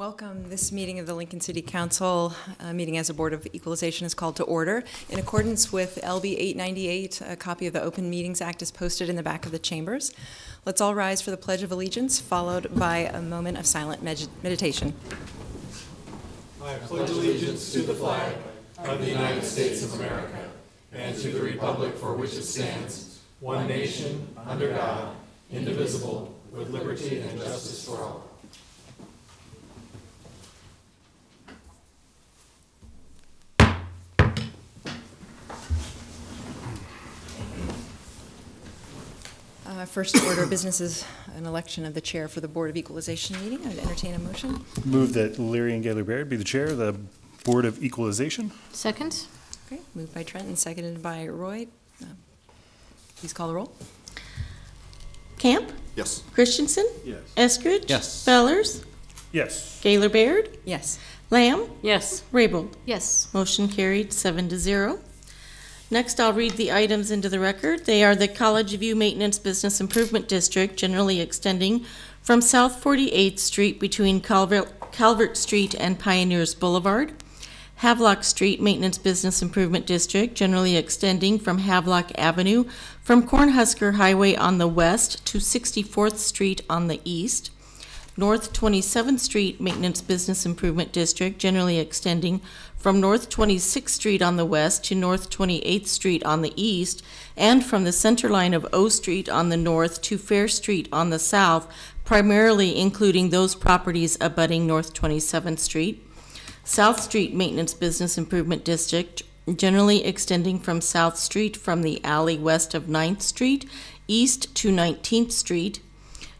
Welcome. This meeting of the Lincoln City Council, uh, meeting as a Board of Equalization, is called to order. In accordance with LB 898, a copy of the Open Meetings Act is posted in the back of the chambers. Let's all rise for the Pledge of Allegiance, followed by a moment of silent med- meditation. I pledge allegiance to the flag of the United States of America and to the republic for which it stands, one nation, under God, indivisible, with liberty and justice for all. First order of business is an election of the chair for the Board of Equalization meeting. I'd entertain a motion. Move that Leirion Gaylor Baird be the chair of the Board of Equalization. Second? Okay, moved by Trent and seconded by Roy. Uh, Please call the roll. Camp? Yes. Christensen? Yes. Eskridge? Yes. Fellers? Yes. Gaylor Baird? Yes. Lamb? Yes. Raybould? Yes. Motion carried, seven to zero. Next, I'll read the items into the record. They are the College View Maintenance Business Improvement District, generally extending from South 48th Street between Calvert, Calvert Street and Pioneers Boulevard. Havelock Street Maintenance Business Improvement District, generally extending from Havelock Avenue from Cornhusker Highway on the west to 64th Street on the east. North 27th Street Maintenance Business Improvement District, generally extending from North 26th Street on the west to North 28th Street on the east, and from the center line of O Street on the north to Fair Street on the south, primarily including those properties abutting North 27th Street. South Street Maintenance Business Improvement District, generally extending from South Street from the alley west of 9th Street east to 19th Street.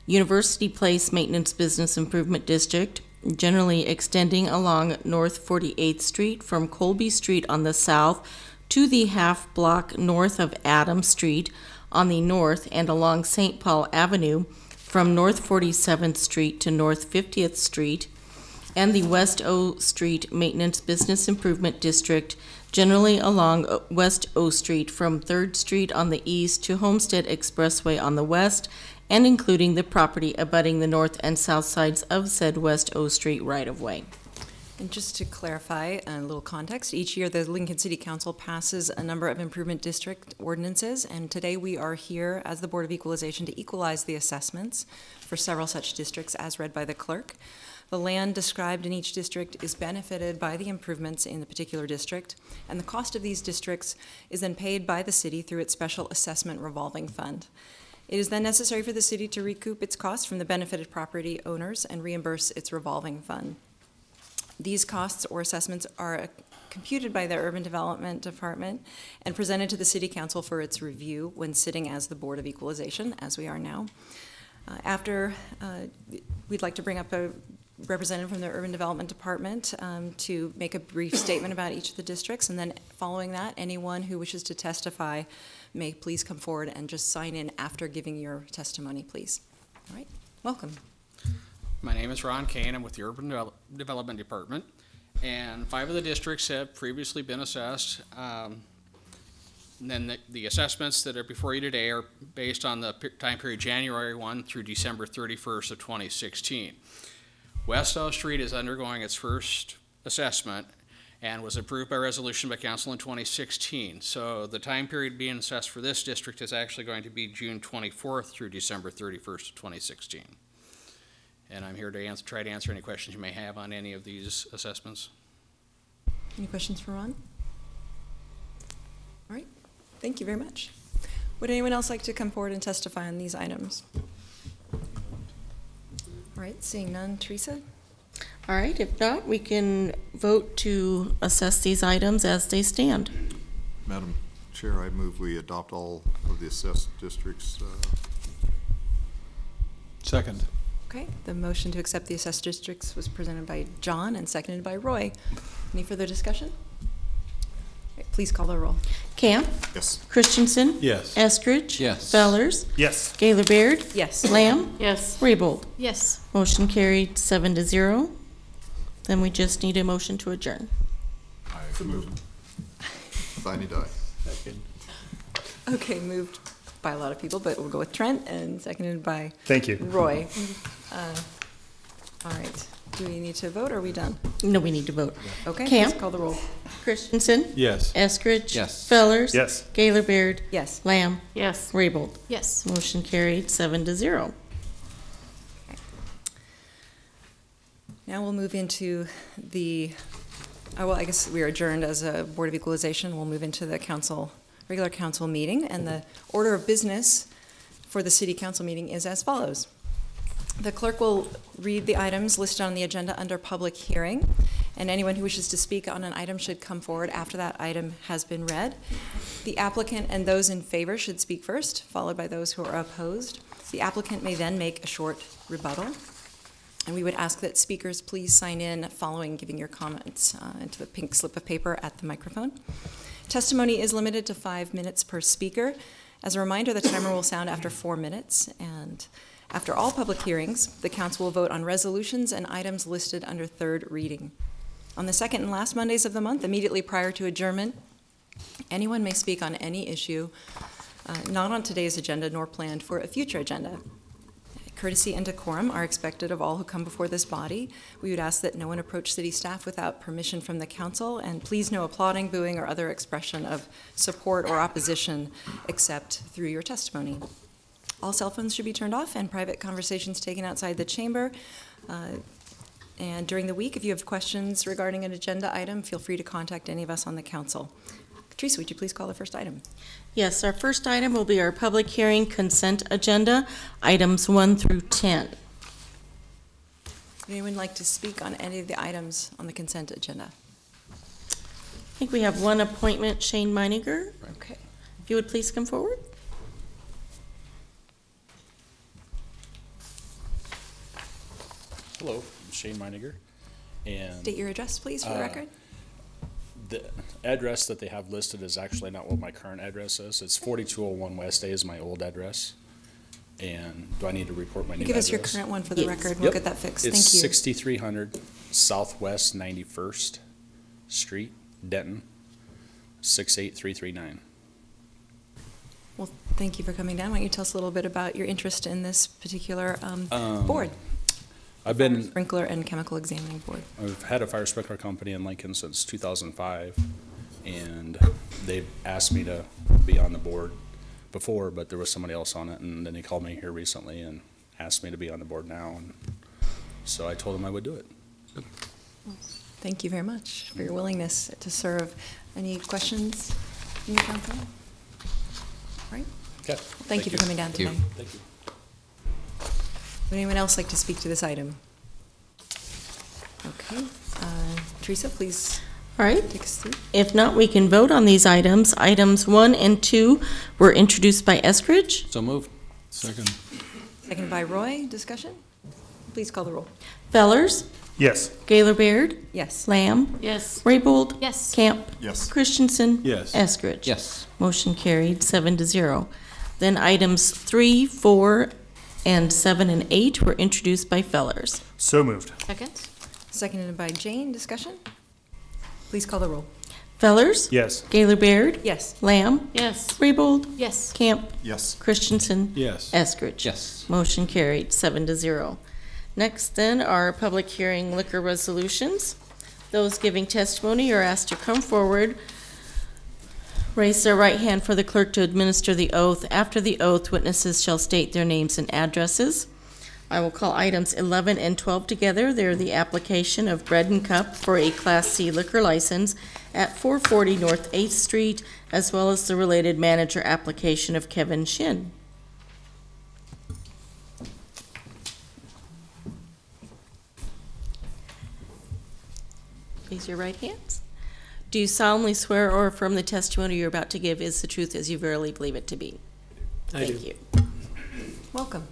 University Place Maintenance Business Improvement District, generally extending along North 48th Street from Colby Street on the south to the half block north of Adam Street on the north and along St. Paul Avenue from North 47th Street to North 50th Street, and the West O Street Maintenance Business Improvement District, generally along West O Street from Third Street on the east to Homestead Expressway on the west, and including the property abutting the north and south sides of said West O Street right-of-way. And just to clarify, a little context, each year the Lincoln City Council passes a number of improvement district ordinances, and today we are here as the Board of Equalization to equalize the assessments for several such districts as read by the clerk. The land described in each district is benefited by the improvements in the particular district, and the cost of these districts is then paid by the city through its special assessment revolving fund. It is then necessary for the city to recoup its costs from the benefited property owners and reimburse its revolving fund. These costs or assessments are computed by the Urban Development Department and presented to the City Council for its review when sitting as the Board of Equalization, as we are now. Uh, After, uh, we'd like to bring up a representative from the Urban Development Department um, to make a brief statement about each of the districts, and then following that, anyone who wishes to testify may please come forward and just sign in after giving your testimony, please. All right, welcome. My name is Ron Kane. I'm with the Urban Devel- Development Department. And five of the districts have previously been assessed. Um, and Then the- the assessments that are before you today are based on the time period January 1 through December 31st of 2016. West O Street is undergoing its first assessment and was approved by resolution by council in 2016. So the time period being assessed for this district is actually going to be June 24th through December 31st of 2016. And I'm here to answer, try to answer any questions you may have on any of these assessments. Any questions for Ron? All right, thank you very much. Would anyone else like to come forward and testify on these items? All right, seeing none, Teresa? All right, if not, we can vote to assess these items as they stand. Madam Chair, I move we adopt all of the assessed districts. uh, Second. Okay, the motion to accept the assessed districts was presented by Jon and seconded by Roy. Any further discussion? All right, Please call the roll. Camp? Yes. Christensen? Yes. Eskridge? Yes. Fellers? Yes. Gaylor Baird? Yes. Lamb? Yes. Raybould? Yes. Motion carried, seven to zero. Then we just need a motion to adjourn. I move. Sine die. Okay, moved by a lot of people, but we'll go with Trent and seconded by Thank you. Roy. Uh, All right. Do we need to vote, or are we done? No, we need to vote. Okay, Camp? please call the roll. Christensen? Yes. Eskridge? Yes. Fellers? Yes. Gaylor Baird? Yes. Lamb? Yes. Raybould? Yes. Motion carried, seven to zero. Now we'll move into the, oh, well, I guess we are adjourned as a Board of Equalization. We'll move into the council, regular council meeting, and the order of business for the city council meeting is as follows. The clerk will read the items listed on the agenda under public hearing, and anyone who wishes to speak on an item should come forward after that item has been read. The applicant and those in favor should speak first, followed by those who are opposed. The applicant may then make a short rebuttal. And we would ask that speakers please sign in following giving your comments uh, into the pink slip of paper at the microphone. Testimony is limited to five minutes per speaker. As a reminder, the timer will sound after four minutes, and after all public hearings, the council will vote on resolutions and items listed under third reading. On the second and last Mondays of the month, immediately prior to adjournment, anyone may speak on any issue uh, not on today's agenda nor planned for a future agenda. Courtesy and decorum are expected of all who come before this body. We would ask that no one approach city staff without permission from the council, and please no applauding, booing, or other expression of support or opposition except through your testimony. All cell phones should be turned off and private conversations taken outside the chamber. Uh, And during the week, if you have questions regarding an agenda item, feel free to contact any of us on the council. Teresa, would you please call the first item? Yes, our first item will be our public hearing consent agenda, items one through 10. Would anyone like to speak on any of the items on the consent agenda? I think we have one appointment, Shane Meininger. Okay. If you would please come forward. Hello, I'm Shane Meininger. And State your address, please, for the Uh, record. The address that they have listed is actually not what my current address is. It's 4201 West A is my old address. And do I need to report my new Give address? us your current one for the Yes. record. We'll Yep. get that fixed. It's Thank you. It's 6300 Southwest 91st Street, Denton, 68339. Well, thank you for coming down. Why don't you tell us a little bit about your interest in this particular um, Um, board? I've been, Sprinkler and Chemical Examining Board. I've had a fire sprinkler company in Lincoln since 2005, and they've asked me to be on the board before, but there was somebody else on it, and then they called me here recently and asked me to be on the board now, and so I told them I would do it. Thank you very much for your willingness to serve. Any questions from the council? All right. Okay. Thank you for coming down Thank you. today. Thank you. Would anyone else like to speak to this item? Okay. uh, Teresa, please All right, take us through. if not, we can vote on these items. Items one and two were introduced by Eskridge. So moved. Second. Seconded by Roy. Discussion? Please call the roll. Fellers, Yes. Gaylor Baird, Yes. Lamb, Yes. Raybould, Yes. Camp, Yes. Christensen. Yes. Eskridge. Yes. Motion carried, seven to zero. Then items three, four, and seven and eight were introduced by Fellers. So moved. Second? Seconded by Jane. Discussion? Please call the roll. Fellers, Yes. Gaylor Baird, Yes. Lamb, Yes. Raybould, Yes. Camp, Yes. Christensen, Yes. Eskridge. Yes. Motion carried, seven to zero. Next then are public hearing liquor resolutions. Those giving testimony are asked to come forward, raise their right hand for the clerk to administer the oath. After the oath, witnesses shall state their names and addresses. I will call items 11 and 12 together. They're the application of Bread and Cup for a Class C liquor license at 440 North 8th Street, as well as the related manager application of Kevin Shin. Raise your right hands. Do you solemnly swear or affirm the testimony you're about to give is the truth as you verily believe it to be? I Thank do. you. Welcome.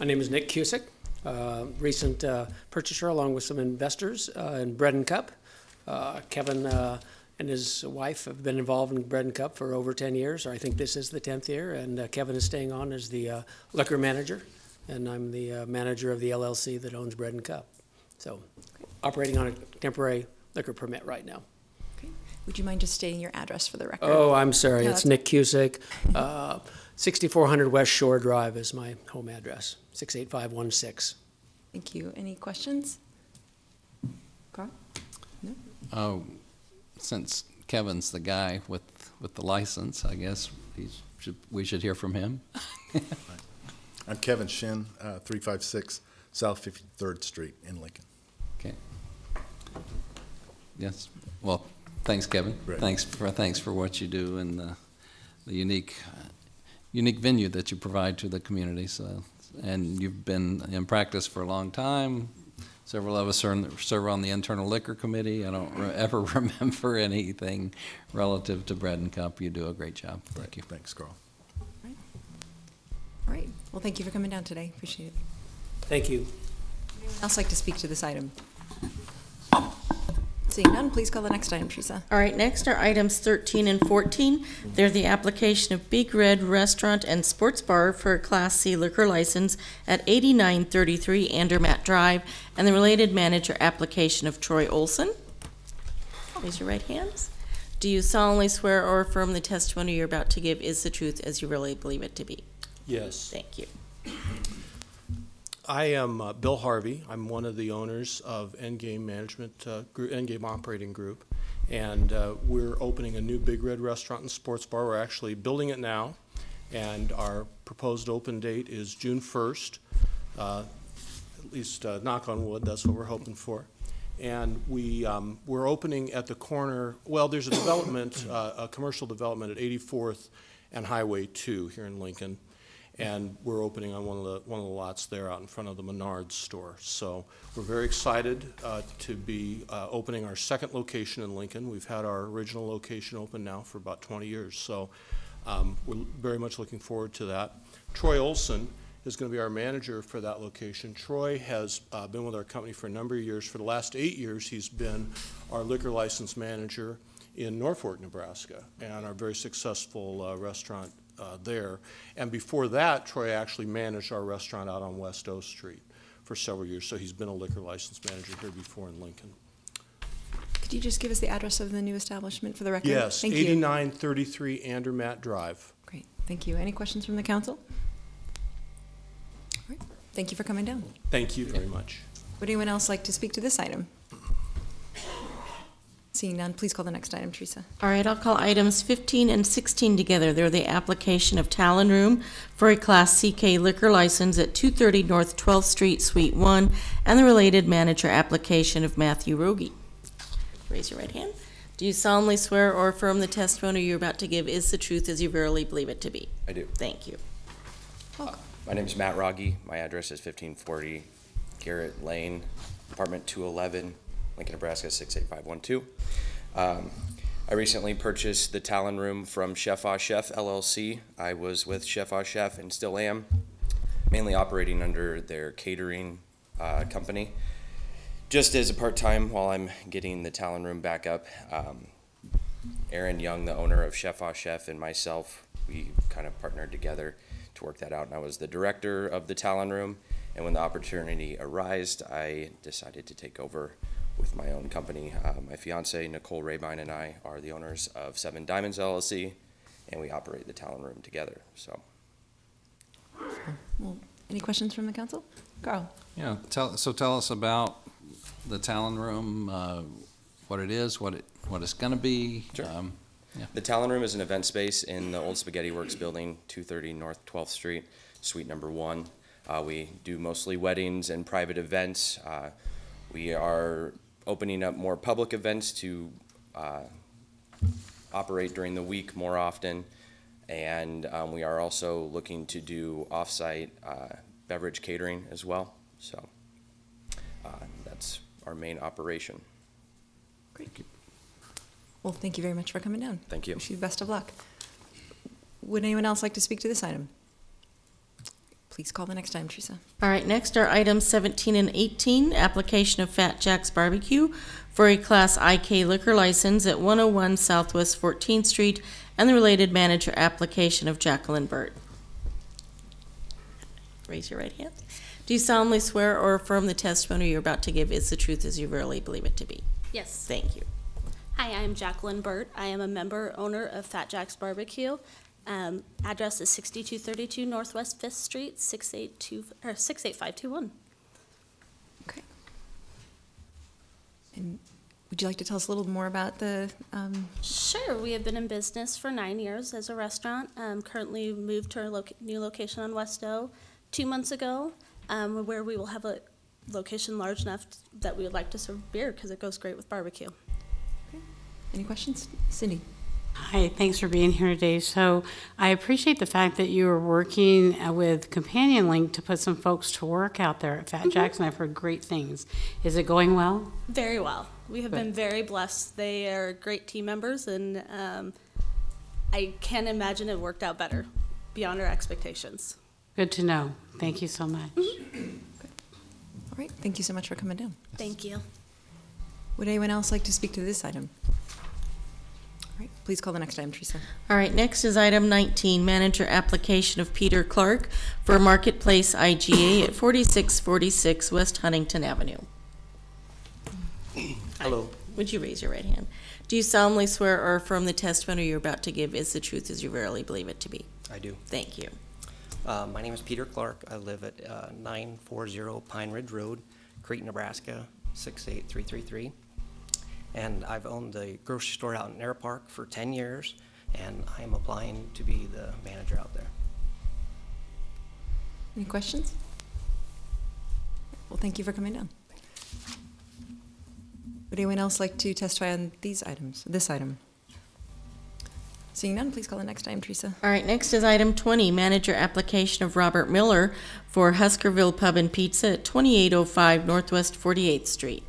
My name is Nick Cusick, uh, recent uh, purchaser along with some investors uh, in Bread and Cup. Uh, Kevin uh, and his wife have been involved in Bread and Cup for over 10 years, or I think this is the 10th year, and uh, Kevin is staying on as the uh, liquor manager, and I'm the uh, manager of the LLC that owns Bread and Cup. So operating on a temporary liquor permit right now. Would you mind just stating your address for the record? Oh, I'm sorry, No, it's that's- Nick Cusick. Uh, 6400 West Shore Drive is my home address, 68516. Thank you. Any questions? Carl? Oh, since Kevin's the guy with, with the license, I guess he's, should, we should hear from him. I'm Kevin Shin, uh, 356 South 53rd Street in Lincoln. Okay. Yes, well, thanks, Kevin. Right. Thanks for, thanks for what you do and the, the unique, unique venue that you provide to the community, so. And you've been in practice for a long time. Several of us are, in- serve on the internal liquor committee. I don't re- ever remember anything relative to Bread and Cup. You do a great job. Thank you. Thanks, Carl. All right. Well, thank you for coming down today. Appreciate it. Thank you. Anyone else like to speak to this item? Um, Seeing none, please call the next item, Teresa. All right, next are items 13 and 14. They're the application of Big Red Restaurant and Sports Bar for a Class C liquor license at 8933 Andermatt Drive, and the related manager application of Troy Olson. Raise your right hands. Do you solemnly swear or affirm the testimony you're about to give is the truth as you really believe it to be? Yes. Thank you. I am uh, Bill Harvey. I'm one of the owners of Endgame Management, uh, Group- Endgame Operating Group. And uh, we're opening a new Big Red Restaurant and Sports Bar. We're actually building it now. And our proposed open date is June 1st. Uh, At least, uh, knock on wood, that's what we're hoping for. And we, um, we're opening at the corner, well, there's a development, uh, a commercial development at 84th and Highway 2 here in Lincoln. And we're opening on one of the, one of the lots there out in front of the Menards store. So we're very excited uh, to be uh, opening our second location in Lincoln. We've had our original location open now for about 20 years, so um, we're very much looking forward to that. Troy Olson is going to be our manager for that location. Troy has uh, been with our company for a number of years. For the last eight years, he's been our liquor license manager in Norfolk, Nebraska, and our very successful uh, restaurant uh, there. And before that, Troy actually managed our restaurant out on West O Street for several years, so he's been a liquor license manager here before in Lincoln. Could you just give us the address of the new establishment for the record? Yes, Thank you. 8933 Andermatt Drive. Great, thank you. Any questions from the council? All right. Thank you for coming down. Thank you very much. Would anyone else like to speak to this item? Seeing none, please call the next item, Teresa. All right, I'll call items 15 and 16 together. They're the application of Talon Room for a Class CK liquor license at 230 North 12th Street, Suite 1, and the related manager application of Matthew Rogie. Raise your right hand. Do you solemnly swear or affirm the testimony you're about to give is the truth as you verily believe it to be? I do. Thank you. My name is Matt Rogge. My address is fifteen forty Garrett Lane, apartment two eleven, Lincoln, Nebraska, six eight five one two. Um, I recently purchased the Talon Room from Chef Ah Chef LLC. I was with Chef Ah Chef and still am, mainly operating under their catering, uh, company. Just as a part-time while I'm getting the Talon Room back up, um, Aaron Young, the owner of Chef Ah Chef, and myself, we kind of partnered together to work that out. And I was the director of the Talon Room. And when the opportunity arose, I decided to take over with my own company. Uh, my fiance, Nicole Rabine, and I are the owners of Seven Diamonds LLC, and we operate the Talon Room together. So, Well, any questions from the council? Carl? Yeah, tell, so tell us about the Talon Room, uh, what it is, what it, what it's gonna be. Sure. um, the Talon Room is an event space in the old Spaghetti Works building, 230 North 12th Street, suite number one. Uh, we do mostly weddings and private events. Uh, we are opening up more public events to uh, operate during the week more often. And um, we are also looking to do off-site uh, beverage catering as well. So uh, that's our main operation. Great. Well, thank you very much for coming down. Thank you. Wish you the best of luck. Would anyone else like to speak to this item? Please call the next time, Teresa. All right, next are items 17 and 18, application of Fat Jack's Barbecue for a Class IK liquor license at 101 Southwest 14th Street, and the related manager application of Jacqueline Burt. Raise your right hand. Do you solemnly swear or affirm the testimony you're about to give is the truth as you really believe it to be? Yes. Thank you. Hi, I'm Jacqueline Burt. I am a member owner of Fat Jack's Barbecue. Um, address is 6232 Northwest 5th Street, 682, or 68521. Okay. And would you like to tell us a little more about the? Um... Sure. We have been in business for nine years as a restaurant. Um, currently moved to our new location on West O two months ago, um, where we will have a location large enough that we would like to serve beer because it goes great with barbecue. Okay. Any questions, Cyndi? Hi, thanks for being here today. So I appreciate the fact that you are working uh, with Companion Link to put some folks to work out there at Fat Jack's, and I've heard great things. Is it going well? Very well. We have Good. been very blessed. They are great team members, and um, I can't imagine it worked out better beyond our expectations. Good to know. Thank you so much. All right, thank you so much for coming down. Thank you. Would anyone else like to speak to this item? All right, please call the next item, Teresa. All right, next is item 19, manager application of Peter Clark for Marketplace IGA at 4646 West Huntington Avenue. Hello. Would you raise your right hand? Do you solemnly swear or affirm the testimony you're about to give is the truth as you verily believe it to be? I do. Thank you. Uh, my name is Peter Clark. I live at uh, 940 Pine Ridge Road, Crete, Nebraska, 68333. And I've owned the grocery store out in Air Park for 10 years, and I'm applying to be the manager out there. Any questions? Well, thank you for coming down. Would anyone else like to testify on these items, this item? Seeing none, please call the next item, Teresa. All right, next is item 20, manager application of Robert Miller for Huskerville Pub and Pizza at 2805 Northwest 48th Street.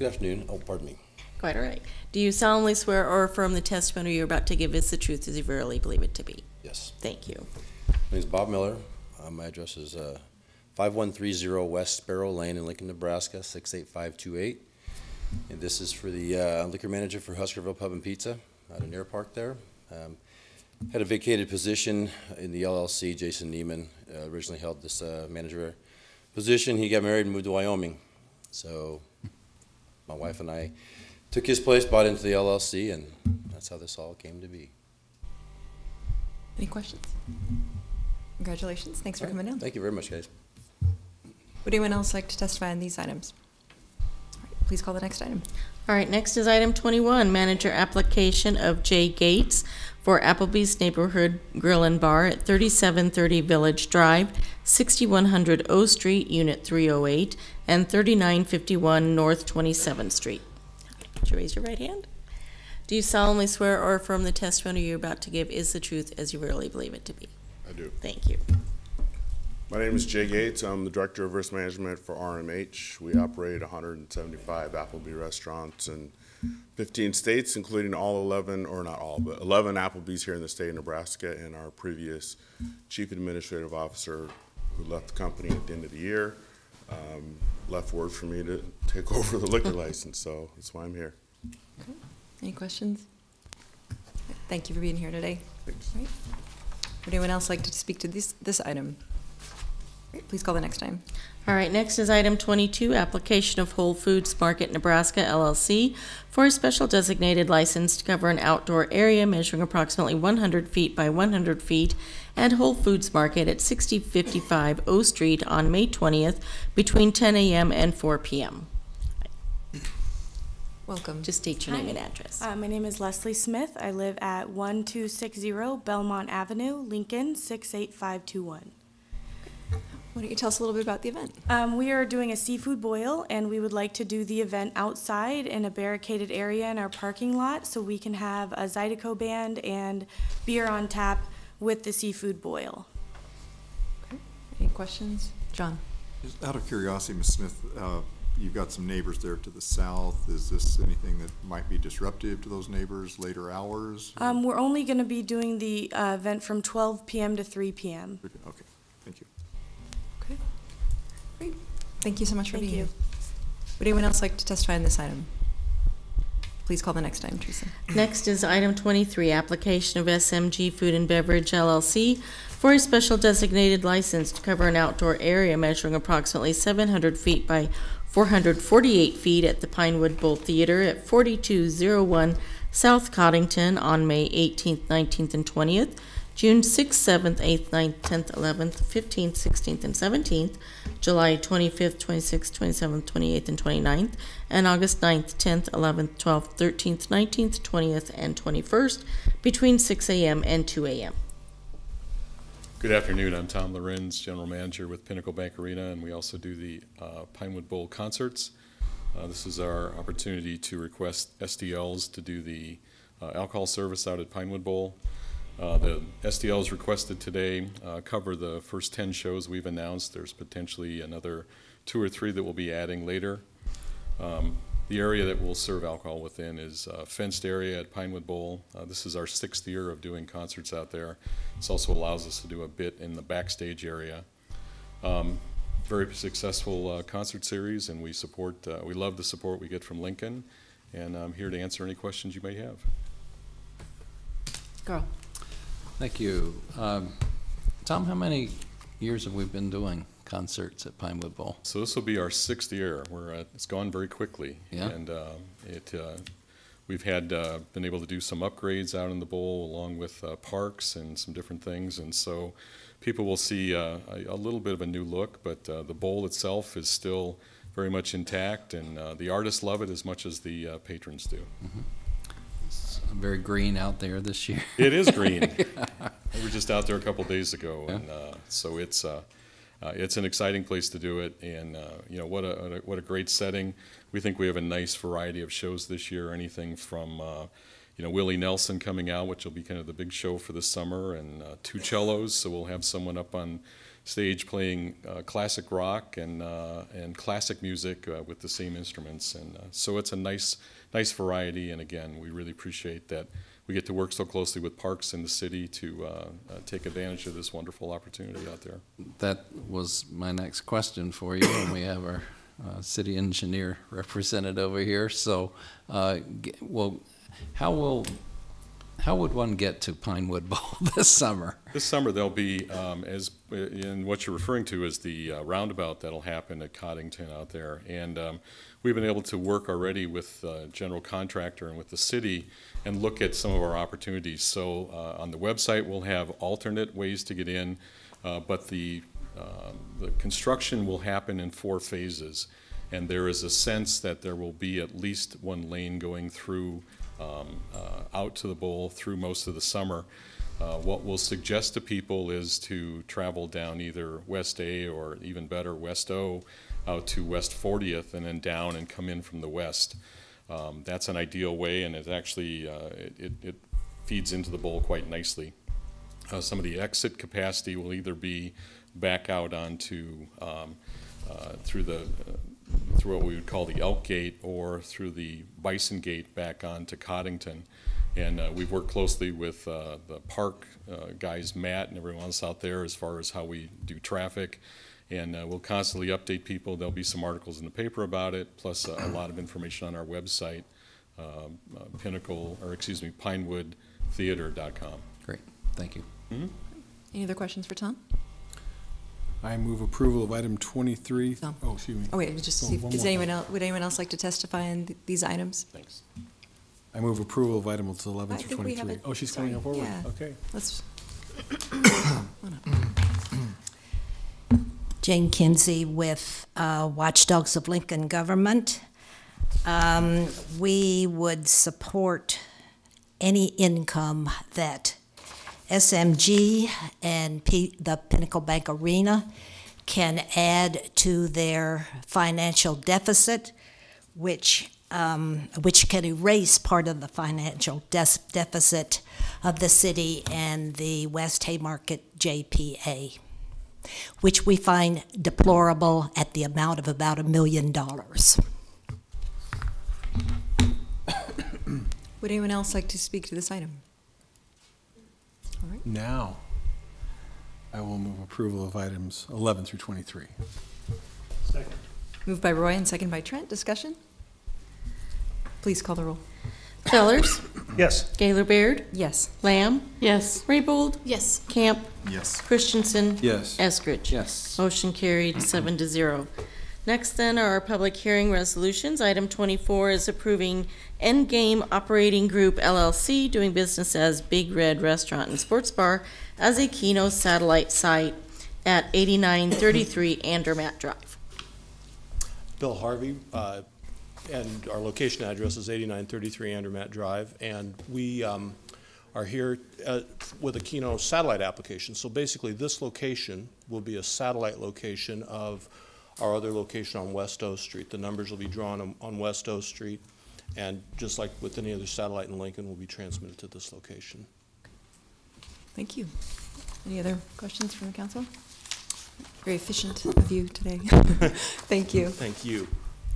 Good afternoon. Oh, pardon me. Quite all right. Do you solemnly swear or affirm the testimony you're about to give is the truth as you verily believe it to be? Yes. Thank you. My name is Bob Miller. Uh, my address is uh, 5130 West Sparrow Lane in Lincoln, Nebraska, 68528. And this is for the uh, liquor manager for Huskerville Pub and Pizza out in Air Park there. Um, had a vacated position in the LLC. Jason Neiman uh, originally held this uh, manager position. He got married and moved to Wyoming. So my wife and I took his place, bought into the LLC, and that's how this all came to be. Any questions? Congratulations, thanks for coming down. Thank you very much, guys. Would anyone else like to testify on these items? All right, Please call the next item. All right, next is item 21, manager application of Jay Gates for Applebee's Neighborhood Grill and Bar at 3730 Village Drive, 6100 O Street, Unit 308, and 3951 North 27th Street. Would you raise your right hand? Do you solemnly swear or affirm the testimony you're about to give is the truth as you really believe it to be? I do. Thank you. My name is Jay Gates. I'm the Director of Risk Management for RMH. We operate 175 Applebee restaurants in 15 states, including all 11, or not all, but 11 Applebee's here in the state of Nebraska, and our previous Chief Administrative Officer, who left the company at the end of the year, um, left word for me to take over the liquor license, so that's why I'm here. Any questions? Thank you for being here today. All right. Would anyone else like to speak to this, this item? All right, Please call the next time. All right, next is item 22, application of Whole Foods Market Nebraska LLC for a special designated license to cover an outdoor area measuring approximately 100 feet by 100 feet at Whole Foods Market at 6055 O Street on May 20th between 10 a.m. and 4 p.m. Welcome. Just state your name and address. Uh, my name is Leslie Smith. I live at 1260 Belmont Avenue, Lincoln, 68521. Why don't you tell us a little bit about the event? Um, we are doing a seafood boil, and we would like to do the event outside in a barricaded area in our parking lot so we can have a Zydeco band and beer on tap with the seafood boil. Any questions? Jon? Just out of curiosity, Ms. Smith, uh, you've got some neighbors there to the south. Is this anything that might be disruptive to those neighbors later hours? Um, we're only going to be doing the uh, event from 12 p.m. to 3 p.m. Okay, thank you. Okay, Great. Thank you so much for Thank being you. here. Would anyone else like to testify on this item? Please call the next item, Teresa. Next is item 23, application of SMG Food and Beverage LLC for a special designated license to cover an outdoor area measuring approximately 700 feet by 448 feet at the Pinewood Bowl Theater at 4201 South Coddington on May 18th, 19th, and 20th. June sixth, seventh, eighth, 9th, tenth, eleventh, fifteenth, sixteenth, and seventeenth, July twenty-fifth, twenty-sixth, twenty-seventh, twenty-eighth, and 29th, and August 9th, tenth, eleventh, twelfth, thirteenth, nineteenth, twentieth, and twenty-first, between six AM and two AM. Good afternoon. I'm Tom Lorenz, General Manager with Pinnacle Bank Arena, and we also do the uh, Pinewood Bowl concerts. Uh, This is our opportunity to request SDLs to do the uh, alcohol service out at Pinewood Bowl. Uh, The SDLs requested today uh, cover the first 10 shows we've announced. There's potentially another two or three that we'll be adding later. Um, The area that we'll serve alcohol within is a fenced area at Pinewood Bowl. Uh, This is our sixth year of doing concerts out there. This also allows us to do a bit in the backstage area. Um, Very successful uh, concert series, and we support, uh, we love the support we get from Lincoln, and I'm here to answer any questions you may have. Carl? Thank you. Um, Tom, how many years have we been doing concerts at Pinewood Bowl? So this will be our sixth year. We're, uh, it's gone very quickly. Yeah. And uh, it, uh, we've had, uh, been able to do some upgrades out in the bowl along with uh, parks and some different things. And so people will see uh, a, a little bit of a new look, but uh, the bowl itself is still very much intact, and uh, the artists love it as much as the uh, patrons do. It's very green out there this year. It is green. We were just out there a couple days ago, and uh, so it's uh, it's an exciting place to do it, and uh, you know what a what a great setting. We think we have a nice variety of shows this year. Anything from uh, you know Willie Nelson coming out, which will be kind of the big show for the summer, and uh, two cellos. So we'll have someone up on stage playing uh, classic rock and uh, and classic music with the same instruments, and so it's a nice nice variety. And again, we really appreciate that we get to work so closely with parks in the city to uh, uh, take advantage of this wonderful opportunity out there. That was my next question for you, and we have our uh, city engineer represented over here. So, uh, well, how will, how would one get to Pinewood Bowl this summer? This summer, there'll be, um, as, in what you're referring to is the uh, roundabout that'll happen at Coddington out there. And um, we've been able to work already with uh, general contractor and with the city and look at some of our opportunities. So uh, on the website, we'll have alternate ways to get in, uh, but the, uh, the construction will happen in four phases. And there is a sense that there will be at least one lane going through, um, uh, out to the bowl through most of the summer. Uh, What we'll suggest to people is to travel down either West A or even better, West O, out to West 40th and then down and come in from the west. Um, That's an ideal way, and it actually, uh, it- it feeds into the bowl quite nicely. Uh, Some of the exit capacity will either be back out onto, um, uh, through the, uh, through what we would call the Elk Gate or through the Bison Gate back onto Coddington. And uh, we've worked closely with uh, the park uh, guys, Matt and everyone else out there as far as how we do traffic. And uh, we'll constantly update people. There'll be some articles in the paper about it, plus a a lot of information on our website, um, uh, Pinnacle, or excuse me, pinewoodtheater.com. Great, thank you. Any other questions for Tom? I move approval of item 23. Oh, excuse me. Oh, wait, just, Oh, see if- does anyone else, would anyone else like to testify on th- these items? Thanks. I move approval of items 11 I through think we have 23. a- Oh, she's sorry, coming forward? yeah. Okay. Let's, Jane Kinsey with uh, Watchdogs of Lincoln Government. Um, We would support any income that SMG and P- the Pinnacle Bank Arena can add to their financial deficit, which, um, which can erase part of the financial deficit of the city and the West Haymarket JPA which we find deplorable at the amount of about a million dollars. would anyone else like to speak to this item? All right. Now, I will move approval of items 11 through 23. Second. Moved by Roy and second by Trent. Discussion? Please call the roll. Fellers? Yes. Gaylor Baird? Yes. Lamb? Yes. Raybould? Yes. Camp? Yes. Christensen? Yes. Eskridge? Yes. Motion carried, seven to zero. Next then are our public hearing resolutions. Item 24 is approving Endgame Operating Group LLC doing business as Big Red Restaurant and Sports Bar as a Keno satellite site at 8933 Andermatt Drive. Bill Harvey, uh, and our location address is 8933 Andermatt Drive, and we um, are here uh, with a Keno satellite application. So basically, this location will be a satellite location of our other location on West O Street. The numbers will be drawn on- on West O Street, and just like with any other satellite in Lincoln, will be transmitted to this location. Thank you. Any other questions from the council? Very efficient of you today. Thank you. Thank you.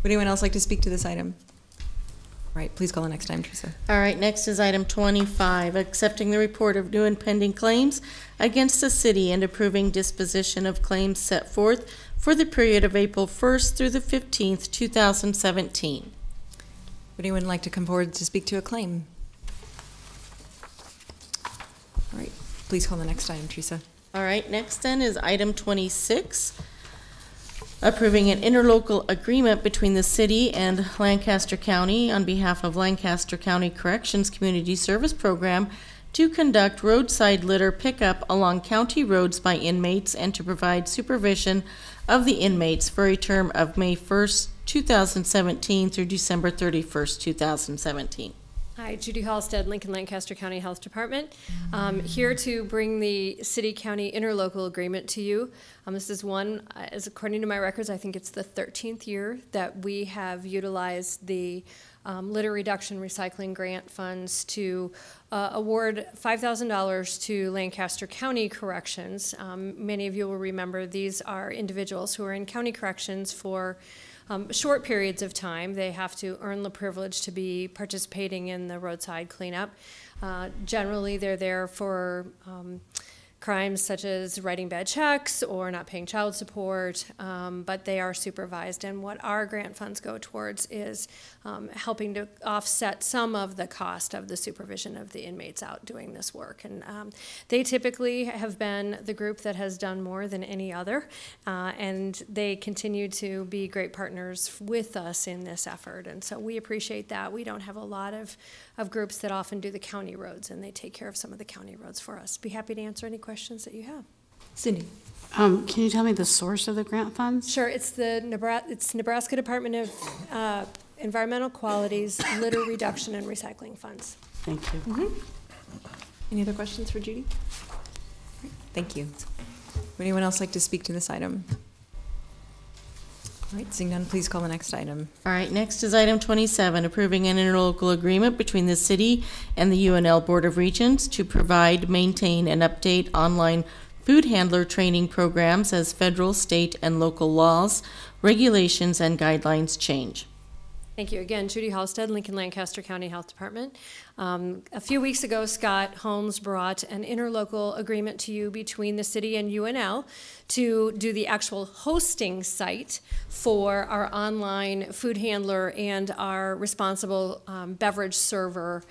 Would anyone else like to speak to this item? All right, please call the next item, Teresa. All right, next is item 25, accepting the report of new and pending claims against the city and approving disposition of claims set forth for the period of April 1st through the 15th, 2017. Would anyone like to come forward to speak to a claim? All right, please call the next item, Teresa. All right, next then is item 26, approving an interlocal agreement between the city and Lancaster County on behalf of Lancaster County Corrections Community Service Program to conduct roadside litter pickup along county roads by inmates and to provide supervision of the inmates for a term of May 1st, 2017 through December 31st, 2017. Hi, Judy Halstead, Lincoln Lancaster County Health Department. Um, here to bring the city-county interlocal agreement to you. Um, this is one, uh, as according to my records, I think it's the 13th year that we have utilized the um, litter reduction recycling grant funds to uh, award $5,000 to Lancaster County Corrections. Um, many of you will remember these are individuals who are in county corrections for um, short periods of time. They have to earn the privilege to be participating in the roadside cleanup. Uh, generally, they're there for um, crimes such as writing bad checks or not paying child support, um, but they are supervised. And what our grant funds go towards is um, helping to offset some of the cost of the supervision of the inmates out doing this work. And um, they typically have been the group that has done more than any other, uh, and they continue to be great partners with us in this effort. And so we appreciate that. We don't have a lot of, of groups that often do the county roads, and they take care of some of the county roads for us. Be happy to answer any questions that you have. Cyndi. Um, can you tell me the source of the grant funds? Sure, it's the Nebraska, it's Nebraska Department of uh, Environmental Quality's Litter Reduction and Recycling Funds. Thank you. Mhm. Any other questions for Judy? Thank you. Would anyone else like to speak to this item? All right, seeing none, please call the next item. All right, next is item 27, approving an interlocal agreement between the city and the UNL Board of Regents to provide, maintain, and update online food handler training programs as federal, state, and local laws, regulations, and guidelines change. Thank you. Again, Judy Halstead, Lincoln Lancaster County Health Department. Um, a few weeks ago, Scott Holmes brought an interlocal agreement to you between the city and UNL to do the actual hosting site for our online food handler and our responsible um, beverage server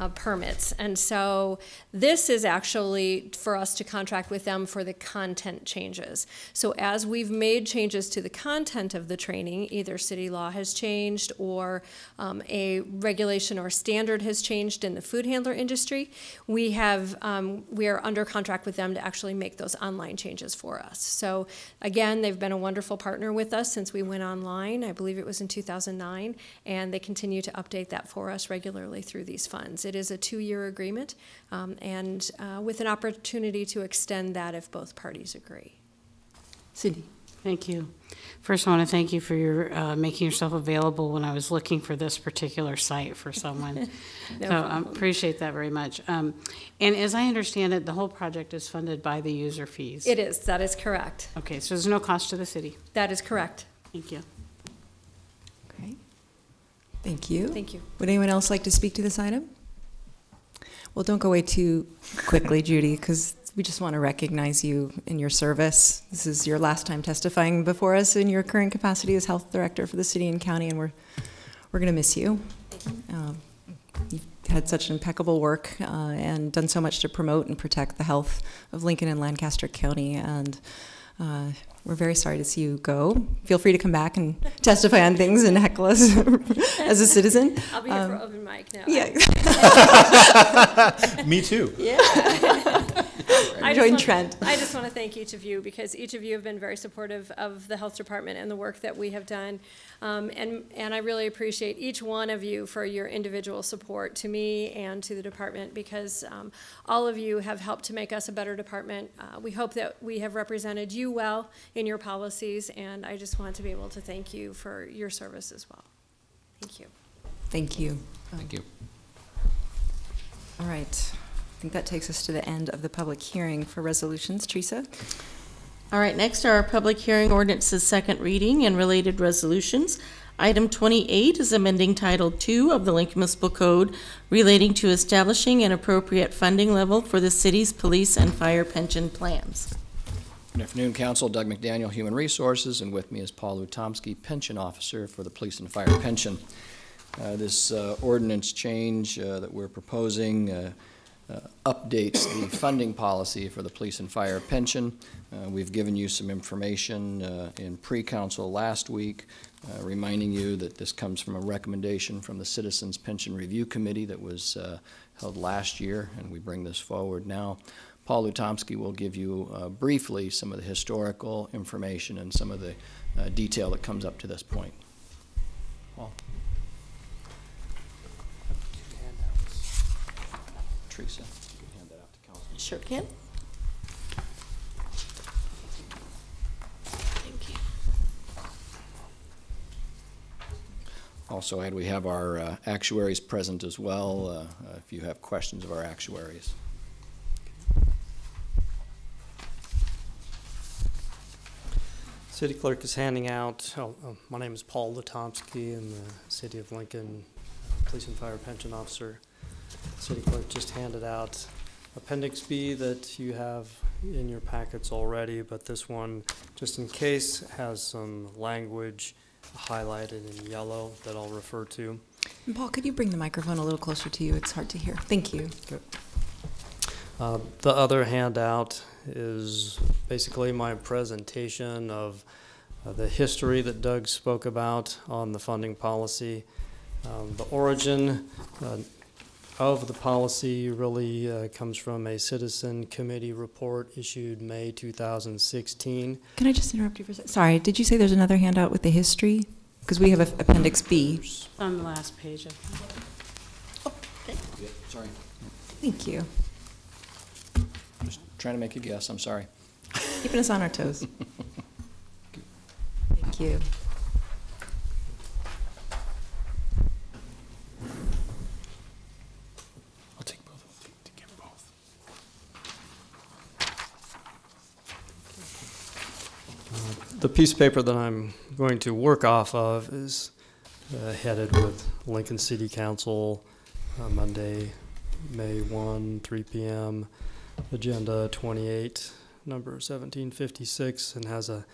uh, permits. And so this is actually for us to contract with them for the content changes. So as we've made changes to the content of the training, either city law has changed or um, a regulation or standard has changed in the food handler industry, we have um, we are under contract with them to actually make those online changes for us. So again, they've been a wonderful partner with us since we went online. I believe it was in 2009, and they continue to update that for us regularly through these funds. It is a two-year agreement, um, and uh, with an opportunity to extend that if both parties agree. Cyndi. Thank you. First, I want to thank you for your uh, making yourself available when I was looking for this particular site for someone. No so I problem. appreciate that very much. Um, and as I understand it, the whole project is funded by the user fees. It is. That is correct. Okay, so there's no cost to the city. That is correct. Thank you. Okay. Thank you. Thank you. Would anyone else like to speak to this item? Well, don't go away too quickly, Judy, because we just want to recognize you in your service. This is your last time testifying before us in your current capacity as health director for the city and county, and we're we're going to miss you. Um, you've had such impeccable work uh, and done so much to promote and protect the health of Lincoln and Lancaster County, and Uh, we're very sorry to see you go. Feel free to come back and testify on things and heckle us as a citizen. I'll be here for Um, open mic now. Yeah. Me too. Yeah. I just Join want- Trent. I just want to thank each of you because each of you have been very supportive of the health department and the work that we have done. Um, and, and I really appreciate each one of you for your individual support to me and to the department because um, all of you have helped to make us a better department. Uh, we hope that we have represented you well in your policies, and I just want to be able to thank you for your service as well. Thank you. Thank you. Thank you. All right. I think that takes us to the end of the public hearing for resolutions. Teresa? All right, next are our public hearing ordinances, second reading and related resolutions. Item 28 is amending Title II of the Lincoln Municipal Code relating to establishing an appropriate funding level for the city's police and fire pension plans. Good afternoon, Council. Doug McDaniel, Human Resources, and with me is Paul Lutomsky, Pension Officer for the Police and Fire Pension. Uh, This uh, ordinance change uh, that we're proposing uh, updates the funding policy for the police and fire pension. Uh, We've given you some information uh, in pre-council last week, uh, reminding you that this comes from a recommendation from the Citizens Pension Review Committee that was uh, held last year, and we bring this forward now. Paul Lutomsky will give you uh, briefly some of the historical information and some of the detail that comes up to this point. Paul? Teresa, you can hand that out to council. Sure can. Thank you. Also, Ed, we have our uh, actuaries present as well, uh, uh, if you have questions of our actuaries. City clerk is handing out, oh, oh, my name is Paul Lutomsky, I'm the City of Lincoln Police and Fire Pension Officer. City clerk just handed out Appendix B that you have in your packets already, but this one, just in case, has some language highlighted in yellow that I'll refer to. And Paul, could you bring the microphone a little closer to you? It's hard to hear. Thank you. Uh, The other handout is basically my presentation of uh, the history that Doug spoke about on the funding policy. Um, The origin uh, of the policy really uh, comes from a citizen committee report issued May 2016. Can I just interrupt you for a second? Sorry, did you say there's another handout with the history? Because we have a- Appendix B. On the last page oh, of. Sorry. Thank you. Just trying to make a guess, I'm sorry. Keeping us on our toes. Thank you. I'll take both to give both. The piece of paper that I'm going to work off of is uh, headed with Lincoln City Council, uh, Monday, May 1, 3 p.m., Agenda 28, number 1756, and has a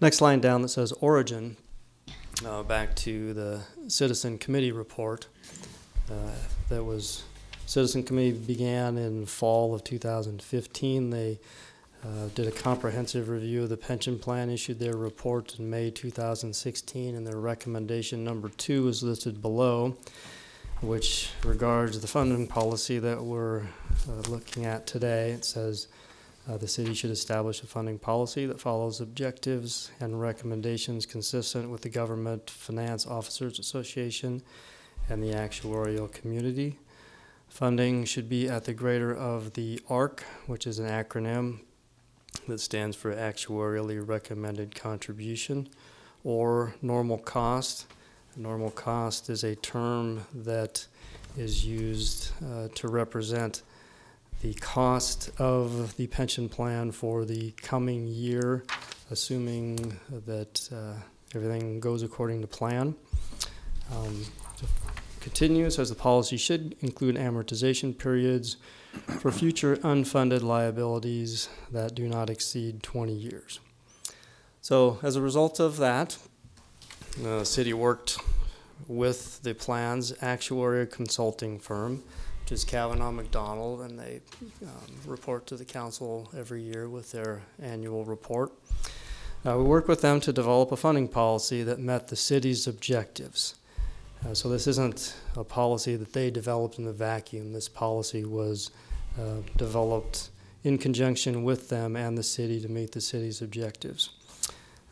next line down that says Origin, uh, back to the Citizen Committee report. Uh, that was, Citizen Committee began in fall of 2015. They uh, did a comprehensive review of the pension plan, issued their report in May 2016, and their recommendation number two is listed below, which regards the funding policy that we're uh, looking at today. It says uh, the city should establish a funding policy that follows objectives and recommendations consistent with the Government Finance Officers Association and the actuarial community. Funding should be at the greater of the ARC, which is an acronym that stands for Actuarially Recommended Contribution, or normal cost. Normal cost is a term that is used uh, to represent the cost of the pension plan for the coming year, assuming that uh, everything goes according to plan. Um, continues, says the policy should include amortization periods for future unfunded liabilities that do not exceed 20 years. So as a result of that, the city worked with the plan's actuarial consulting firm, which is Cavanaugh Macdonald, and they um, report to the council every year with their annual report. Uh, we worked with them to develop a funding policy that met the city's objectives. Uh, so this isn't a policy that they developed in a vacuum. This policy was uh, developed in conjunction with them and the city to meet the city's objectives.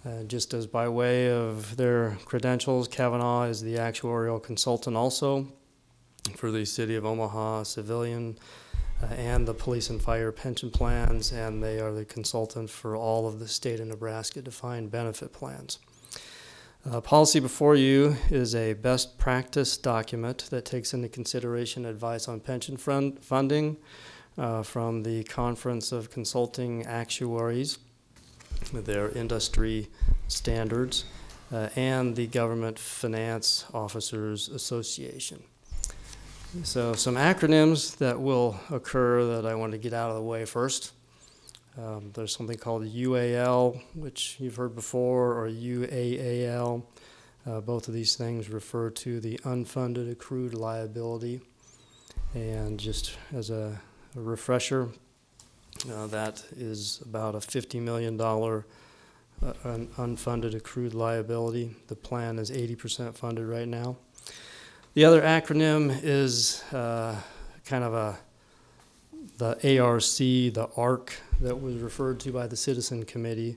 Uh, just as by way of their credentials, Cavanaugh is the actuarial consultant also for the City of Omaha civilian uh, and the police and fire pension plans, and they are the consultant for all of the state of Nebraska defined benefit plans. Uh, policy before you is a best practice document that takes into consideration advice on pension fund funding uh, from the Conference of Consulting Actuaries, their industry standards, uh, and the Government Finance Officers Association. So some acronyms that will occur that I want to get out of the way first. Um, there's something called UAL, which you've heard before, or UAAL. Uh, both of these things refer to the unfunded accrued liability. And just as a, a refresher, uh, that is about a $50 million uh, un unfunded accrued liability. The plan is 80% funded right now. The other acronym is uh, kind of a the ARC, the ARC that was referred to by the Citizen Committee.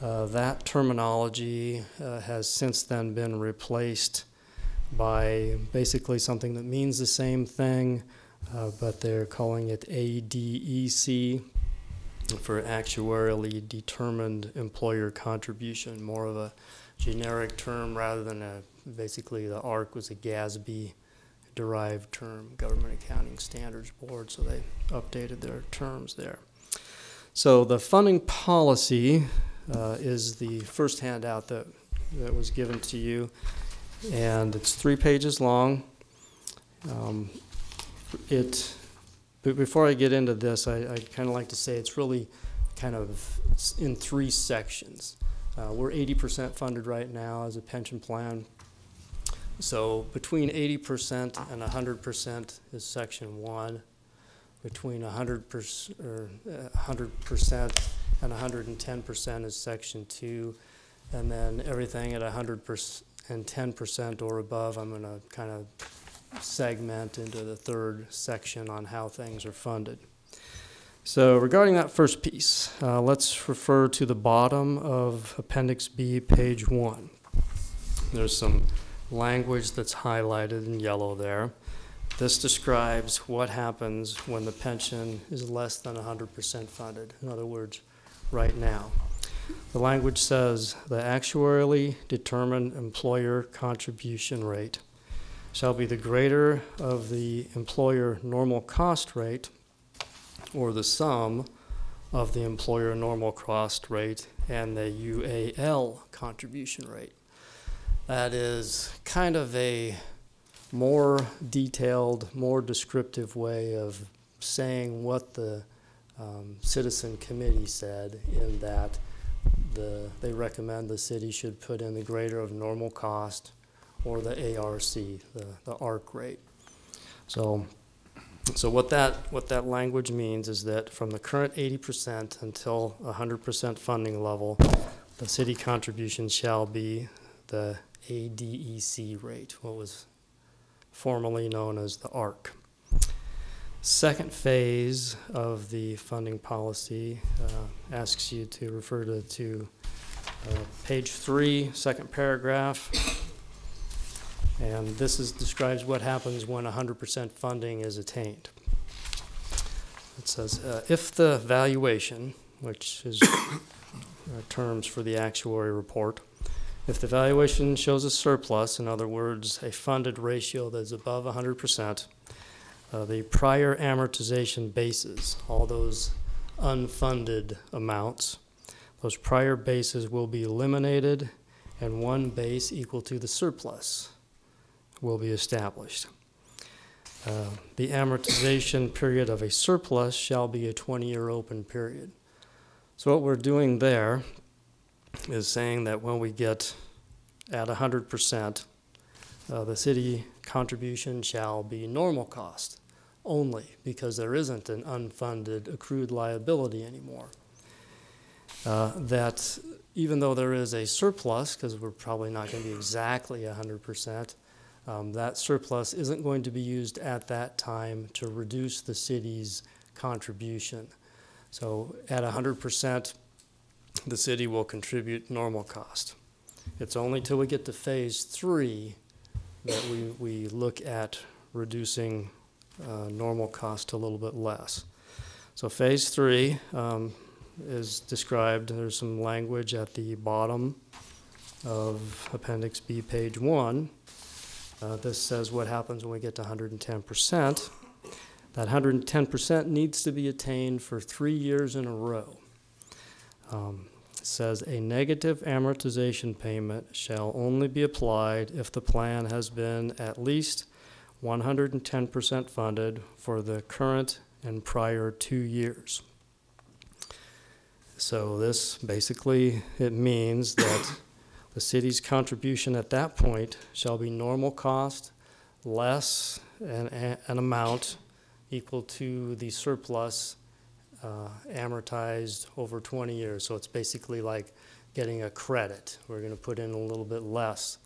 Uh, that terminology uh, has since then been replaced by basically something that means the same thing, uh, but they're calling it ADEC for actuarially determined employer contribution, more of a generic term rather than a basically the ARC was a GASB derived term, Government Accounting Standards Board, so they updated their terms there. So the funding policy uh, is the first handout that, that was given to you, and it's three pages long. Um, it, but before I get into this, I, I kind of like to say it's really kind of in three sections. Uh, we're 80% funded right now as a pension plan. So between 80% and 100% is section one. Between 100% or 100% uh, and 110% is section two. And then everything at 100% and 10% or above, I'm going to kind of segment into the third section on how things are funded. So regarding that first piece, uh, let's refer to the bottom of Appendix B, page one. There's some language that's highlighted in yellow there. This describes what happens when the pension is less than 100% funded. In other words, right now. The language says the actuarially determined employer contribution rate shall be the greater of the employer normal cost rate or the sum of the employer normal cost rate and the UAL contribution rate. That is kind of a more detailed, more descriptive way of saying what the um, citizen committee said in that the, they recommend the city should put in the greater of normal cost or the ARC, the, the ARC rate. So, so what that, what that language means is that from the current 80% until 100% funding level, the city contribution shall be the ADEC rate, what was formerly known as the ARC. Second phase of the funding policy uh, asks you to refer to, to uh, page three, second paragraph. And this is, describes what happens when 100% funding is attained. It says, uh, if the valuation, which is uh, terms for the actuary report, if the valuation shows a surplus, in other words, a funded ratio that's above 100%, uh, the prior amortization bases, all those unfunded amounts, those prior bases will be eliminated and one base equal to the surplus will be established. Uh, the amortization period of a surplus shall be a 20-year open period. So what we're doing there is saying that when we get at 100%, uh, the city contribution shall be normal cost only because there isn't an unfunded accrued liability anymore. Uh, that even though there is a surplus, because we're probably not going to be exactly 100%, um, that surplus isn't going to be used at that time to reduce the city's contribution. So at 100%, the city will contribute normal cost. It's only till we get to phase three that we, we look at reducing uh, normal cost a little bit less. So phase three um, is described, there's some language at the bottom of Appendix B, page one. Uh, This says what happens when we get to 110%. That 110% needs to be attained for three years in a row. Um, It says a negative amortization payment shall only be applied if the plan has been at least 110% funded for the current and prior two years. So this basically, it means that the city's contribution at that point shall be normal cost less an, an amount equal to the surplus uh, amortized over 20 years. So it's basically like getting a credit. We're going to put in a little bit less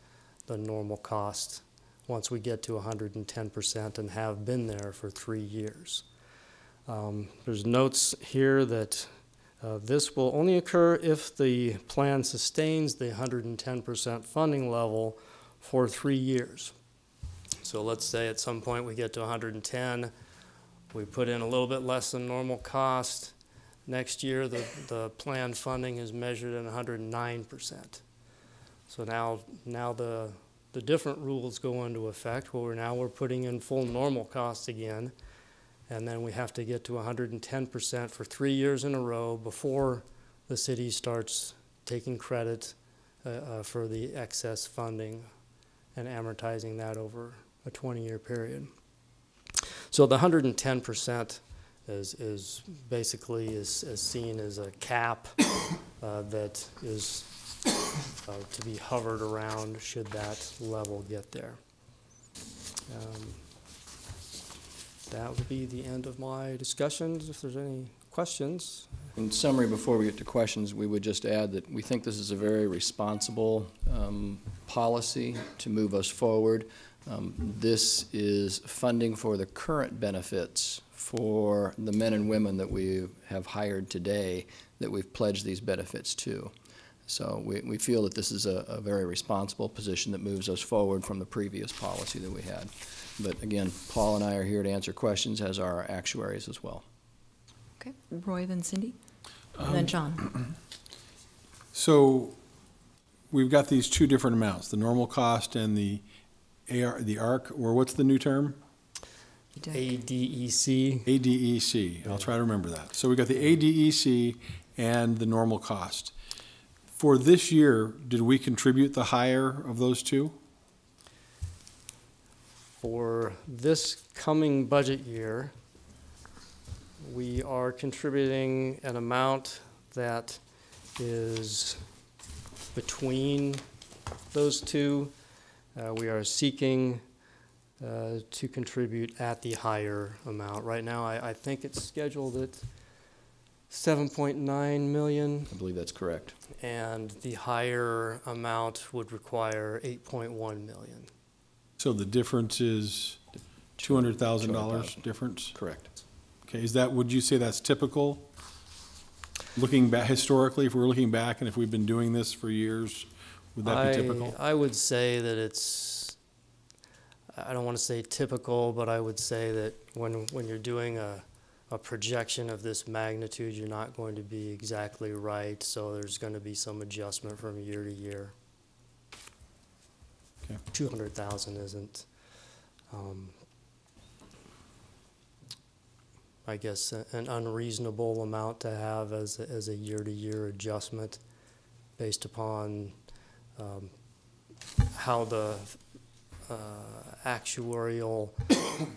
than normal cost once we get to 110% and have been there for three years. Um, There's notes here that uh, this will only occur if the plan sustains the 110% funding level for three years. So let's say at some point we get to 110, we put in a little bit less than normal cost. Next year, the, the planned funding is measured at 109%. So now, now the, the different rules go into effect, where we're now we're putting in full normal cost again, and then we have to get to 110% for three years in a row before the city starts taking credit uh, uh, for the excess funding and amortizing that over a 20-year period. So the 110% is, is basically is, is seen as a cap uh, that is uh, to be hovered around should that level get there. Um, that would be the end of my discussions. If there's any questions, In summary, before we get to questions, we would just add that we think this is a very responsible um, policy to move us forward. Um, This is funding for the current benefits for the men and women that we have hired today, that we've pledged these benefits to. So we, we feel that this is a, a very responsible position that moves us forward from the previous policy that we had. But again, Paul and I are here to answer questions, as are our actuaries as well. Okay, Roy, then Cyndi, and then Um, Jon. So we've got these two different amounts, the normal cost and the AR, the ARC, or what's the new term? ADEC. ADEC, E I'll try to remember that. So we got the ADEC and the normal cost. For this year, did we contribute the higher of those two? For this coming budget year, we are contributing an amount that is between those two. Uh, We are seeking uh, to contribute at the higher amount. Right now, I, I think it's scheduled at 7.9 million. I believe that's correct. And the higher amount would require 8.1 million. So the difference is two hundred thousand dollars 200,000. difference? Correct. Okay, is that, would you say that's typical? Looking back, historically, if we're looking back and if we've been doing this for years, would that be I- typical? I would say that it's, I don't want to say typical, but I would say that when, when you're doing a, a projection of this magnitude, you're not going to be exactly right, so there's going to be some adjustment from year to year. Okay. Two hundred thousand isn't, um, I guess, an unreasonable amount to have as, a- as a year-to-year adjustment based upon um, how the uh, actuarial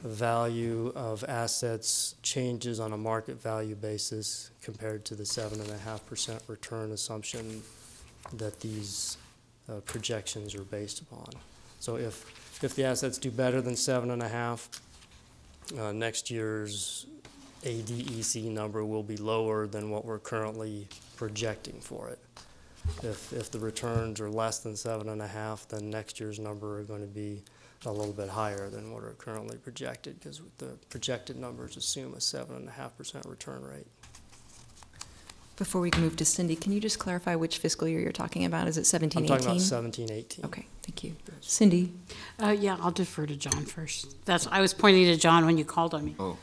value of assets changes on a market value basis compared to the seven and a half percent return assumption that these uh, projections are based upon. So if, if the assets do better than seven and a half, uh, next year's ADEC number will be lower than what we're currently projecting for it. if, if the returns are less than seven and a half, then next year's number are going to be a little bit higher than what are currently projected, because the projected numbers assume a seven and a half percent return rate. Before we move to Cyndi, can you just clarify which fiscal year you're talking about? Is it 17, I'm 18? talking about seventeen, eighteen. Okay, thank you. Cyndi? Uh, yeah, I'll defer to Jon first. That's, I was pointing to Jon when you called on me. Oh,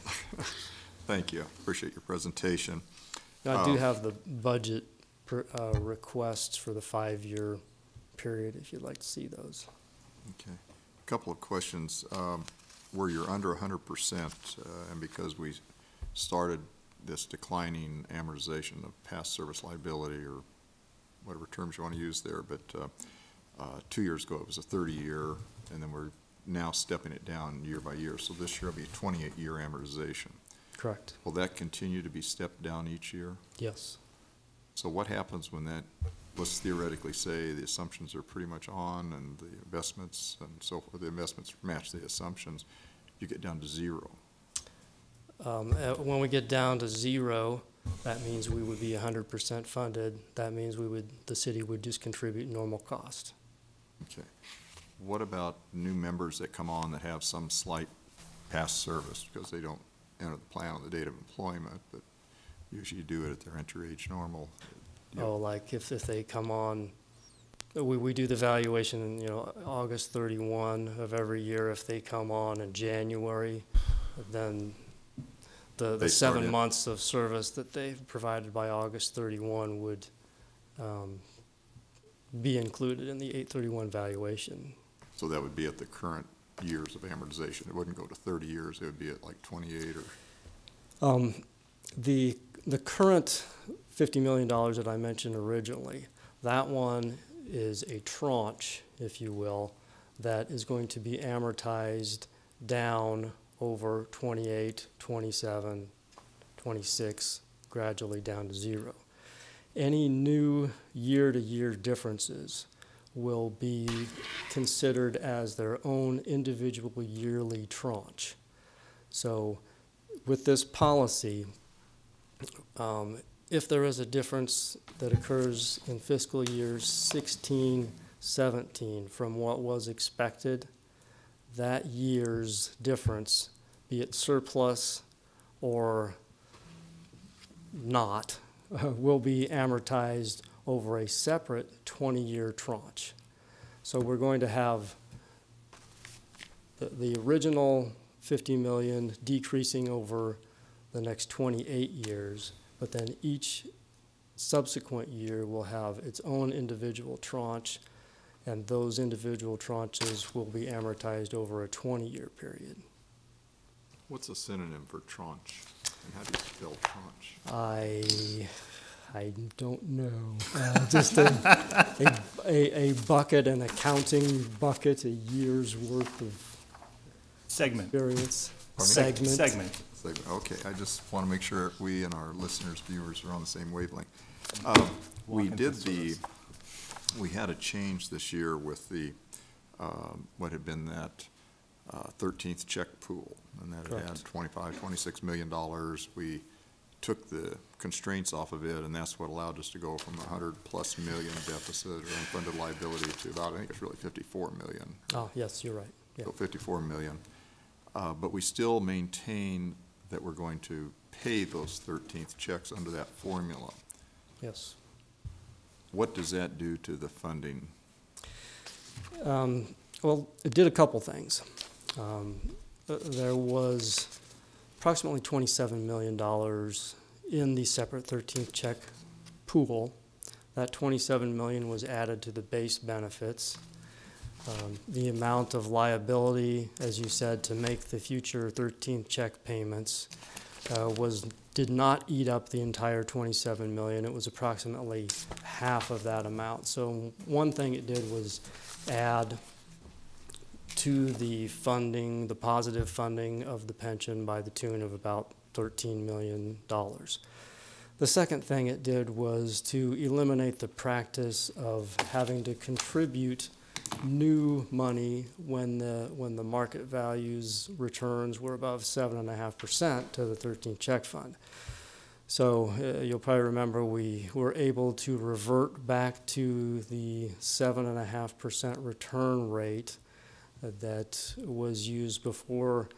thank you. Appreciate your presentation. Now, I do Um, have the budget per- uh, requests for the five-year period, if you'd like to see those. Okay. A Couple of questions. Um, Where you're under hundred percent, uh, and because we started this declining amortization of past service liability, or whatever terms you want to use there, but uh, uh, two years ago, it was a thirty-year, and then we're now stepping it down year by year. So this year will be a twenty-eight-year amortization. Correct. Will that continue to be stepped down each year? Yes. So what happens when that, let's theoretically say the assumptions are pretty much on and the investments and so forth, the investments match the assumptions, you get down to zero. Um, uh, When we get down to zero, that means we would be hundred percent funded. That means we would, the city would just contribute normal cost. Okay. What about new members that come on that have some slight past service because they don't enter the plan on the date of employment, but usually you do it at their entry age normal? Oh, like if, if they come on, we, we do the valuation, you know, August thirty-one of every year. If they come on in January, then the, the seven months of service that they've provided by August thirty-one would, um, be included in the eight thirty-one valuation. So that would be at the current years of amortization. It wouldn't go to thirty years, it would be at like twenty-eight or? Um, the, the current fifty million dollars that I mentioned originally, that one is a tranche, if you will, that is going to be amortized down over 28, 27, 26, gradually down to zero. Any new year-to-year differences will be considered as their own individual yearly tranche. So with this policy, um, if there is a difference that occurs in fiscal years 16, 17 from what was expected, that year's difference, be it surplus or not, will be amortized over a separate 20-year tranche. So we're going to have the, the original 50 million decreasing over the next 28 years, but then each subsequent year will have its own individual tranche, and those individual tranches will be amortized over a 20-year period. What's a synonym for tranche? And how do you spell tranche? I, I don't know. Uh, Just a, a, a, a bucket, an accounting bucket, a year's worth of Segment. experience. Pardon me? Segment. Segment. Segment, okay, I just want to make sure we and our listeners, viewers are on the same wavelength. Um, We Walk-in did food the, we had a change this year with the, um, what had been that uh, thirteenth check pool, and that had had Correct. twenty-five, twenty-six million dollars. We took the constraints off of it, and that's what allowed us to go from a hundred-plus million deficit or unfunded liability to about, I think it's really fifty-four million. Oh, yes, you're right. Yeah. So fifty-four million. Uh, but we still maintain that we're going to pay those thirteenth checks under that formula. Yes. What does that do to the funding? Um, Well, it did a couple things. Um, th- There was approximately $27 million in the separate 13th check pool. That 27 million was added to the base benefits. Um, The amount of liability, as you said, to make the future 13th check payments uh, was, did not eat up the entire 27 million. It was approximately half of that amount. So one thing it did was add to the funding, the positive funding of the pension by the tune of about $13 million. The second thing it did was to eliminate the practice of having to contribute new money when the, when the market values returns were above seven and a half percent to the 13th check fund. So uh, you'll probably remember we were able to revert back to the seven and a half percent return rate that was used before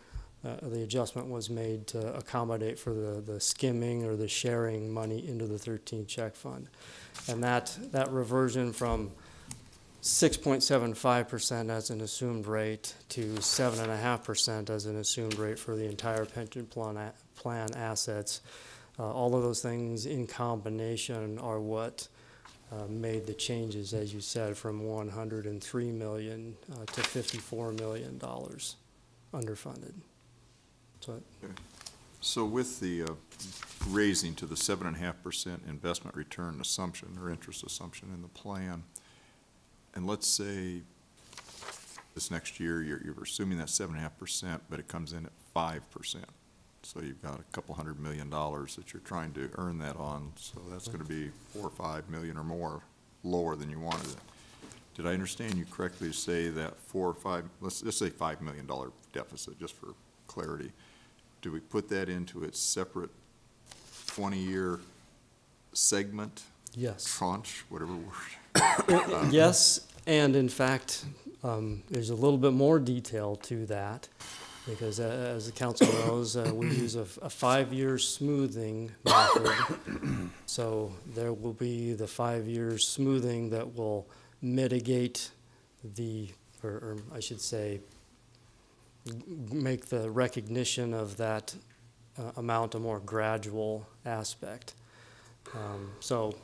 uh, the adjustment was made to accommodate for the, the skimming or the sharing money into the 13 check fund. And that, that reversion from 6.75% as an assumed rate to 7.5% as an assumed rate for the entire pension plan, plan assets. Uh, all of those things in combination are what uh, made the changes, as you said, from 103 million uh, to 54 million dollars underfunded. So So with the uh, raising to the seven and a half percent investment return assumption or interest assumption in the plan, and let's say this next year, you're, you're assuming that seven and a half percent, but it comes in at five percent. So you've got a couple hundred million dollars that you're trying to earn that on, so that's gonna be four or five million or more lower than you wanted it. Did I understand you correctly to say that four or five, let's, let's say five million dollar deficit, just for clarity? Do we put that into its separate twenty-year segment? Yes. Tranche, whatever word. Yes, and in fact, um, there's a little bit more detail to that, because uh, as the council knows, uh, we use a five-year smoothing method. So there will be the five-year smoothing that will mitigate the, or, or I should say, make the recognition of that uh, amount a more gradual aspect. Um, So,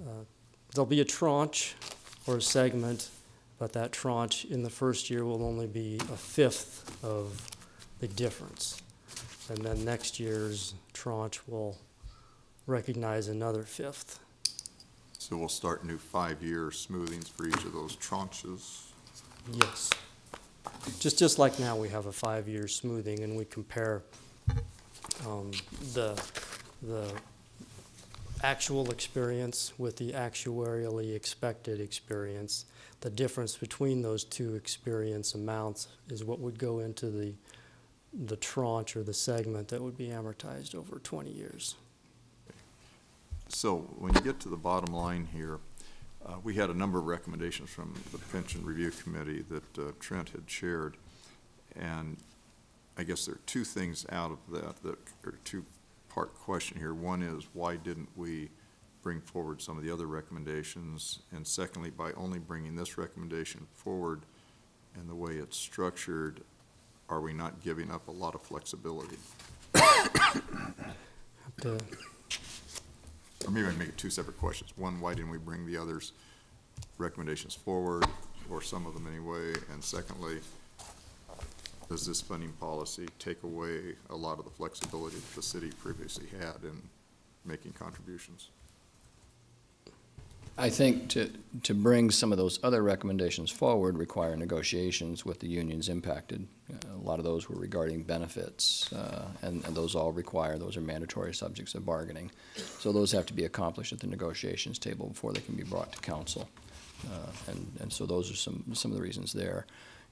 uh, there'll be a tranche or a segment, but that tranche in the first year will only be a fifth of the difference. And then next year's tranche will recognize another fifth. So we'll start new five-year smoothings for each of those tranches. Yes. Just, just like now, we have a five-year smoothing, and we compare um, the, the actual experience with the actuarially expected experience. The difference between those two experience amounts is what would go into the, the tranche or the segment that would be amortized over 20 years. So when you get to the bottom line here, uh, we had a number of recommendations from the Pension Review Committee that uh, Trent had shared. And I guess there are two things out of that, that are two-part question here. One is, why didn't we bring forward some of the other recommendations? And secondly, by only bringing this recommendation forward and the way it's structured, are we not giving up a lot of flexibility? The- Or maybe I make it two separate questions. One, why didn't we bring the others' recommendations forward, or some of them anyway? And secondly, does this funding policy take away a lot of the flexibility that the city previously had in making contributions? I think to, to bring some of those other recommendations forward require negotiations with the unions impacted. Uh, A lot of those were regarding benefits, uh, and, and those all require, those are mandatory subjects of bargaining. So those have to be accomplished at the negotiations table before they can be brought to council. Uh, And, and so those are some, some of the reasons there.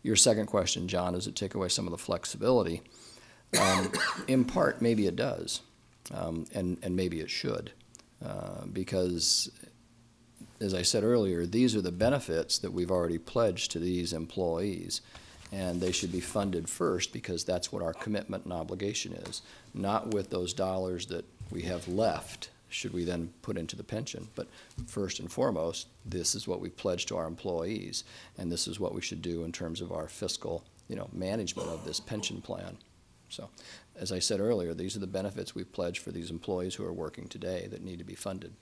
Your second question, Jon, does it take away some of the flexibility? Um, In part, maybe it does, um, and, and maybe it should, uh, because as I said earlier, these are the benefits that we've already pledged to these employees. And they should be funded first because that's what our commitment and obligation is, not with those dollars that we have left, should we then put into the pension. But first and foremost, this is what we pledged to our employees, and this is what we should do in terms of our fiscal, you know, management of this pension plan. So, as I said earlier, these are the benefits we've pledged for these employees who are working today that need to be funded.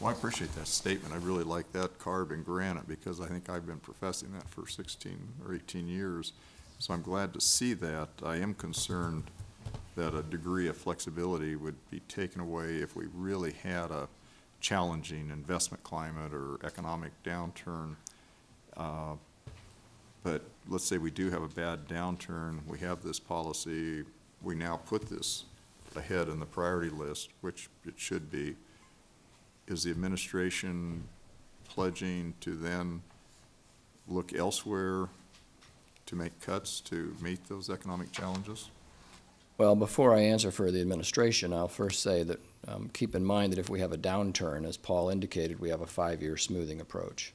Well, I appreciate that statement. I really like that carved in granite because I think I've been professing that for 16 or 18 years. So I'm glad to see that. I am concerned that a degree of flexibility would be taken away if we really had a challenging investment climate or economic downturn. Uh, But let's say we do have a bad downturn, we have this policy, we now put this ahead in the priority list, which it should be. Is the administration pledging to then look elsewhere to make cuts to meet those economic challenges? Well, before I answer for the administration, I'll first say that, um, keep in mind that if we have a downturn, as Paul indicated, we have a five-year smoothing approach.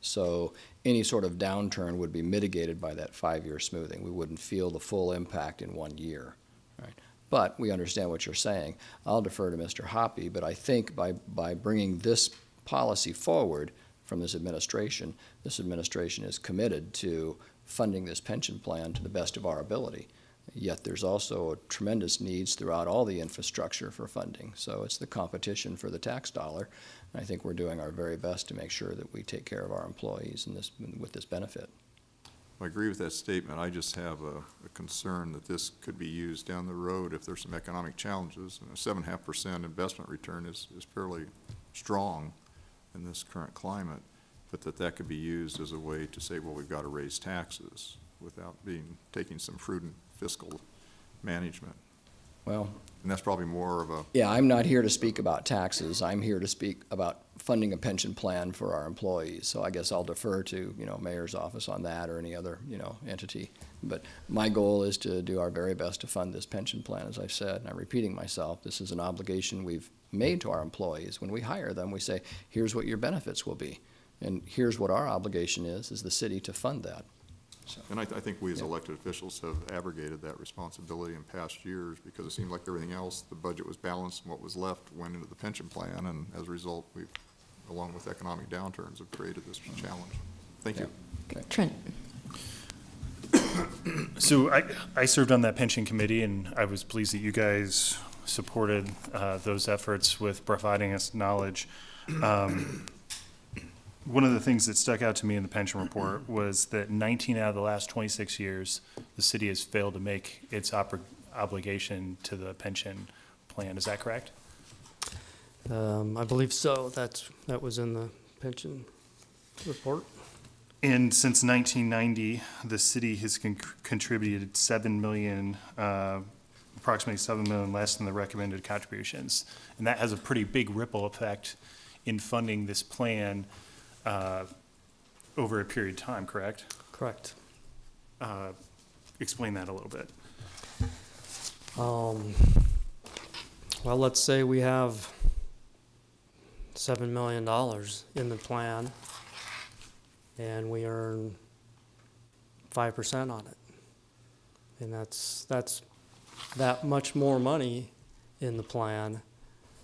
So any sort of downturn would be mitigated by that five-year smoothing. We wouldn't feel the full impact in one year. right? But we understand what you're saying. I'll defer to Mr. Hoppe, but I think by, by bringing this policy forward from this administration, this administration is committed to funding this pension plan to the best of our ability. Yet there's also tremendous needs throughout all the infrastructure for funding. So it's the competition for the tax dollar. And I think we're doing our very best to make sure that we take care of our employees in this, with this benefit. I agree with that statement. I just have a, a concern that this could be used down the road if there's some economic challenges. And a seven and a half percent investment return is, is fairly strong in this current climate, but that that could be used as a way to say, well, we've got to raise taxes without being, taking some prudent fiscal management. Well, And that's probably more of a, Yeah, I'm not here to speak about taxes. I'm here to speak about funding a pension plan for our employees. So I guess I'll defer to, you know, mayor's office on that or any other, you know, entity. But my goal is to do our very best to fund this pension plan, as I've said, and I'm repeating myself. This is an obligation we've made to our employees. When we hire them, we say, here's what your benefits will be. And here's what our obligation is, is the city to fund that. And I, I think we as Yeah. elected officials have abrogated that responsibility in past years because it seemed like everything else, the budget was balanced and what was left went into the pension plan. And as a result, we've, along with economic downturns, have created this challenge. Thank you. Trent. So I, I served on that pension committee, and I was pleased that you guys supported uh, those efforts with providing us knowledge. Um, One of the things that stuck out to me in the pension report was that 19 out of the last 26 years, the city has failed to make its obligation to the pension plan. Is that correct? Um, I believe so. That's, that was in the pension report. And since 1990, the city has con- contributed 7 million, uh, approximately 7 million less than the recommended contributions. And that has a pretty big ripple effect in funding this plan uh, over a period of time, correct? Correct. Uh, Explain that a little bit. Um, well, let's say we have seven million dollars in the plan, and we earn five percent on it. And that's, that's that much more money in the plan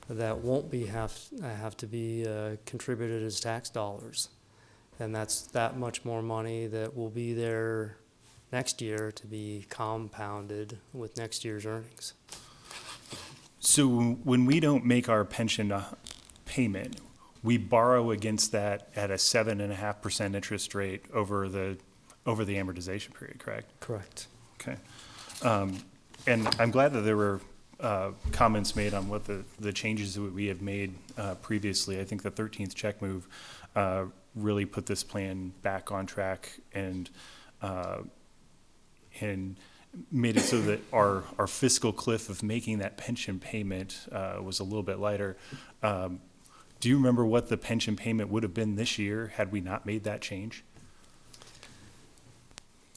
that won't be have, have to be uh, contributed as tax dollars. And that's that much more money that will be there next year to be compounded with next year's earnings. So when we don't make our pension uh, payment, we borrow against that at a seven and a half percent interest rate over the, over the amortization period, correct? Correct. Okay. Um, And I'm glad that there were uh, comments made on what the, the changes that we have made uh, previously. I think the 13th check move uh, really put this plan back on track and, uh, and made it so that our, our fiscal cliff of making that pension payment uh, was a little bit lighter. Um, Do you remember what the pension payment would have been this year had we not made that change?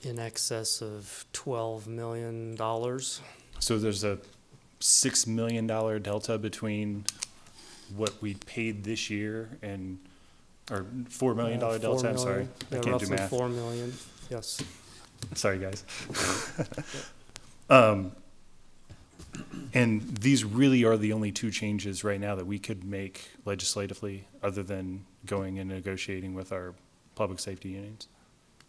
In excess of twelve million dollars. So there's a six million dollar delta between what we paid this year and, or four million dollar Uh, delta, four I'm sorry. million. I can't do math. four million, yes. Sorry, guys. Um, and these really are the only two changes right now that we could make legislatively, other than going and negotiating with our public safety unions.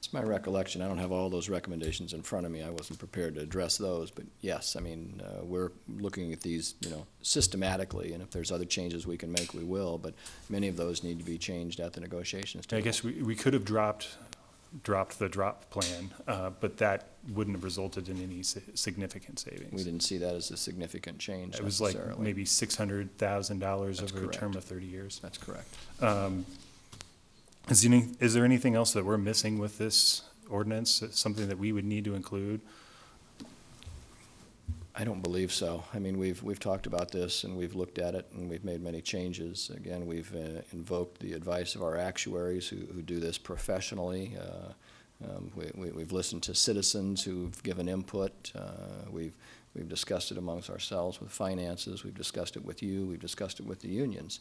It's my recollection, I don't have all those recommendations in front of me, I wasn't prepared to address those, but yes, I mean, uh, we're looking at these, you know, systematically, and if there's other changes we can make, we will, but many of those need to be changed at the negotiations table. I guess we, we could have dropped, dropped the drop plan, uh, but that wouldn't have resulted in any si- significant savings. We didn't see that as a significant change It was like maybe six hundred thousand dollars over a term of thirty years. That's correct. Um, Is any, is there anything else that we're missing with this ordinance, something that we would need to include? I don't believe so. I mean, we've, we've talked about this, and we've looked at it, and we've made many changes. Again, we've uh, invoked the advice of our actuaries who, who do this professionally. Uh, um, we, we- we've listened to citizens who've given input. Uh, We've, We've discussed it amongst ourselves with finances, we've discussed it with you, we've discussed it with the unions.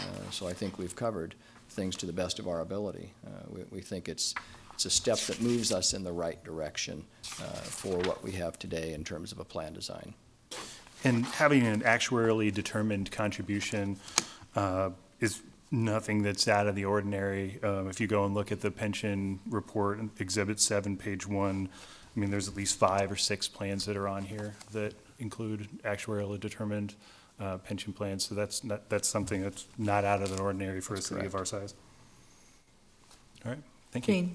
Uh, So I think we've covered things to the best of our ability. Uh, We, we think it's, it's a step that moves us in the right direction uh, for what we have today in terms of a plan design. And having an actuarially determined contribution uh, is nothing that's out of the ordinary. Um, If you go and look at the pension report, Exhibit 7, page 1, I mean, there's at least five or six plans that are on here that include actuarially determined uh, pension plans. So that's, not- that's something that's not out of the ordinary for a city of our size. All right, thank you. Jane?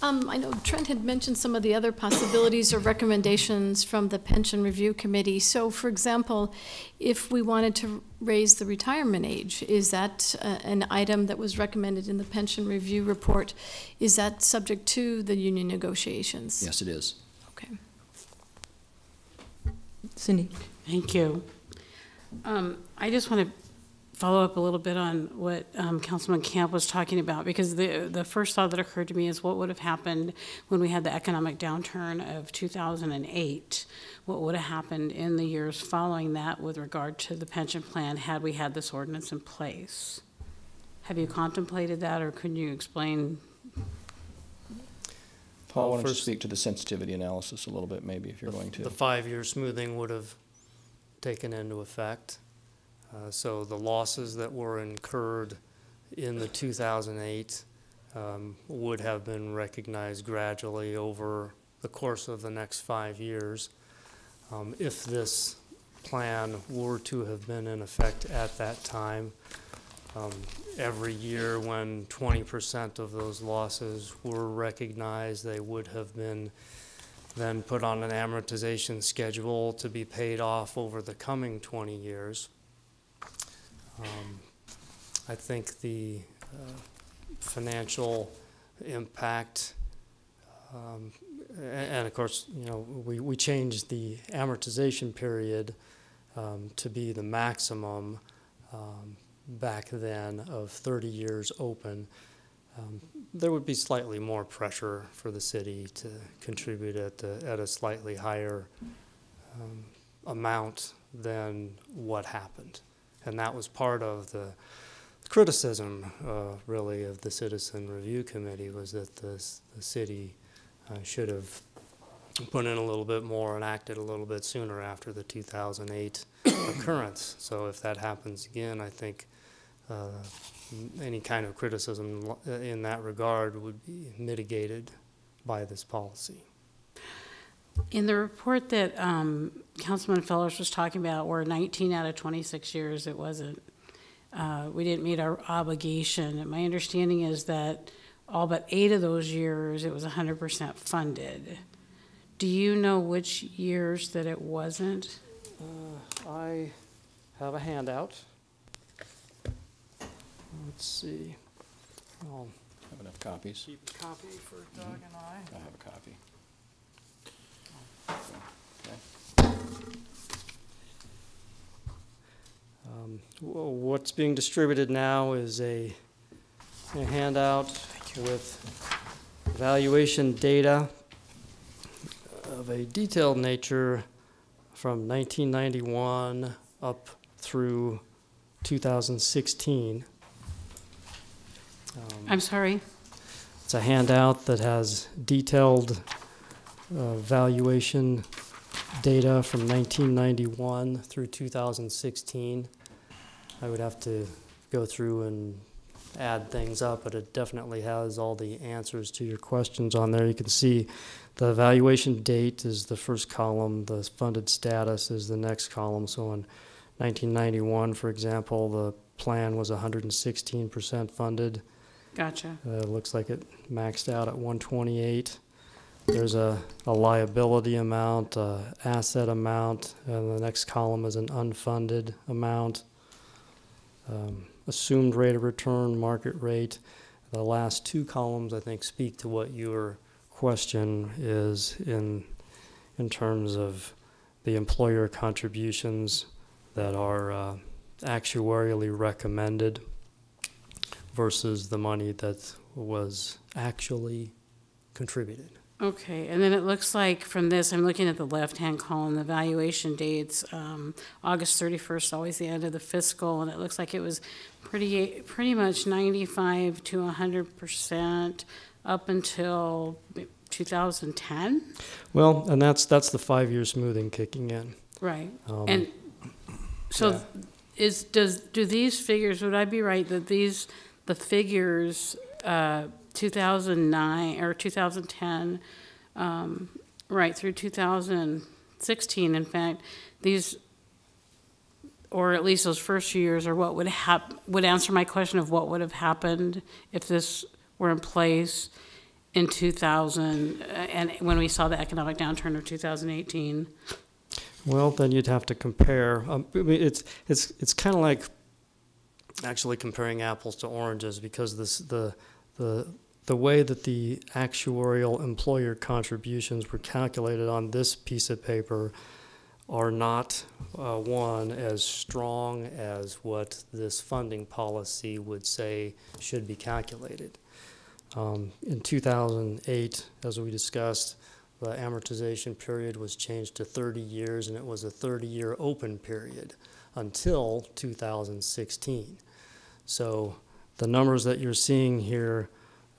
Um, I know Trent had mentioned some of the other possibilities or recommendations from the Pension Review Committee. So, for example, if we wanted to raise the retirement age, is that uh, an item that was recommended in the Pension Review report? Is that subject to the union negotiations? Yes, it is. Okay. Cyndi? Thank you. Um, I just want to follow up a little bit on what um, Councilman Camp was talking about, because the, the first thought that occurred to me is what would have happened when we had the economic downturn of 2008? What would have happened in the years following that with regard to the pension plan had we had this ordinance in place? Have you contemplated that, or can you explain? Paul, why don't you First- speak to the sensitivity analysis a little bit, maybe, if you're going to? The five-year smoothing would have taken into effect. Uh, So the losses that were incurred in the 2008 um, would have been recognized gradually over the course of the next five years. Um, If this plan were to have been in effect at that time, um, every year when 20% of those losses were recognized, they would have been then put on an amortization schedule to be paid off over the coming 20 years. Um, I think the uh, financial impact, um, a- and of course, you know, we, we changed the amortization period um, to be the maximum um, back then of 30 years open. There would be slightly more pressure for the city to contribute at, the- at a slightly higher um, amount than what happened. And that was part of the criticism, uh, really, of the Citizen Review Committee, was that the, the city uh, should have put in a little bit more and acted a little bit sooner after the 2008 occurrence. So if that happens again, I think uh, any kind of criticism uh, in that regard would be mitigated by this policy. In the report that um, Councilman Fellers was talking about, where 19 out of 26 years it wasn't, uh, we didn't meet our obligation. My understanding is that all but eight of those years it was 100% funded. Do you know which years that it wasn't? Uh, I have a handout. Let's see. I'll Have enough copies? keep a copy for Doug and I. I have a copy. Um, wh- What's being distributed now is a a handout with valuation data of a detailed nature from 1991 up through 2016. I'm sorry? It's a handout that has detailed uh, valuation data from 1991 through 2016. I would have to go through and add things up, but it definitely has all the answers to your questions on there. You can see the valuation date is the first column, the funded status is the next column. So in 1991, for example, the plan was 116% funded. Gotcha. Uh, looks like it maxed out at 128. There's a, a liability amount, a asset amount, and the next column is an unfunded amount. Um, assumed rate of return, market rate. The last two columns, I think, speak to what your question is in in terms of the employer contributions that are uh, actuarially recommended versus the money that was actually contributed. Okay, and then it looks like from this, I'm looking at the left-hand column, the valuation dates, um, August 31st, always the end of the fiscal, and it looks like it was pretty, pretty much 95 to 100% up until 2010? Well, and that's, that's the five-year smoothing kicking in. Right. Um, And yeah. so is, does, do these figures, would I be right that these, the figures, uh, 2009 or 2010, um, right through 2016, in fact, these, or at least those first years, are what would hap, would answer my question of what would have happened if this were in place in 2000, uh, and when we saw the economic downturn of 2018. Well, then you'd have to compare. Um, it's it's it's kind of like actually comparing apples to oranges because this the the the way that the actuarial employer contributions were calculated on this piece of paper are not uh, one as strong as what this funding policy would say should be calculated. Um, in 2008, as we discussed, the amortization period was changed to 30 years and it was a 30 year open period until 2016. So the numbers that you're seeing here,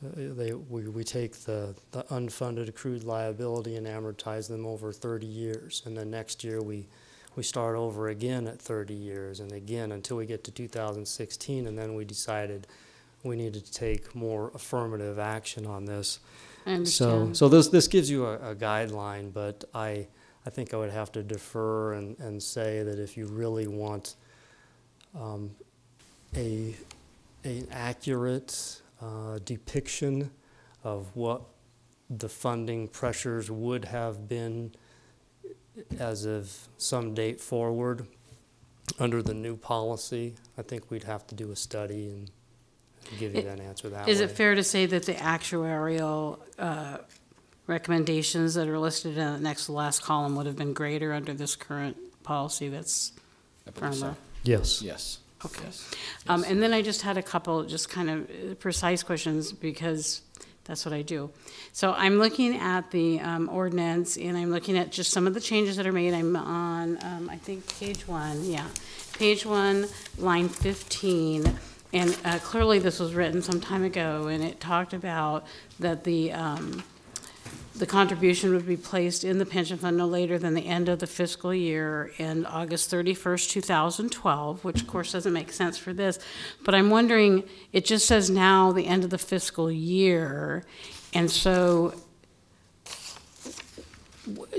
uh, they, we, we take the, the unfunded accrued liability and amortize them over 30 years. And then next year we, we start over again at 30 years and again until we get to 2016. And then we decided we needed to take more affirmative action on this. So, so this, this gives you a, a guideline, but I, I think I would have to defer and, and say that if you really want um, a, an accurate uh, depiction of what the funding pressures would have been as of some date forward under the new policy, I think we'd have to do a study and give you It- that answer that way. Is it fair to say that the actuarial uh, recommendations that are listed in the next to last column would have been greater under this current policy that's I believe so. firmer? Yes. Yes. Okay. Yes. Um, and then I just had a couple just kind of uh, precise questions because that's what I do. So I'm looking at the um, ordinance and I'm looking at just some of the changes that are made. I'm on, um, I think, page one, yeah. Page one, line 15. And uh, clearly this was written some time ago and it talked about that the, um, the contribution would be placed in the pension fund no later than the end of the fiscal year in August 31st, 2012, which of course doesn't make sense for this. But I'm wondering, it just says now the end of the fiscal year. And so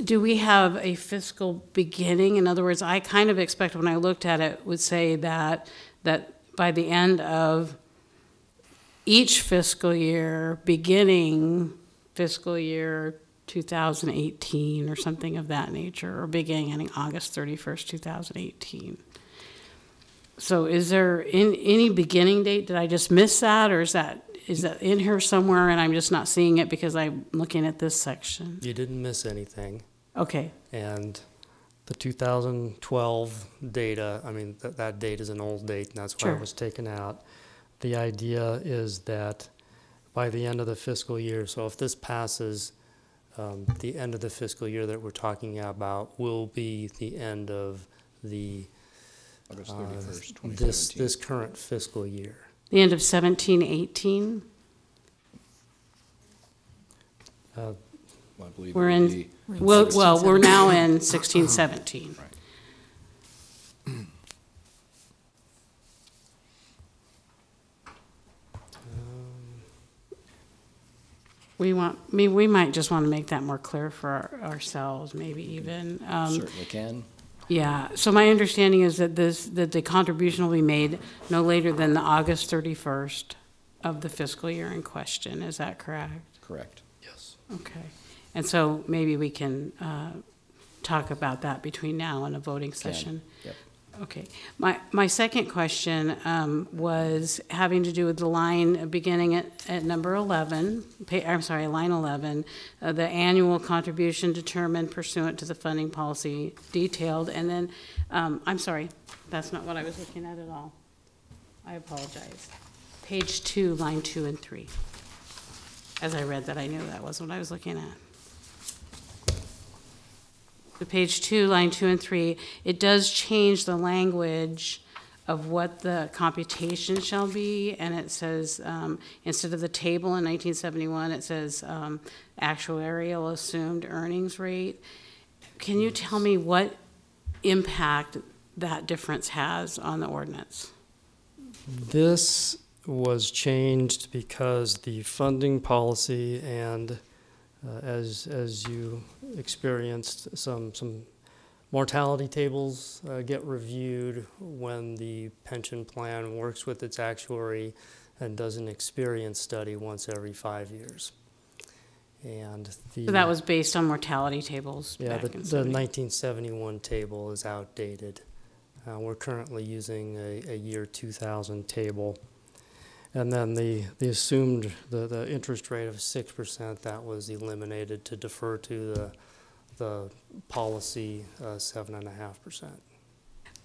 do we have a fiscal beginning? In other words, I kind of expect when I looked at it would say that, that by the end of each fiscal year, beginning fiscal year 2018 or something of that nature, or beginning in August 31st, 2018. So is there in, any beginning date? Did I just miss that, or is that, is that in here somewhere and I'm just not seeing it because I'm looking at this section? You didn't miss anything. Okay, And the 2012 data, I mean, that, that date is an old date, and that's why Sure. it was taken out. The idea is that by the end of the fiscal year, so if this passes, um, the end of the fiscal year that we're talking about will be the end of the August uh, 31st, this this current fiscal year. the end of 17, 18? Uh, Well, I believe it We're would in, be- well, well, we're now in 16, 17. Right. We want, me, we might just want to make that more clear for our- ourselves, maybe even. um, Certainly can. Yeah, so my understanding is that this, that the contribution will be made no later than the August 31st of the fiscal year in question. Is that correct? Correct. Yes. Okay. And so maybe we can uh, talk about that between now and a voting session. Yep. Okay. My, my second question um, was having to do with the line beginning at, at number 11, pa- I'm sorry, line 11, uh, the annual contribution determined pursuant to the funding policy detailed, and then, um, I'm sorry, that's not what I was looking at at all. I apologize. Page two, line two and three. As I read that, I knew that wasn't what I was looking at. The page two, line two and three, it does change the language of what the computation shall be, and it says, um, instead of the table in nineteen seventy-one, it says, um, actuarial assumed earnings rate. Can you tell me what impact that difference has on the ordinance? This was changed because the funding policy and uh, as, as you experienced, some, some mortality tables uh, get reviewed when the pension plan works with its actuary and does an experience study once every five years. And the. So that was based on mortality tables Yeah, the, the 1971 table is outdated. Uh, we're currently using a, a year 2000 table. And then the, the assumed, the, the interest rate of 6%, that was eliminated to defer to the, the policy uh, 7.5%.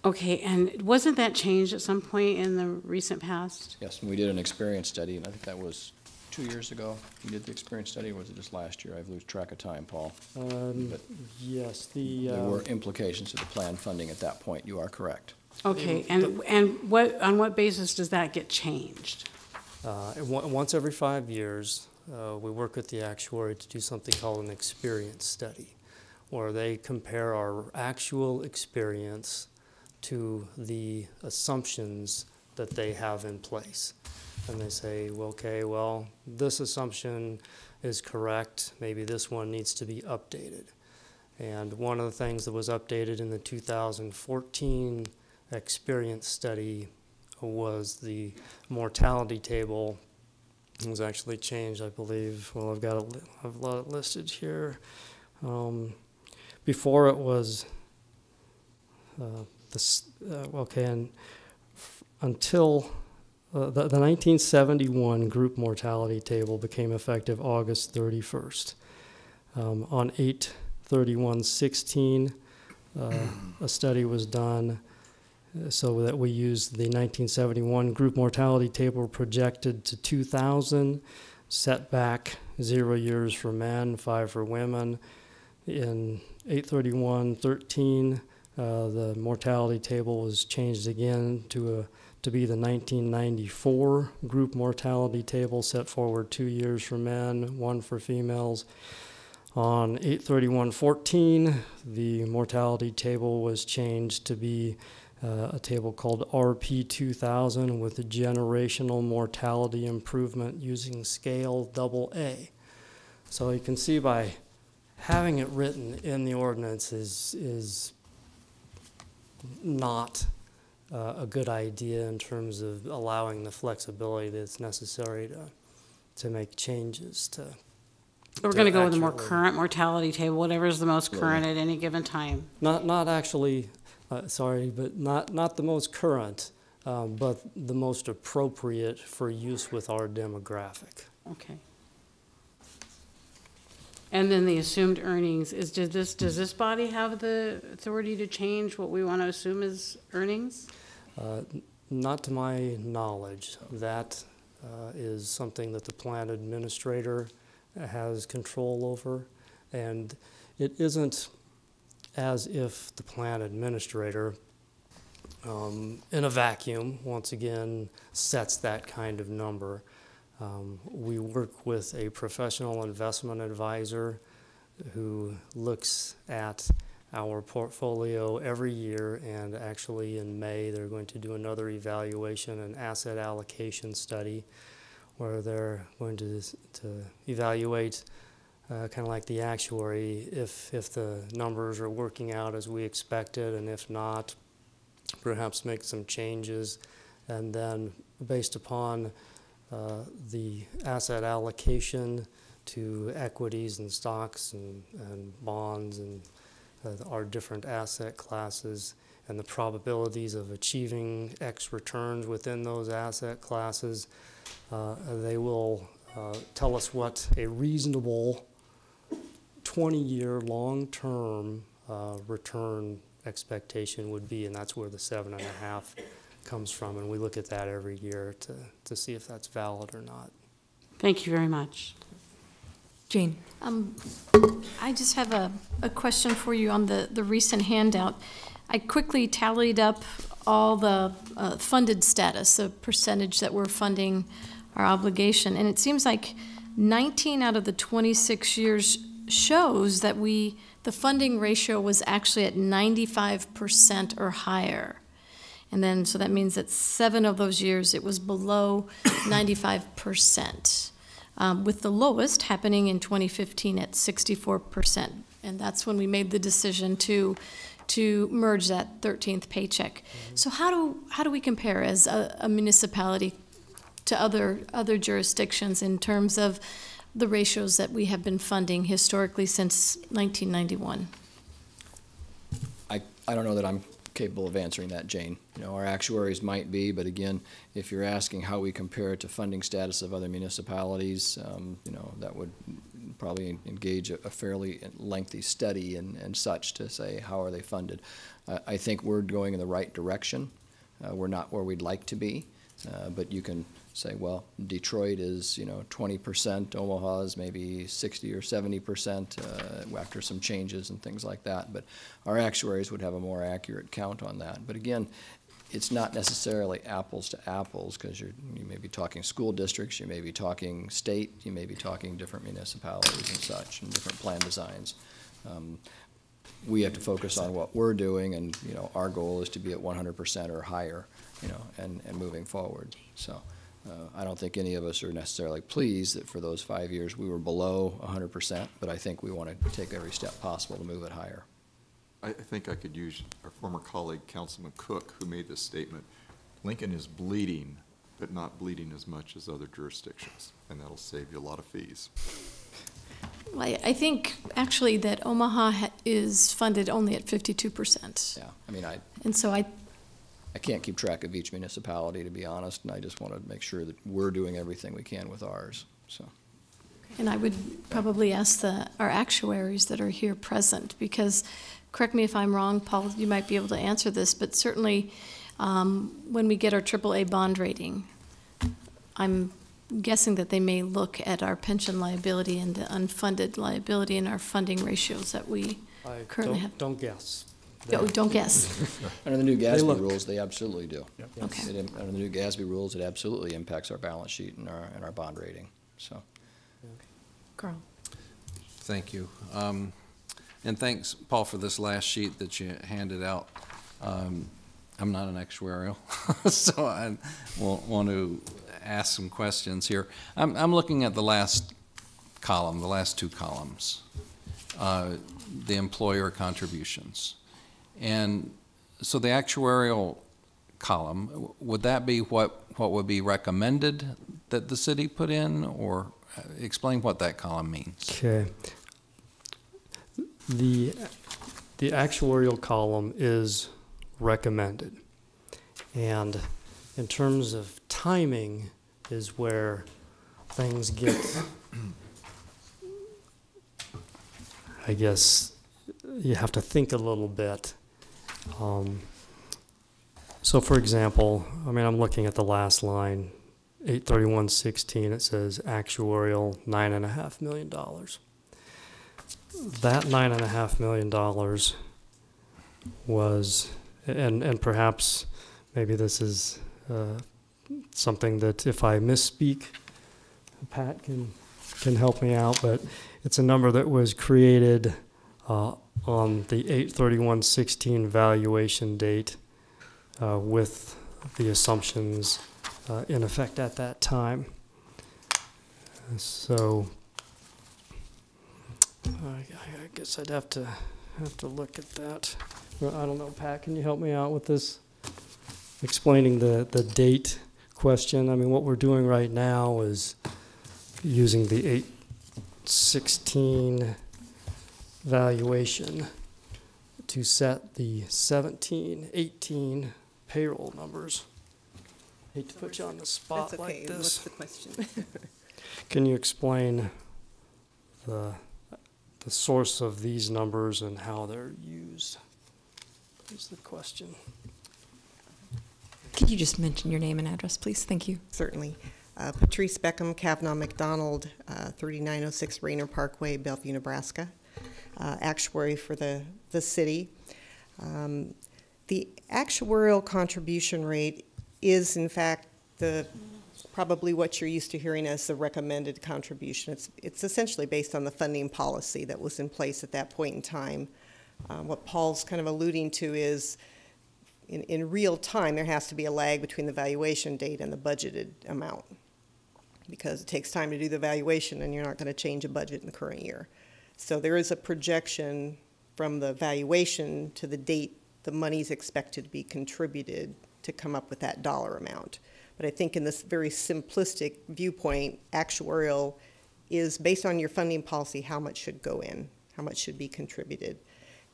Okay, and wasn't that changed at some point in the recent past? Yes, and we did an experience study, and I think that was two years ago. We did the experience study, or was it just last year? I've lost track of time, Paul. Um, But yes, the. There uh, were implications to the plan funding at that point. You are correct. Okay, and, and what, on what basis does that get changed? Uh, Once every five years, uh, we work with the actuary to do something called an experience study, where they compare our actual experience to the assumptions that they have in place. And they say, well, okay, well, this assumption is correct, maybe this one needs to be updated. And one of the things that was updated in the 2014 experience study was the mortality table. It was actually changed, I believe. Well, I've got it, I've listed here. Um, before it was uh, this, uh, okay, and until uh, the, the 1971 group mortality table became effective August 31st. Um, on 8 31 16, uh, a study was done so that we used the 1971 group mortality table projected to 2000, set back zero years for men, five for women. In 831.13, uh, the mortality table was changed again to a to be the 1994 group mortality table, set forward two years for men, one for females. On 831.14, the mortality table was changed to be uh, a table called RP 2000 with a generational mortality improvement using scale double A. So you can see by having it written in the ordinance is, is not uh, a good idea in terms of allowing the flexibility that's necessary to, to make changes to. So we're gonna go with a more current mortality table, whatever is the most current at any given time. Not, not actually, uh, sorry, but not, not the most current, um, but the most appropriate for use with our demographic. Okay. And then the assumed earnings, is, does this, does this body have the authority to change what we want to assume is earnings? Uh, Not to my knowledge. That uh, is something that the plan administrator has control over. And it isn't as if the plan administrator, um, in a vacuum, once again, sets that kind of number. Um, We work with a professional investment advisor who looks at our portfolio every year, and actually in May, they're going to do another evaluation, an asset allocation study, where they're going to, to evaluate, uh, kind of like the actuary, if, if the numbers are working out as we expected, and if not, perhaps make some changes, and then based upon uh, the asset allocation to equities and stocks and, and bonds and uh, our different asset classes and the probabilities of achieving X returns within those asset classes. Uh, they will uh, tell us what a reasonable 20 year long term uh, return expectation would be, and that's where the seven and a half comes from. And we look at that every year to, to see if that's valid or not. Thank you very much. Jane? Um, I just have a, a question for you on the, the recent handout. I quickly tallied up all the uh, funded status, the percentage that we're funding our obligation, and it seems like 19 out of the 26 years shows that we, the funding ratio was actually at 95% or higher. And then, so that means that seven of those years it was below 95%, um, with the lowest happening in 2015 at 64%. And that's when we made the decision to, to merge that 13th paycheck. So how do, how do we compare as a, a municipality to other, other jurisdictions in terms of the ratios that we have been funding historically since 1991? I, I don't know that I'm capable of answering that, Jane. You know, our actuaries might be, but again, if you're asking how we compare to funding status of other municipalities, um, you know, that would probably engage a a fairly lengthy study and, and such to say, how are they funded? I, I think we're going in the right direction. Uh, we're not where we'd like to be, uh, but you can say, well, Detroit is, you know, twenty percent, Omaha is maybe sixty or seventy percent, uh, after some changes and things like that. But our actuaries would have a more accurate count on that. But again, it's not necessarily apples to apples, because you're, may be talking school districts, you may be talking state, you may be talking different municipalities and such, and different plan designs. Um, We have to focus on what we're doing, and, you know, our goal is to be at one hundred percent or higher, you know, and, and moving forward. So, uh, I don't think any of us are necessarily pleased that for those five years, we were below hundred percent, but I think we want to take every step possible to move it higher. I, I think I could use our former colleague, Councilman Cook, who made this statement. Lincoln is bleeding, but not bleeding as much as other jurisdictions, and that'll save you a lot of fees. Well, I, I think actually that Omaha ha- is funded only at 52%. Yeah, I mean, I, And so I, I can't keep track of each municipality, to be honest, and I just want to make sure that we're doing everything we can with ours, so. and I would probably ask the, our actuaries that are here present, because, correct me if I'm wrong, Paul, you might be able to answer this, but certainly, um, when we get our AAA bond rating, I'm guessing that they may look at our pension liability and the unfunded liability and our funding ratios that we I currently don't- have. Don't guess. Oh, don't guess. Under the new They GASB look. rules, they absolutely do. Okay. It Under the new GASB rules, it absolutely impacts our balance sheet and our, and our bond rating, so. Carl. Thank you. Um, And thanks, Paul, for this last sheet that you handed out. Um, I'm not an actuarial, so I won't want to ask some questions here. I'm, I'm looking at the last column, the last two columns, uh, the employer contributions. And so the actuarial column, would that be what, what would be recommended that the city put in? Or uh, explain what that column means. Okay. The, the actuarial column is recommended. And in terms of timing is where things get, I guess, you have to think a little bit. Um, so for example, I mean, I'm looking at the last line, eight thirty-one sixteen, it says actuarial nine and a half million dollars. That nine and a half million dollars was, and, and perhaps maybe this is, uh, something that if I misspeak, Pat can, can help me out, but it's a number that was created, uh, on the eight thirty-one sixteen valuation date, uh, with the assumptions, uh, in effect at that time. So, I, I guess I'd have to, have to look at that. I don't know, Pat, can you help me out with this? Explaining the, the date question. I mean, what we're doing right now is using the eight sixteen valuation to set the seventeen, eighteen payroll numbers. Hate to put you on the spot That's like okay. this. What's the question? Can you explain the, the source of these numbers and how they're used? Is the question. Could you just mention your name and address, please? Thank you. Certainly. Uh, Patrice Beckham, Cavanaugh Macdonald, uh, 3906 Raynor Parkway, Bellevue, Nebraska, uh, actuary for the, the city. Um, the actuarial contribution rate is, in fact, the probably what you're used to hearing as the recommended contribution. It's, it's essentially based on the funding policy that was in place at that point in time. Uh, what Paul's kind of alluding to is in, in real time, there has to be a lag between the valuation date and the budgeted amount because it takes time to do the valuation and you're not going to change a budget in the current year. So there is a projection from the valuation to the date the money's expected to be contributed to come up with that dollar amount. But I think in this very simplistic viewpoint, actuarial is based on your funding policy, how much should go in, how much should be contributed.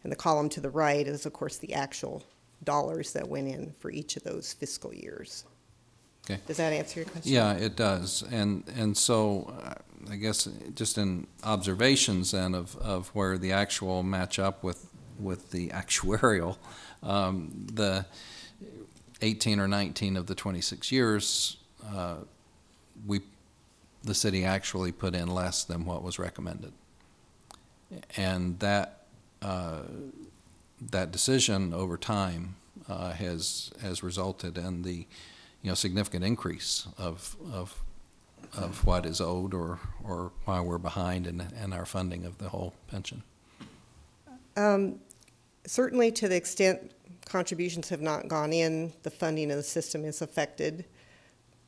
And the column to the right is, of course, the actual dollars that went in for each of those fiscal years. Okay. Does that answer your question? Yeah, it does. And, and so uh, I guess just in observations then of, of where the actual match up with, with the actuarial, um, the 18 or 19 of the 26 years, uh, we, the city actually put in less than what was recommended. And that, uh, that decision over time uh, has, has resulted in the, you know, significant increase of, of, of what is owed or, or why we're behind in, in our funding of the whole pension. Um, certainly to the extent contributions have not gone in, the funding of the system is affected.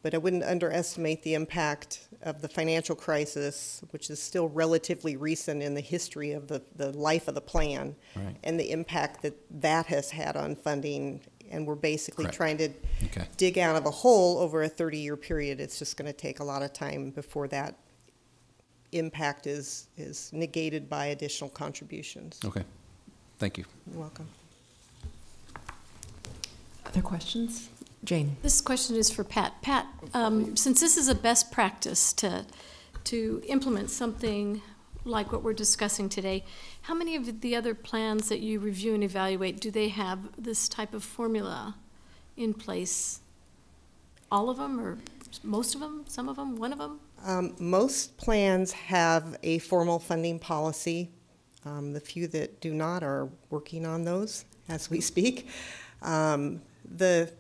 But I wouldn't underestimate the impact of the financial crisis, which is still relatively recent in the history of the, the life of the plan, Right. and the impact that that has had on funding. And we're basically Correct. trying to Okay. dig out of a hole over a 30 year period. It's just going to take a lot of time before that impact is, is negated by additional contributions. Okay. Thank you. You're welcome. Other questions? Jane? This question is for Pat. Pat, um, since this is a best practice to, to implement something like what we're discussing today, how many of the other plans that you review and evaluate, do they have this type of formula in place? All of them, or most of them, some of them, one of them? Um, most plans have a formal funding policy. Um, the few that do not are working on those as we speak. Um, the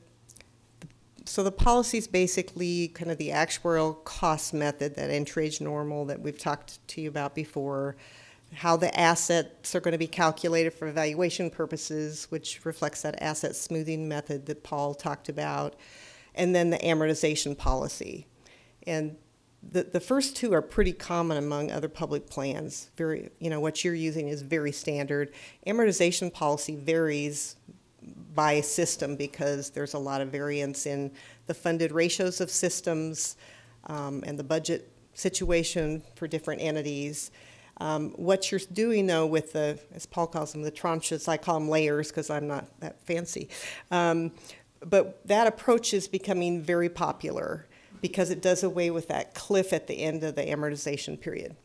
so the policy is basically kind of the actuarial cost method, that entry age normal that we've talked to you about before, how the assets are going to be calculated for evaluation purposes, which reflects that asset smoothing method that Paul talked about, and then the amortization policy. And the, the first two are pretty common among other public plans. Very, you know, what you're using is very standard. Amortization policy varies by system because there's a lot of variance in the funded ratios of systems um, and the budget situation for different entities. Um, what you're doing though with the, as Paul calls them, the tranches, I call them layers because I'm not that fancy. Um, but that approach is becoming very popular because it does away with that cliff at the end of the amortization period.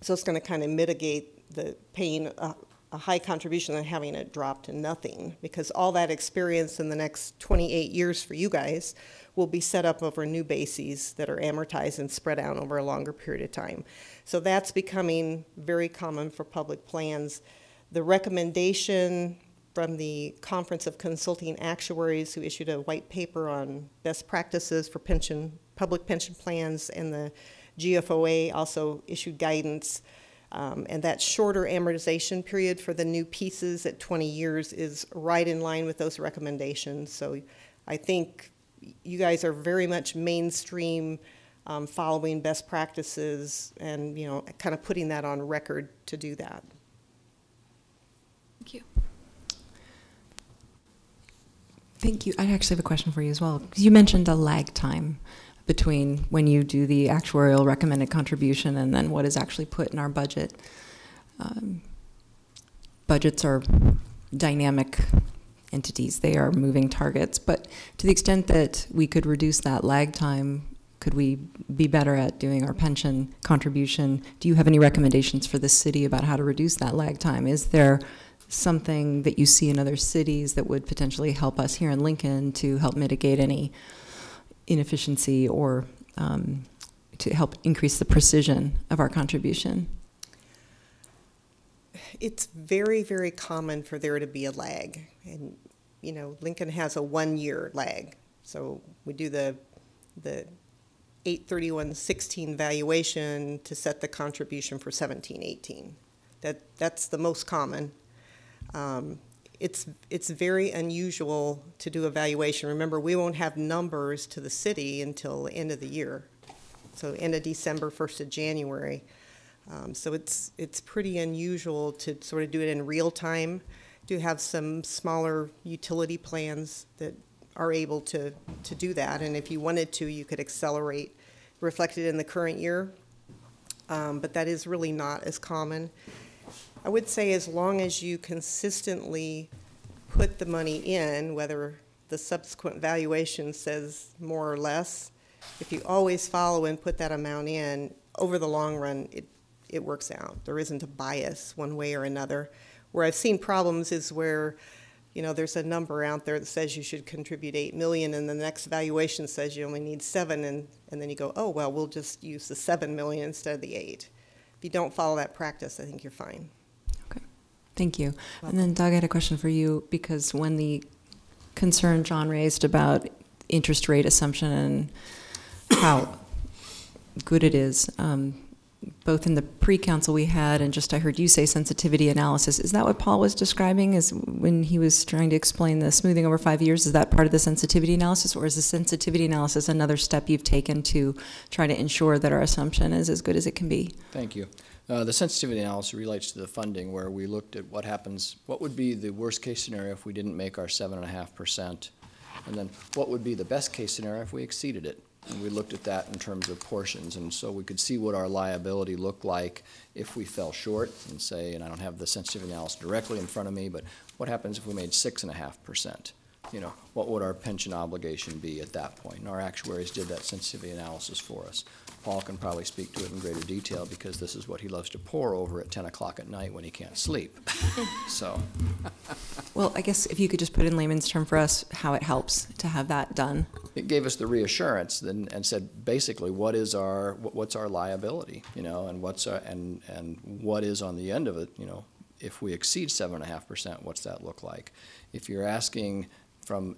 So it's going to kind of mitigate the pain a, a high contribution and having it drop to nothing because all that experience in the next 28 years for you guys will be set up over new bases that are amortized and spread out over a longer period of time. So that's becoming very common for public plans. The recommendation from the Conference of Consulting Actuaries, who issued a white paper on best practices for pension, public pension plans, and the GFOA also issued guidance. Um, and that shorter amortization period for the new pieces at 20 years is right in line with those recommendations. So I think you guys are very much mainstream um, following best practices and, you know, kind of putting that on record to do that. Thank you. Thank you. I actually have a question for you as well. You mentioned a lag time between when you do the actuarial recommended contribution and then what is actually put in our budget. Um, budgets are dynamic entities, they are moving targets, but to the extent that we could reduce that lag time, could we be better at doing our pension contribution? Do you have any recommendations for the city about how to reduce that lag time? Is there something that you see in other cities that would potentially help us here in Lincoln to help mitigate any inefficiency or um, to help increase the precision of our contribution? It's very, very common for there to be a lag. And, you know, Lincoln has a one-year lag. So we do the, the 83116 valuation to set the contribution for 1718. That, that's the most common. Um, it's, it's very unusual to do evaluation. Remember, we won't have numbers to the city until the end of the year. So end of December, first of January. Um, so it's, it's pretty unusual to sort of do it in real time. Do have some smaller utility plans that are able to, to do that. And if you wanted to, you could accelerate, reflect it in the current year. Um, but that is really not as common. I would say as long as you consistently put the money in, whether the subsequent valuation says more or less, if you always follow and put that amount in, over the long run, it, it works out. There isn't a bias one way or another. Where I've seen problems is where, you know, there's a number out there that says you should contribute eight million and the next valuation says you only need seven and, and then you go, oh, well, we'll just use the seven million instead of the eight. If you don't follow that practice, I think you're fine. Thank you. And then Doug, I had a question for you because when the concern Jon raised about interest rate assumption and how good it is, um, both in the pre-council we had and just I heard you say sensitivity analysis. Is that what Paul was describing? Is when he was trying to explain the smoothing over five years? Is that part of the sensitivity analysis, or is the sensitivity analysis another step you've taken to try to ensure that our assumption is as good as it can be? Thank you. Uh, the sensitivity analysis relates to the funding, where we looked at what happens, what would be the worst case scenario if we didn't make our seven and then what would be the best case scenario if we exceeded it. And we looked at that in terms of portions, and so we could see what our liability looked like if we fell short, and say, and I don't have the sensitivity analysis directly in front of me, but what happens if we made six and a half percent? You know, what would our pension obligation be at that point? And our actuaries did that sensitivity analysis for us. Paul can probably speak to it in greater detail because this is what he loves to pour over at 10 o'clock at night when he can't sleep. so. Well, I guess if you could just put in layman's term for us how it helps to have that done. It gave us the reassurance then, and said basically what is our what's our liability, you know, and what's our, and and what is on the end of it, you know, if we exceed seven and a half percent, what's that look like? If you're asking from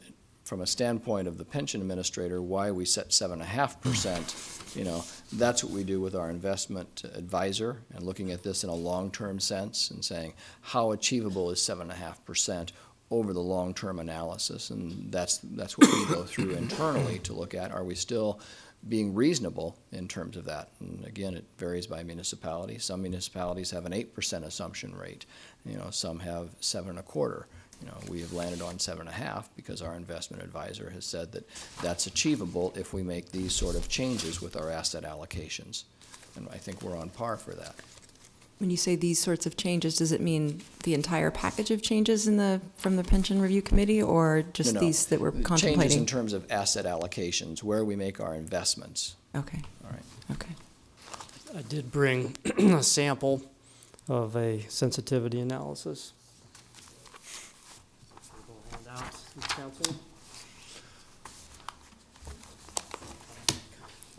from a standpoint of the pension administrator, why we set seven and a half percent, you know, that's what we do with our investment advisor and looking at this in a long-term sense and saying, how achievable is seven and a half percent over the long-term analysis? And that's, that's what we go through internally to look at. Are we still being reasonable in terms of that? And again, it varies by municipality. Some municipalities have an eight percent assumption rate. You know, some have seven and a quarter you know, we have landed on seven and a half because our investment advisor has said that that's achievable if we make these sort of changes with our asset allocations. And I think we're on par for that. When you say these sorts of changes, does it mean the entire package of changes in the, from the pension review committee, or just No, no. these that we're Changes in terms of asset allocations, where we make our investments. Okay, All right. okay. I did bring a sample of a sensitivity analysis. Hand out to the council.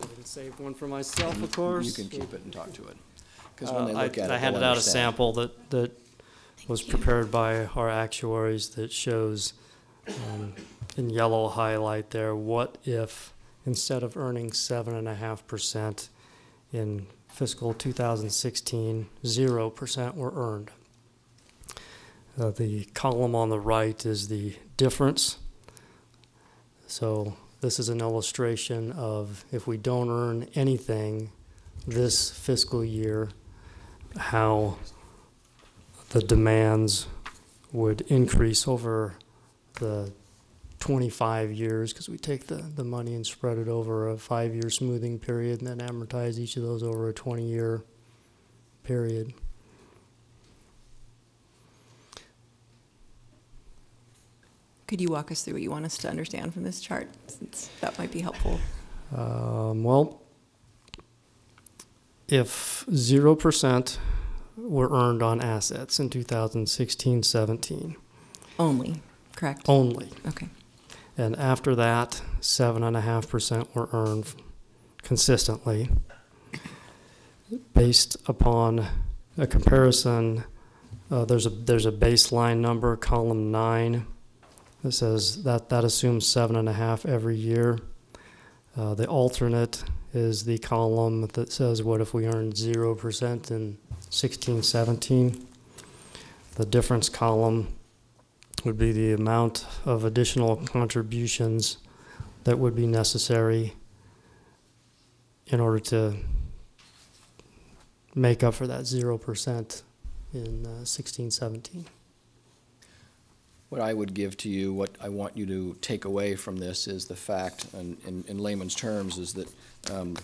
I didn't save one for myself, of course. You can keep it and talk to it. Because when Uh, they I- look at it, I handed they'll out a understand. sample that, that was prepared by our actuaries that shows um, in yellow highlight there, what if, instead of earning seven and a half percent in fiscal 2016, zero percent were earned. Uh, the column on the right is the difference. So this is an illustration of if we don't earn anything this fiscal year, how the demands would increase over the 25 years because we take the, the money and spread it over a five year smoothing period and then amortize each of those over a 20 year period. Could you walk us through what you want us to understand from this chart, since that might be helpful? Um, well, if 0% were earned on assets in 2016 17, Only, correct? only. Okay. And after that, 7.5% were earned consistently based upon a comparison. Uh, there's a there's a baseline number, column nine, that says that that assumes seven and a half every year. Uh, the alternate is the column that says what if we earned zero percent in 16, 17. The difference column would be the amount of additional contributions that would be necessary in order to make up for that zero percent in uh, 16, 17. What I would give to you, what I want you to take away from this is the fact, and in, layman's terms, is that um,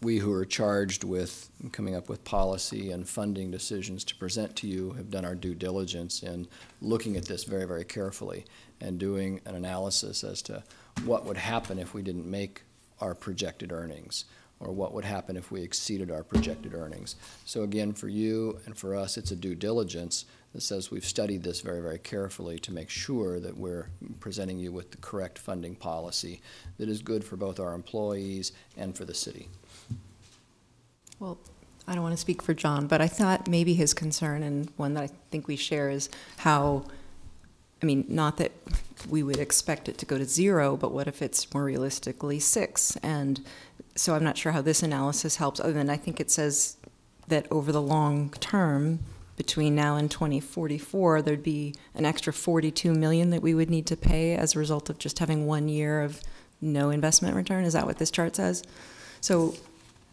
we who are charged with coming up with policy and funding decisions to present to you have done our due diligence in looking at this very, very carefully and doing an analysis as to what would happen if we didn't make our projected earnings or what would happen if we exceeded our projected earnings. So again, for you and for us, it's a due diligence that says we've studied this very, very carefully to make sure that we're presenting you with the correct funding policy that is good for both our employees and for the city. Well, I don't want to speak for John, but I thought maybe his concern, and one that I think we share, is how, I mean, not that we would expect it to go to zero, but what if it's more realistically six? And so I'm not sure how this analysis helps, other than I think it says that over the long term, between now and 2044, there'd be an extra 42 million that we would need to pay as a result of just having one year of no investment return. Is that what this chart says? So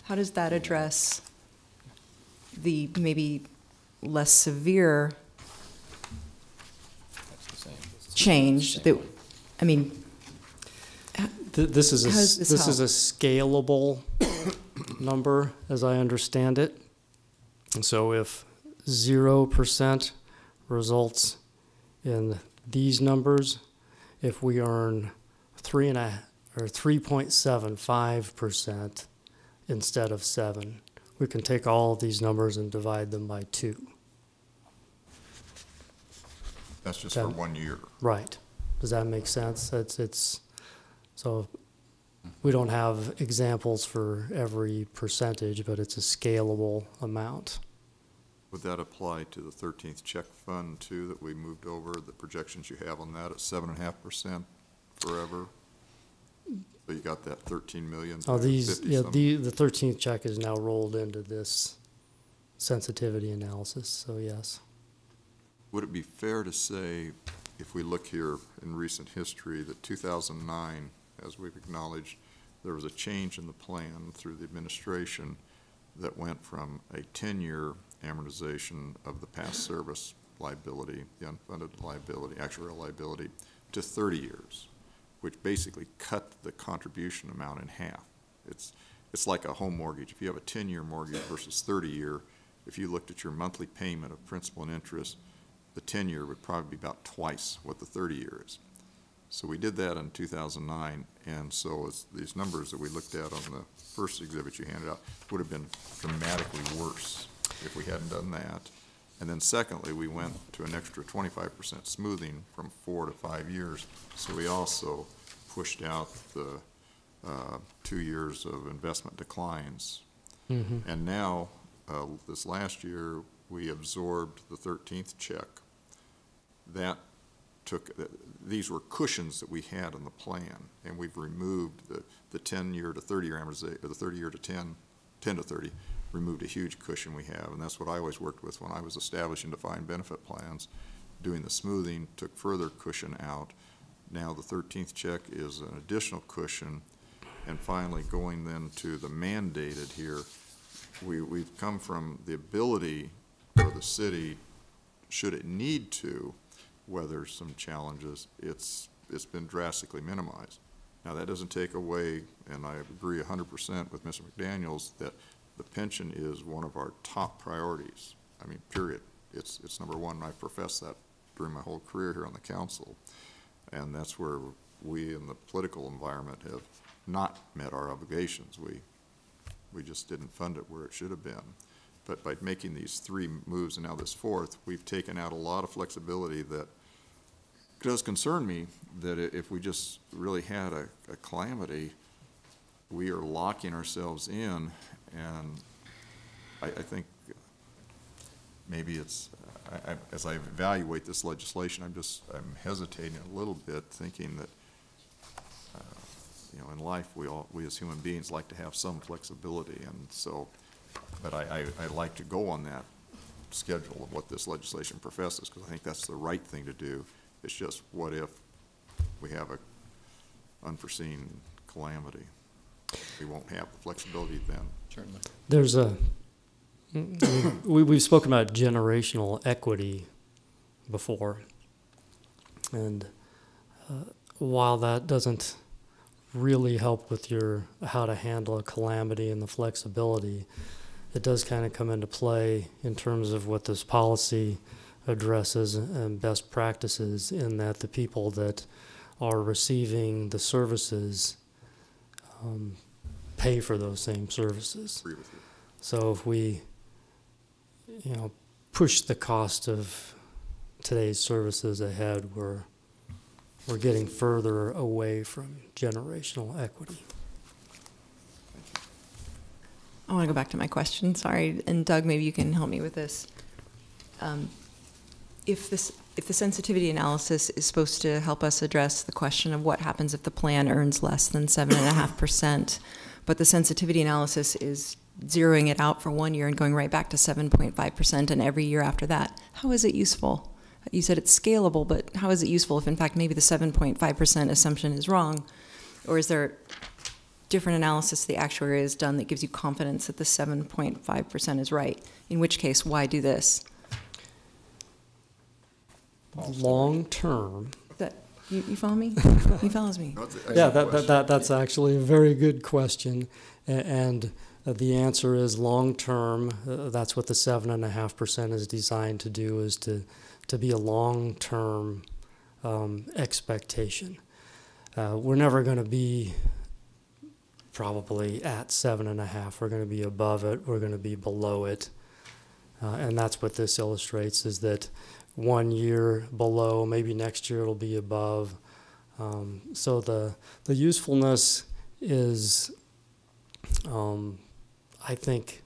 how does that address the maybe less severe change that, I mean, Th- This is a, How s- does this this is a scalable number, as I understand it. And so if zero percent results in these numbers, if we earn three and a, or three point seven five percent instead of seven, we can take all of these numbers and divide them by two. That's just for one year. Right. Does that make sense? It's, it's, so we don't have examples for every percentage, but it's a scalable amount. Would that apply to the thirteenth check fund too, that we moved over, the projections you have on that at seven and a half percent forever? So you got that thirteen million? Oh, these, yeah, some. the, the thirteenth check is now rolled into this sensitivity analysis, so yes. Would it be fair to say, if we look here in recent history, that two thousand nine, as we've acknowledged, there was a change in the plan through the administration that went from a ten-year amortization of the past service liability, the unfunded liability, actuarial liability, to thirty years, which basically cut the contribution amount in half. It's, it's like a home mortgage. If you have a ten-year mortgage versus thirty-year, if you looked at your monthly payment of principal and interest, the ten-year would probably be about twice what the thirty-year is. So we did that in two thousand nine, and so these numbers that we looked at on the first exhibit you handed out would have been dramatically worse if we hadn't done that. And then secondly, we went to an extra twenty-five percent smoothing from four to five years, so we also pushed out the, uh, two years of investment declines. Mhm. And now, uh, this last year, we absorbed the thirteenth check. That took, th- these were cushions that we had in the plan, and we've removed the, the ten-year to thirty-year amortization, or the thirty-year to 10, 10 to thirty, removed a huge cushion we have, and that's what I always worked with when I was establishing defined benefit plans. Doing the smoothing took further cushion out. Now, the thirteenth check is an additional cushion, and finally, going then to the mandated here, we, we've come from the ability for the city, should it need to, weather some challenges, it's, it's been drastically minimized. Now, that doesn't take away, and I agree hundred percent with Mr. McDaniels, that the pension is one of our top priorities. I mean, period. It's, it's number one, I professed that during my whole career here on the council. And that's where we in the political environment have not met our obligations. We, we just didn't fund it where it should have been. But by making these three moves and now this fourth, we've taken out a lot of flexibility that does concern me, that if we just really had a, a calamity, we are locking ourselves in, and I, I think maybe it's, I, I, as I evaluate this legislation, I'm just, I'm hesitating a little bit, thinking that, uh, you know, in life, we all, we as human beings like to have some flexibility, and so, but I, I, I like to go on that schedule of what this legislation professes, because I think that's the right thing to do. It's just, what if we have a unforeseen calamity? We won't have the flexibility then. Certainly. There's a, we, we've spoken about generational equity before. And uh, while that doesn't really help with your, how to handle a calamity and the flexibility, it does kind of come into play in terms of what this policy addresses and best practices in that the people that are receiving the services um, pay for those same services. Agree with you. So if we, you know, push the cost of today's services ahead, we're, we're getting further away from generational equity. I want to go back to my question, sorry, and Doug, maybe you can help me with this. Um, If this, if the sensitivity analysis is supposed to help us address the question of what happens if the plan earns less than seven and a half percent, but the sensitivity analysis is zeroing it out for one year and going right back to seven point five percent and every year after that, how is it useful? You said it's scalable, but how is it useful if in fact maybe the seven point five percent assumption is wrong? Or is there different analysis the actuary has done that gives you confidence that the seven point five percent is right? In which case, why do this? Long-term, That, you, you follow me? You follows me? No, Yeah, that, that, that, that's actually a very good question. And uh, the answer is long-term, uh, that's what the seven and a half percent is designed to do, is to, to be a long-term um, expectation. Uh, we're never going to be probably at seven and a half. We're going to be above it. We're going to be below it. Uh, and that's what this illustrates is that one year below, maybe next year it'll be above. Um, so the, the usefulness is, um, I think,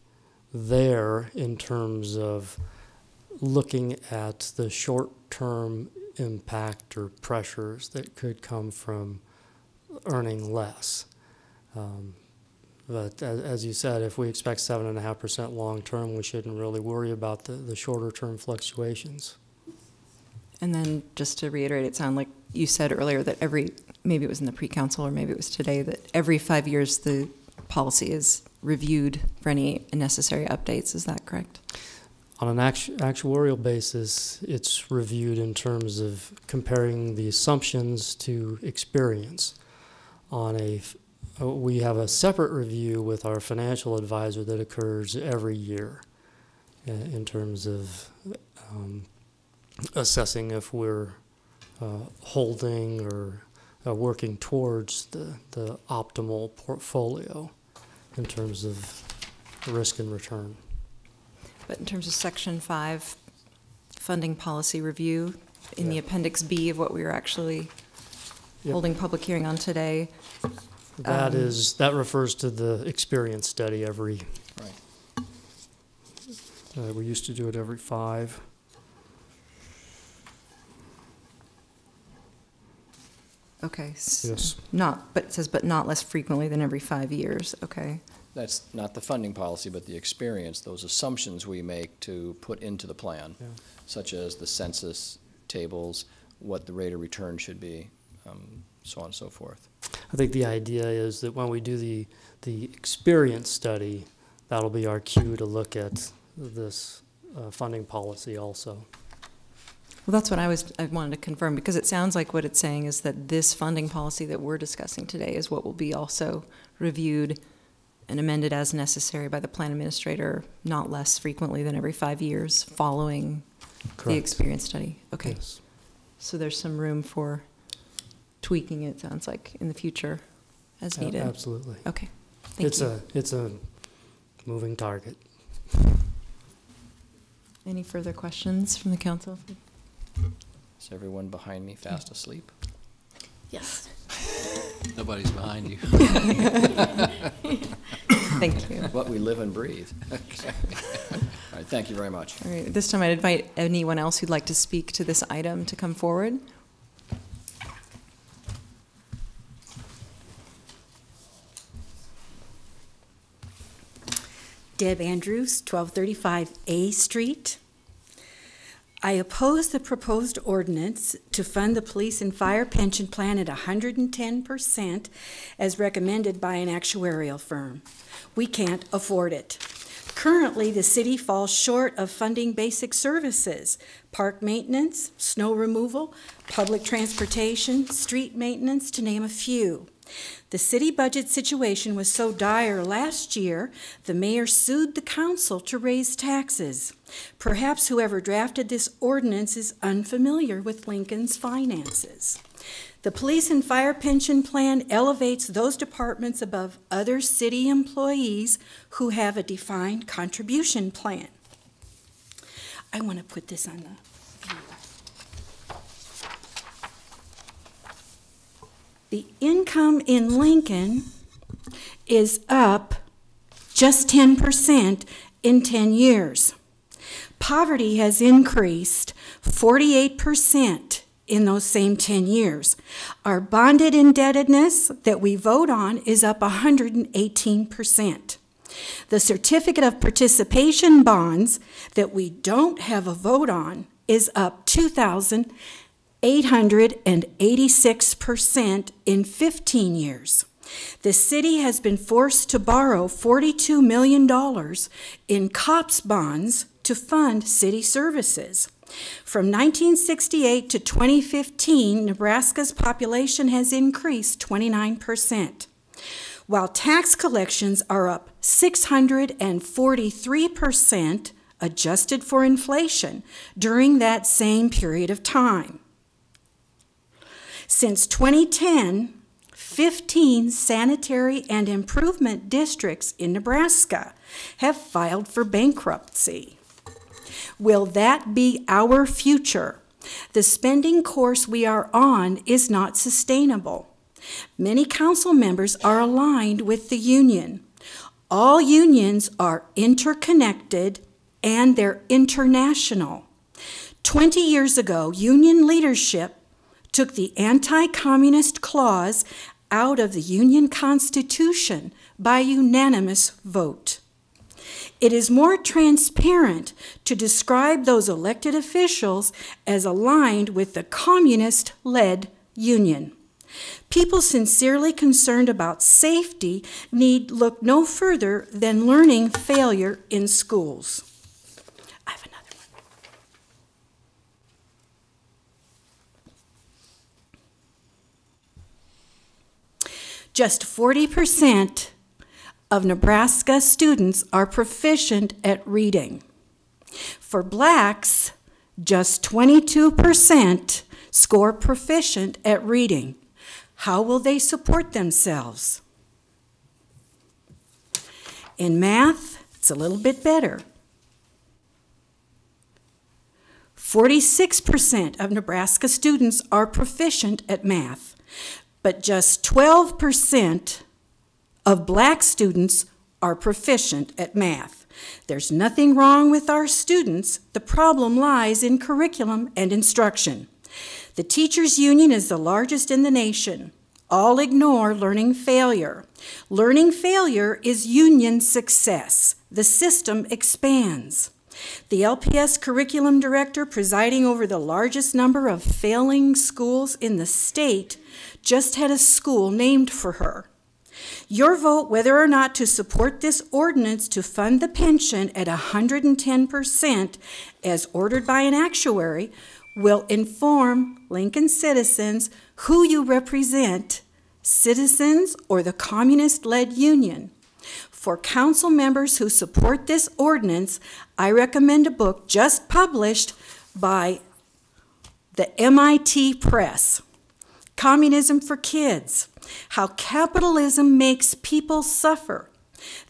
there in terms of looking at the short term impact or pressures that could come from earning less. Um, but as, as you said, if we expect seven and a half percent long term, we shouldn't really worry about the, the shorter term fluctuations. And then, just to reiterate, it sounded like you said earlier that every, maybe it was in the pre-council or maybe it was today, that every five years the policy is reviewed for any necessary updates. Is that correct? On an actu- actuarial basis, it's reviewed in terms of comparing the assumptions to experience. On a, we have a separate review with our financial advisor that occurs every year uh, in terms of um, assessing if we're uh, holding or uh, working towards the, the optimal portfolio in terms of risk and return. But in terms of section five, funding policy review, in the appendix B of what we were actually Yep. holding public hearing on today. That um, is, that refers to the experience study every. Right. Uh, we used to do it every five. Okay. s- Yes. Not, but it says, but not less frequently than every five years, okay. That's not the funding policy, but the experience, those assumptions we make to put into the plan, Yeah. such as the census tables, what the rate of return should be, um, so on and so forth. I think the idea is that when we do the, the experience study, that'll be our cue to look at this uh, funding policy also. Well, that's what I was, I wanted to confirm, because it sounds like what it's saying is that this funding policy that we're discussing today is what will be also reviewed and amended as necessary by the plan administrator, not less frequently than every five years, following the experience study. Okay. Yes. So there's some room for tweaking it, sounds like, in the future as needed. Absolutely. Okay, thank It's you. a, it's a moving target. Any further questions from the council? Is everyone behind me fast asleep? Yes. Nobody's behind you. Thank you. What we live and breathe. Okay. All right, thank you very much. All right, this time I'd invite anyone else who'd like to speak to this item to come forward. Deb Andrews, 1235 A Street. I oppose the proposed ordinance to fund the police and fire pension plan at 110% as recommended by an actuarial firm. We can't afford it. Currently, the city falls short of funding basic services, park maintenance, snow removal, public transportation, street maintenance, to name a few. The city budget situation was so dire last year, the mayor sued the council to raise taxes. Perhaps whoever drafted this ordinance is unfamiliar with Lincoln's finances. The police and fire pension plan elevates those departments above other city employees who have a defined contribution plan. I want to put this on the the income in Lincoln is up just 10% in 10 years. Poverty has increased 48% in those same 10 years. Our bonded indebtedness that we vote on is up 118%. The certificate of participation bonds that we don't have a vote on is up 2,000 886% in 15 years. The city has been forced to borrow $42 million in COPS bonds to fund city services. From 1968 to 2015, Nebraska's population has increased 29%, while tax collections are up 643% adjusted for inflation during that same period of time. Since 2010, 15 sanitary and improvement districts in Nebraska have filed for bankruptcy. Will that be our future? The spending course we are on is not sustainable. Many council members are aligned with the union. All unions are interconnected and they're international. 20 years ago, union leadership took the anti communist clause out of the Union Constitution by unanimous vote. It is more transparent to describe those elected officials as aligned with the communist led union. People sincerely concerned about safety need look no further than learning failure in schools. Just 40% of Nebraska students are proficient at reading. For blacks, just 22% score proficient at reading. How will they support themselves? In math, it's a little bit better. 46% of Nebraska students are proficient at math but just 12% of black students are proficient at math. There's nothing wrong with our students. The problem lies in curriculum and instruction. The teachers' union is the largest in the nation. All ignore learning failure. Learning failure is union success. The system expands. The LPS curriculum director presiding over the largest number of failing schools in the state just had a school named for her. Your vote whether or not to support this ordinance to fund the pension at 110% as ordered by an actuary will inform Lincoln citizens who you represent, citizens or the communist led union. For council members who support this ordinance, I recommend a book just published by the MIT Press. Communism for Kids How Capitalism Makes People Suffer.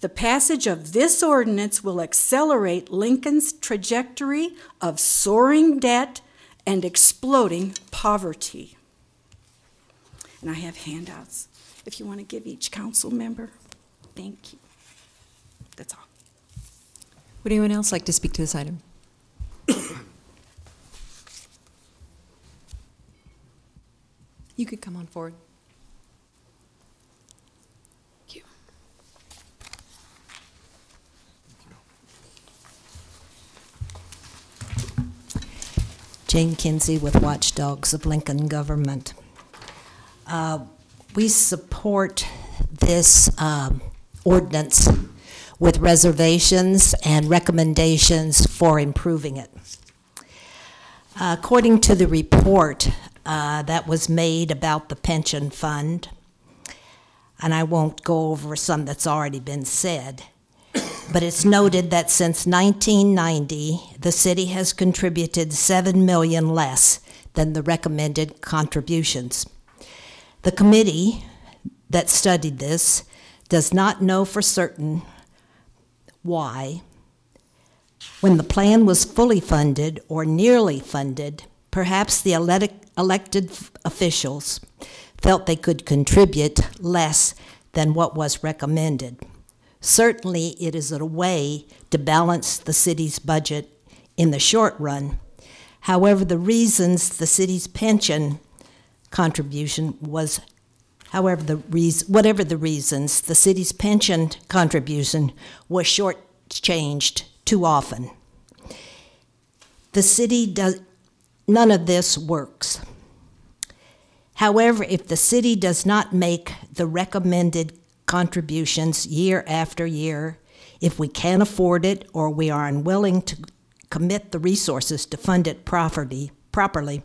The passage of this ordinance will accelerate Lincoln's trajectory of soaring debt and exploding poverty. And I have handouts if you want to give each council member. Thank you. That's all. Would anyone else like to speak to this item? You could come on forward. Thank you. Jane Kinsey with Watchdogs of Lincoln Government. Uh, We support this um, ordinance with reservations and recommendations for improving it. Uh, According to the report uh, that was made about the pension fund, and I won't go over some that's already been said, but it's noted that since 1990, the city has contributed 7 million less than the recommended contributions. The committee that studied this does not know for certain why. When the plan was fully funded or nearly funded, perhaps the elected officials felt they could contribute less than what was recommended. Certainly, it is a way to balance the city's budget in the short run. However, the reasons the city's pension contribution was, however, the reas- whatever the reasons, the city's pension contribution was shortchanged too often. The city does, none of this works. However, if the city does not make the recommended contributions year after year, if we can't afford it or we are unwilling to commit the resources to fund it properly, properly,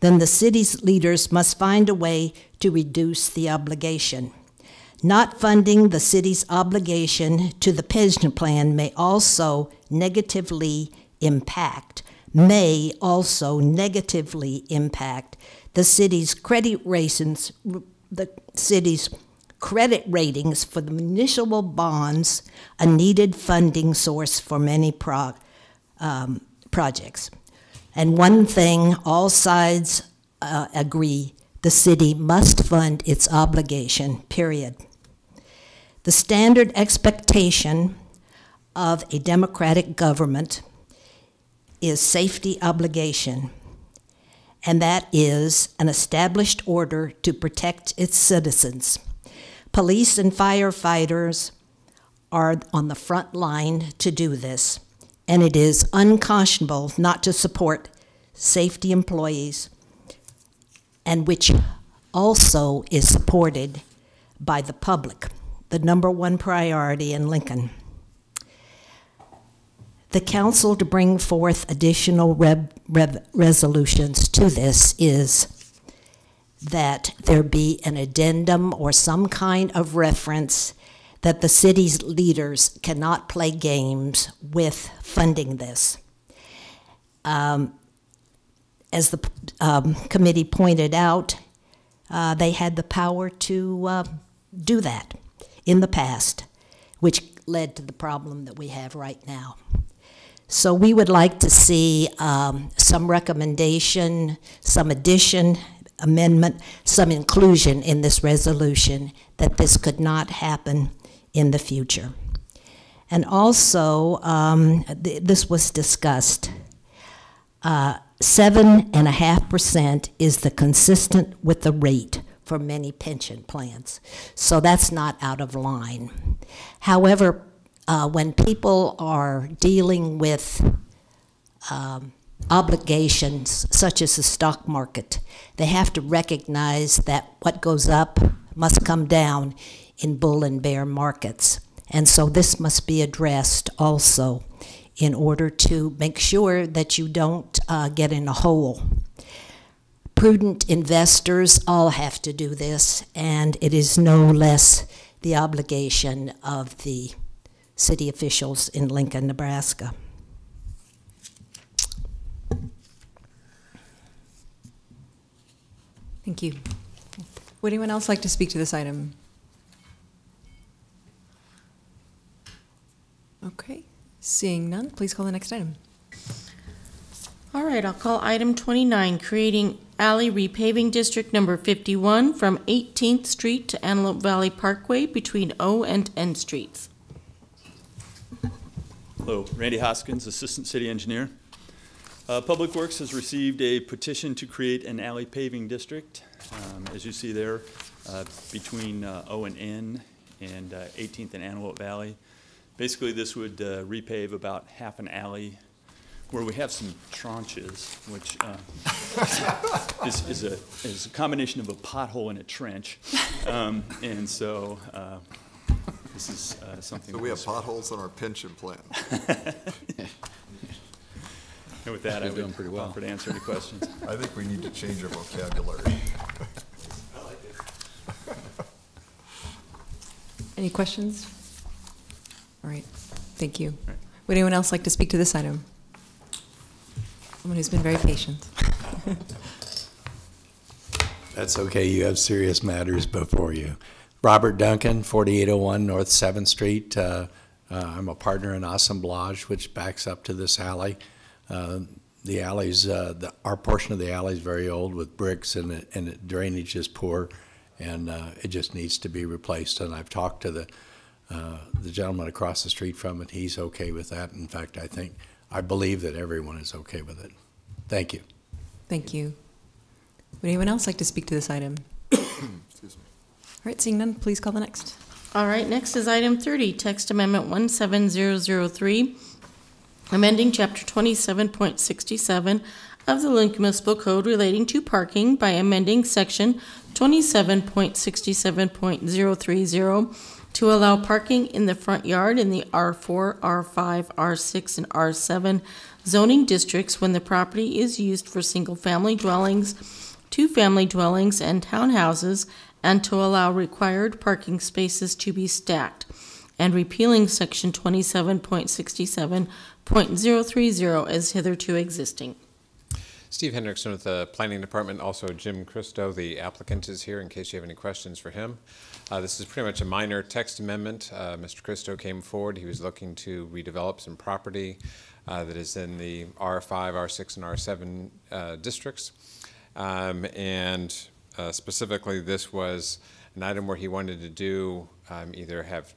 then the city's leaders must find a way to reduce the obligation. Not funding the city's obligation to the pension plan may also negatively impact, may also negatively impact the city's credit ratings, the city's credit ratings for the municipal bonds, a needed funding source for many pro, um, projects. And one thing all sides uh, agree the city must fund its obligation, period. The standard expectation of a democratic government is safety obligation, and that is an established order to protect its citizens. Police and firefighters are on the front line to do this, and it is unconscionable not to support safety employees, and which also is supported by the public, the number one priority in Lincoln. The council to bring forth additional reb, reb resolutions to this is that there be an addendum or some kind of reference that the city's leaders cannot play games with funding this. Um, as the um, committee pointed out, uh, they had the power to uh, do that in the past, which led to the problem that we have right now. So we would like to see um, some recommendation, some addition, amendment, some inclusion in this resolution that this could not happen in the future. And also, um, th this was discussed. Uh, seven and a half percent is the consistent with the rate for many pension plans. So that's not out of line. However, uh, when people are dealing with um, obligations such as the stock market, they have to recognize that what goes up must come down in bull and bear markets. And so this must be addressed also in order to make sure that you don't uh, get in a hole. Prudent investors all have to do this, and it is no less the obligation of the city officials in Lincoln, Nebraska. Thank you. Would anyone else like to speak to this item? Okay, seeing none, please call the next item. All right, I'll call item 29, creating alley repaving district number 51 from 18th Street to Antelope Valley Parkway between O and N Streets. Hello, Randy Hoskins, Assistant City Engineer. Uh, Public Works has received a petition to create an alley paving district, um, as you see there, uh, between uh, O and N and uh, 18th and Antelope Valley. Basically, this would uh, repave about half an alley where we have some tranches, which uh, is, is a, is a combination of a pothole and a trench. Um, And so uh, this is uh, something. So we have potholes on our pension plan. And with that, I You're doing would pretty well. offer to answer any questions. I think we need to change our vocabulary. Any questions? All right, thank you. Would anyone else like to speak to this item? Someone who's been very patient. That's okay, you have serious matters before you. Robert Duncan, 4801 North 7th Street. Uh, uh, I'm a partner in Assemblage, which backs up to this alley. Uh, The alley's, uh, the- our portion of the alley is very old with bricks and it- and it- drainage is poor, and uh, it just needs to be replaced. And I've talked to the uh, the gentleman across the street from it, he's okay with that. In fact, I think, I believe that everyone is okay with it. Thank you. Thank you. Would anyone else like to speak to this item? Excuse. All right, seeing none, please call the next. All right, next is item 30, text amendment 17003, amending chapter 27.67 of the Lincoln Municipal Code relating to parking by amending section 27.67.030 to allow parking in the front yard in the R4, R5, R6, and R7 zoning districts when the property is used for single-family dwellings, two-family dwellings, and townhouses, and to allow required parking spaces to be stacked, and repealing section 27.67.030 as hitherto existing. Steve Henrichsen with the Planning Department, also Jim Christo, the applicant, is here in case you have any questions for him. Uh, This is pretty much a minor text amendment. Uh, Mr. Christo came forward, he was looking to redevelop some property uh, that is in the R5, R6, and R7 uh, districts. Um, And uh, specifically, this was an item where he wanted to do, um, either have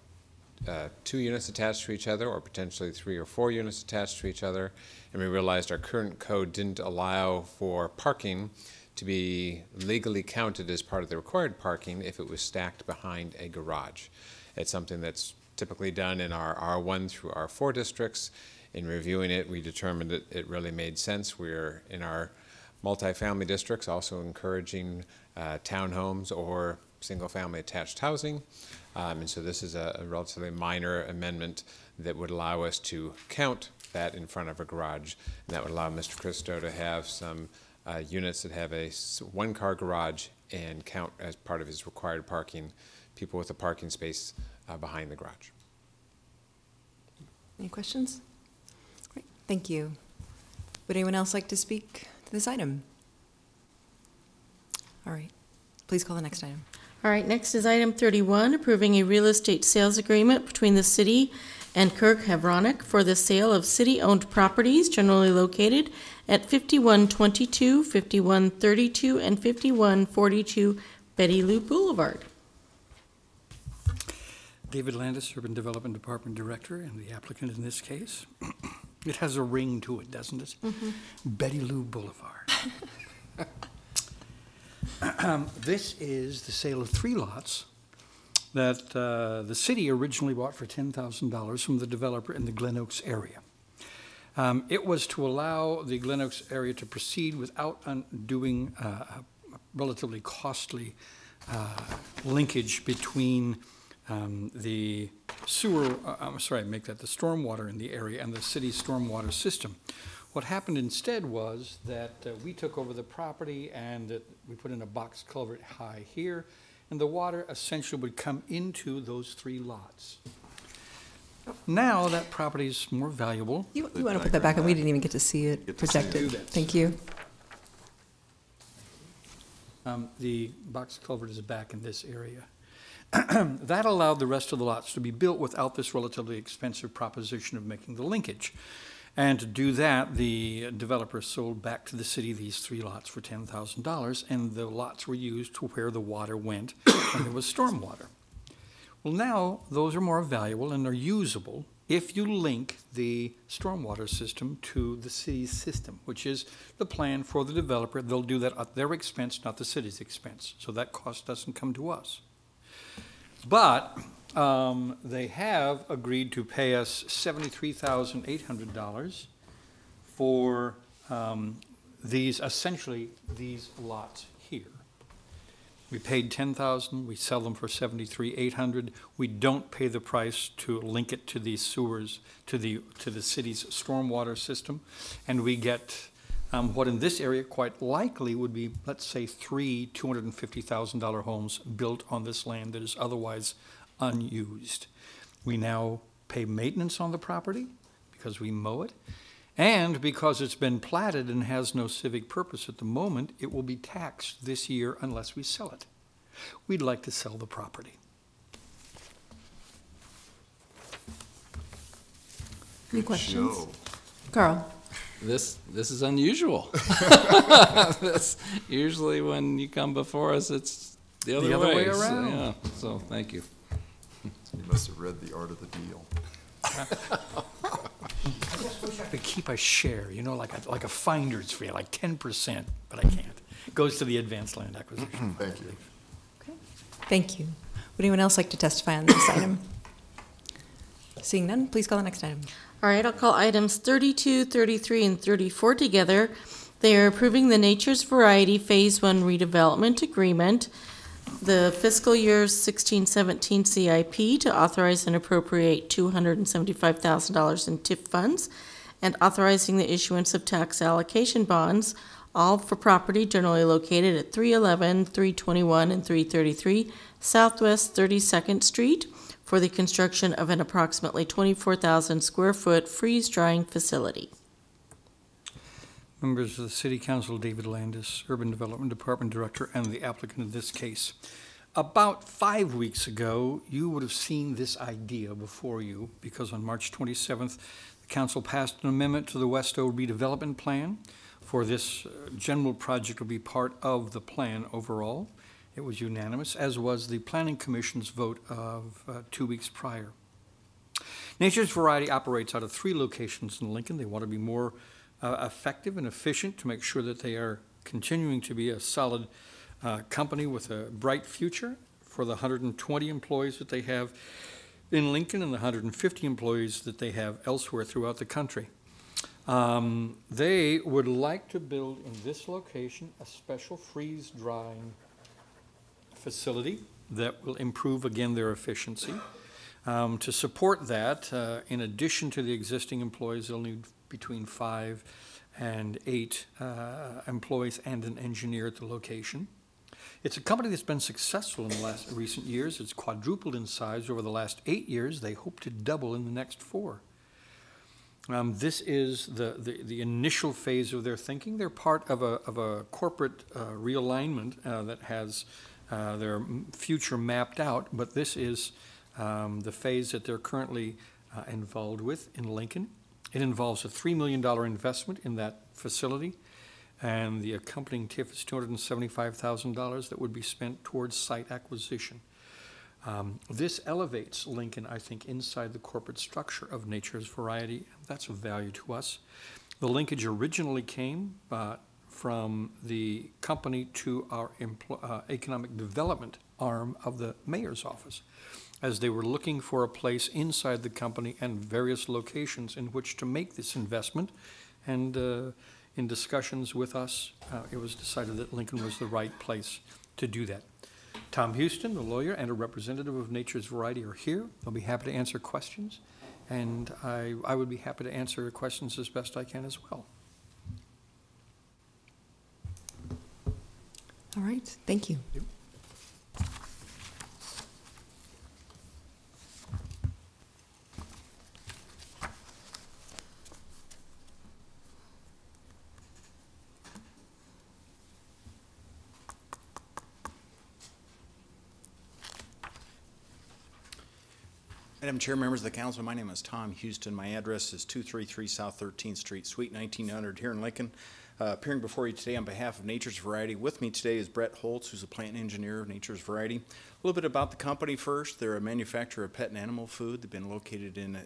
uh, two units attached to each other or potentially three or four units attached to each other. And we realized our current code didn't allow for parking to be legally counted as part of the required parking if it was stacked behind a garage. It's something that's typically done in our R1 through R4 districts. In reviewing it, we determined that it really made sense. We're in our multifamily districts also encouraging uh, townhomes or single-family attached housing. Um, And so this is a a relatively minor amendment that would allow us to count that in front of a garage. And that would allow Mr. Christo to have some uh, units that have a one-car garage and count as part of his required parking, people with a parking space uh, behind the garage. Any questions? Great, thank you. Would anyone else like to speak to this item? All right, please call the next item. All right, next is item 31, approving a real estate sales agreement between the city and Kirk Havronik for the sale of city-owned properties generally located at 5122, 5132, and 5142 Betty Lou Boulevard. David Landis, Urban Development Department Director, and the applicant in this case. It has a ring to it, doesn't it? Mhm. Betty Lou Boulevard. This is the sale of three lots that uh, the city originally bought for $10,000 from the developer in the Glen Oaks area. Um, It was to allow the Glen Oaks area to proceed without undoing uh, a relatively costly uh, linkage between um, the sewer, uh, I'm sorry, make that the stormwater in the area and the city's stormwater system. What happened instead was that uh, we took over the property and that we put in a box culvert high here, and the water essentially would come into those three lots. Now that property is more valuable. You, you want to put that back, and we didn't even get to see it Get to see it. projected. Thank you. Um, The box culvert is back in this area. That allowed the rest of the lots to be built without this relatively expensive proposition of making the linkage. And to do that, the developer sold back to the city these three lots for ten thousand dollars, and the lots were used to where the water went when there was stormwater. Well, now, those are more valuable and are usable if you link the stormwater system to the city's system, which is the plan for the developer. They'll do that at their expense, not the city's expense, so that cost doesn't come to us. But um, they have agreed to pay us seventy-three thousand eight hundred dollars for um, these, essentially, these lots here. We paid ten thousand, we sell them for seventy-three eight hundred. We don't pay the price to link it to the sewers, to the, to the city's stormwater system. And we get um, what in this area quite likely would be, let's say, three two hundred and fifty thousand dollar homes built on this land that is otherwise unused. We now pay maintenance on the property because we mow it. And because it's been platted and has no civic purpose at the moment, it will be taxed this year unless we sell it. We'd like to sell the property. Any questions? Carl? This, this is unusual. This, usually when you come before us, it's the other way. other way so, around. Yeah, so, thank you. You must have read The Art of the Deal. I just wish I could keep a share, you know, like a, like a finder's fee, like ten percent, but I can't. Goes to the advanced land acquisition. Thank you. Okay, thank you. Would anyone else like to testify on this item? Seeing none, please call the next item. All right, I'll call items 32, 33, and 34 together. They are approving the Nature's Variety Phase 1 redevelopment agreement, the fiscal year 1617 CIP to authorize and appropriate $275,000 in TIF funds, and authorizing the issuance of tax allocation bonds, all for property generally located at 311, 321, and 333 Southwest 32nd Street for the construction of an approximately 24,000 square foot freeze drying facility. Members of the City Council, David Landis, Urban Development Department Director, and the applicant in this case. About five weeks ago, you would have seen this idea before you, because on March 27th, the council passed an amendment to the West O redevelopment plan for this uh, general project to be part of the plan overall. It was unanimous, as was the Planning Commission's vote of uh, two weeks prior. Nature's Variety operates out of three locations in Lincoln. They want to be more uh, effective and efficient to make sure that they are continuing to be a solid uh, company with a bright future for the 120 employees that they have in Lincoln and the 150 employees that they have elsewhere throughout the country. Um, They would like to build in this location a special freeze drying facility that will improve, again, their efficiency. Um, To support that, uh, in addition to the existing employees, they'll need between five and eight uh, employees and an engineer at the location. It's a company that's been successful in the last recent years. It's quadrupled in size over the last eight years. They hope to double in the next four. Um, this is the, the, the initial phase of their thinking. They're part of a, of a corporate uh, realignment uh, that has uh, their future mapped out, but this is um, the phase that they're currently uh, involved with in Lincoln. It involves a $3 million investment in that facility, and the accompanying TIF is $275,000 that would be spent towards site acquisition. Um, This elevates Lincoln, I think, inside the corporate structure of Nature's Variety. That's of value to us. The linkage originally came uh, from the company to our uh, economic development arm of the mayor's office, as they were looking for a place inside the company and various locations in which to make this investment. And uh, in discussions with us, uh, it was decided that Lincoln was the right place to do that. Tom Huston, the lawyer, and a representative of Nature's Variety are here. They'll be happy to answer questions, and I, I would be happy to answer your questions as best I can as well. All right, thank you. Madam Chair, members of the council, my name is Tom Huston. My address is 233 South 13th Street, Suite 1900 here in Lincoln. Uh, Appearing before you today on behalf of Nature's Variety. With me today is Brett Holtz, who's a plant engineer of Nature's Variety. A little bit about the company first. They're a manufacturer of pet and animal food. They've been located in uh,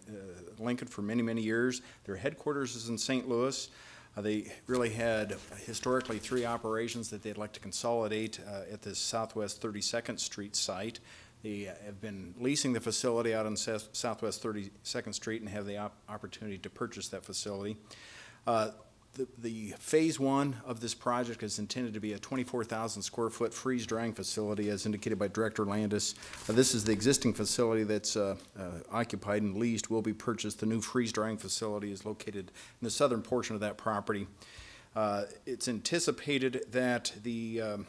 Lincoln for many, many years. Their headquarters is in St. Louis. Uh, They really had historically three operations that they'd like to consolidate uh, at the Southwest 32nd Street site. They have been leasing the facility out on Southwest 32nd Street and have the op- opportunity to purchase that facility. Uh, The the Phase One of this project is intended to be a 24,000 square foot freeze drying facility as indicated by Director Landis. Uh, This is the existing facility that's uh, uh, occupied and leased, will be purchased. The new freeze drying facility is located in the southern portion of that property. Uh, It's anticipated that the um,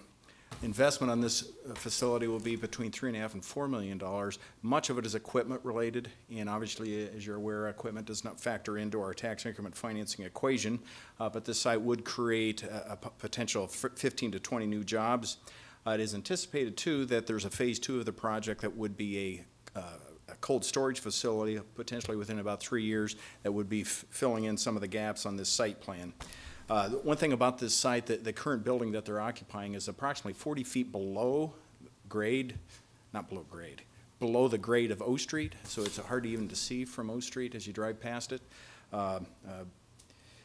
investment on this uh, facility will be between three and a half and four million dollars. Much of it is equipment related, and obviously, as you're aware, equipment does not factor into our tax increment financing equation. Uh, but this site would create a potential of fifteen to twenty new jobs. Uh, it is anticipated too that there's a phase two of the project that would be a, uh, a cold storage facility, potentially within about three years, that would be filling in some of the gaps on this site plan. Uh, One thing about this site, that the current building that they're occupying is approximately 40 feet below grade, not below grade, below the grade of O Street, so it's hard to even to see from O Street as you drive past it. Uh, uh,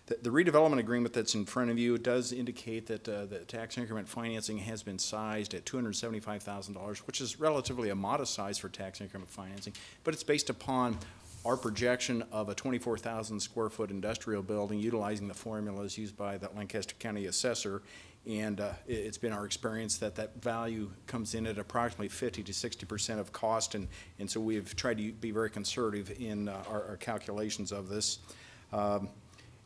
The the redevelopment agreement that's in front of you does indicate that uh, the tax increment financing has been sized at $275,000, which is relatively a modest size for tax increment financing, but it's based upon our projection of a 24,000 square foot industrial building utilizing the formulas used by the Lancaster County assessor. And uh, it- it's been our experience that that value comes in at approximately 50 to 60 percent of cost. And, and so we've tried to be very conservative in uh, our, our calculations of this. Um,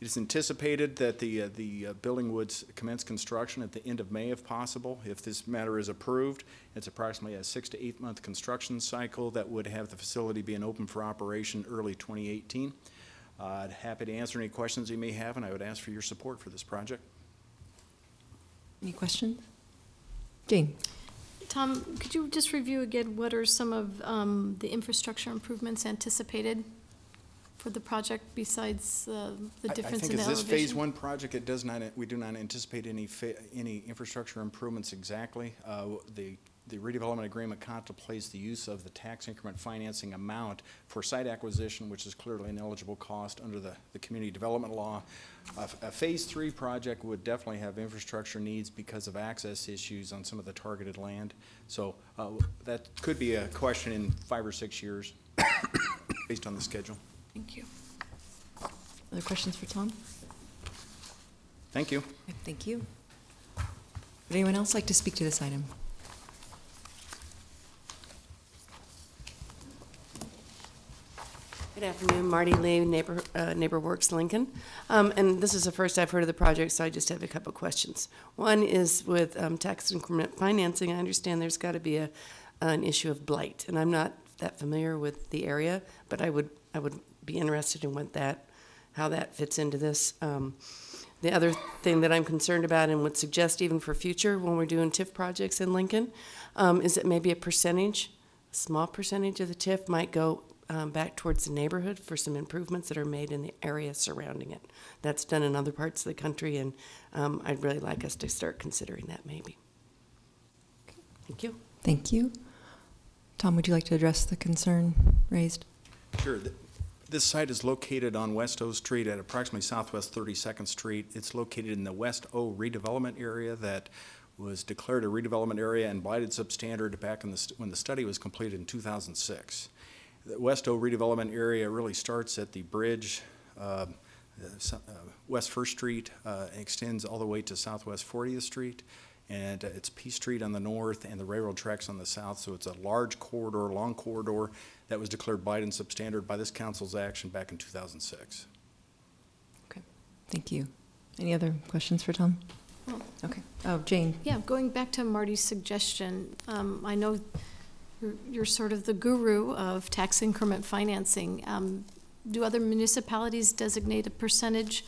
it is anticipated that the, uh, the uh, building would commence construction at the end of May if possible. If this matter is approved, it's approximately a six to eight month construction cycle that would have the facility being open for operation early 2018. Uh, I'd happy to answer any questions you may have, and I would ask for your support for this project. Any questions? Jane? Tom, could you just review again, what are some of um, the infrastructure improvements anticipated for the project besides uh, the I- difference in I think this elevation? phase one project, it does not, we do not anticipate any, fa- any infrastructure improvements exactly. Uh, The, the redevelopment agreement contemplates the use of the tax increment financing amount for site acquisition, which is clearly an eligible cost under the, the community development law. A f- A phase three project would definitely have infrastructure needs because of access issues on some of the targeted land. So uh, that could be a question in five or six years, based on the schedule. Thank you. Other questions for Tom? Thank you. Thank you. Would anyone else like to speak to this item? Good afternoon, Marty Lee, Neighbor, uh, NeighborWorks Lincoln. Um, and this is the first I've heard of the project, so I just have a couple questions. One is with, um, tax increment financing, I understand there's gotta be a, an issue of blight, and I'm not that familiar with the area, but I would, I would be interested in what that, how that fits into this. Um, the other thing that I'm concerned about and would suggest even for future, when we're doing TIF projects in Lincoln, um, is that maybe a percentage, a small percentage of the TIF might go um, back towards the neighborhood for some improvements that are made in the area surrounding it. That's done in other parts of the country, and um, I'd really like us to start considering that maybe. Thank you. Thank you. Tom, would you like to address the concern raised? Sure. Th- This site is located on West O Street at approximately Southwest 32nd Street. It's located in the West O redevelopment area that was declared a redevelopment area and blighted substandard back in the, when the study was completed in 2006. The West O redevelopment area really starts at the bridge, uh, uh, West First Street, uh, extends all the way to Southwest 40th Street, and uh, it's P Street on the north and the railroad tracks on the south, so it's a large corridor, long corridor that was declared blighted substandard by this council's action back in 2006. Okay, Thank you. Any other questions for Tom? Well- Okay. Oh, Jane? Yeah, going back to Marty's suggestion, um, I know you're, you're sort of the guru of tax increment financing. Um, do other municipalities designate a percentage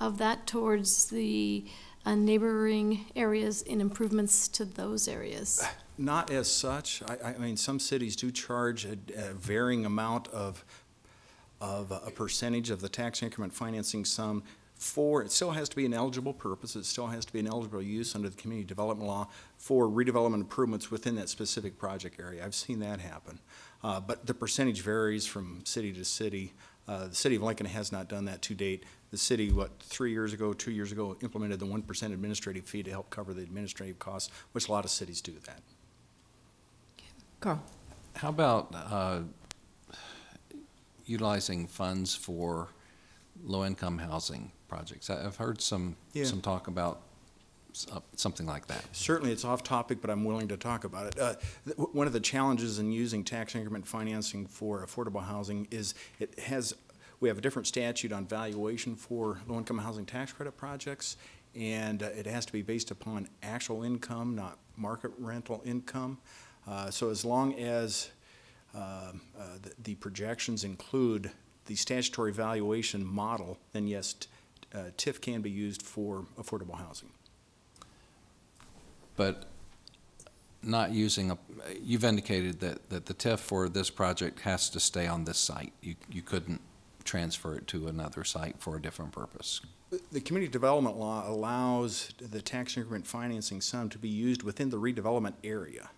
of that towards the uh, neighboring areas in improvements to those areas? Not as such. I, I mean, some cities do charge a, a varying amount of, of a percentage of the tax increment financing sum for, it still has to be an eligible purpose, it still has to be an eligible use under the community development law for redevelopment improvements within that specific project area. I've seen that happen. Uh, but the percentage varies from city to city. Uh, the city of Lincoln has not done that to date. The city, what, three years ago, two years ago, implemented the one percent administrative fee to help cover the administrative costs, which a lot of cities do that. Carl. How about uh, utilizing funds for low-income housing projects? I- I've heard some, Yeah. some talk about uh, something like that. Certainly, it's off topic, but I'm willing to talk about it. Uh, th- One of the challenges in using tax increment financing for affordable housing is it has, we have a different statute on valuation for low-income housing tax credit projects, and uh, it has to be based upon actual income, not market rental income. Uh, So as long as um, uh, the- the projections include the statutory valuation model, then yes, t- uh, TIF can be used for affordable housing. But not using, a. you've indicated that, that the TIF for this project has to stay on this site. You, you couldn't transfer it to another site for a different purpose. The community development law allows the tax increment financing sum to be used within the redevelopment area.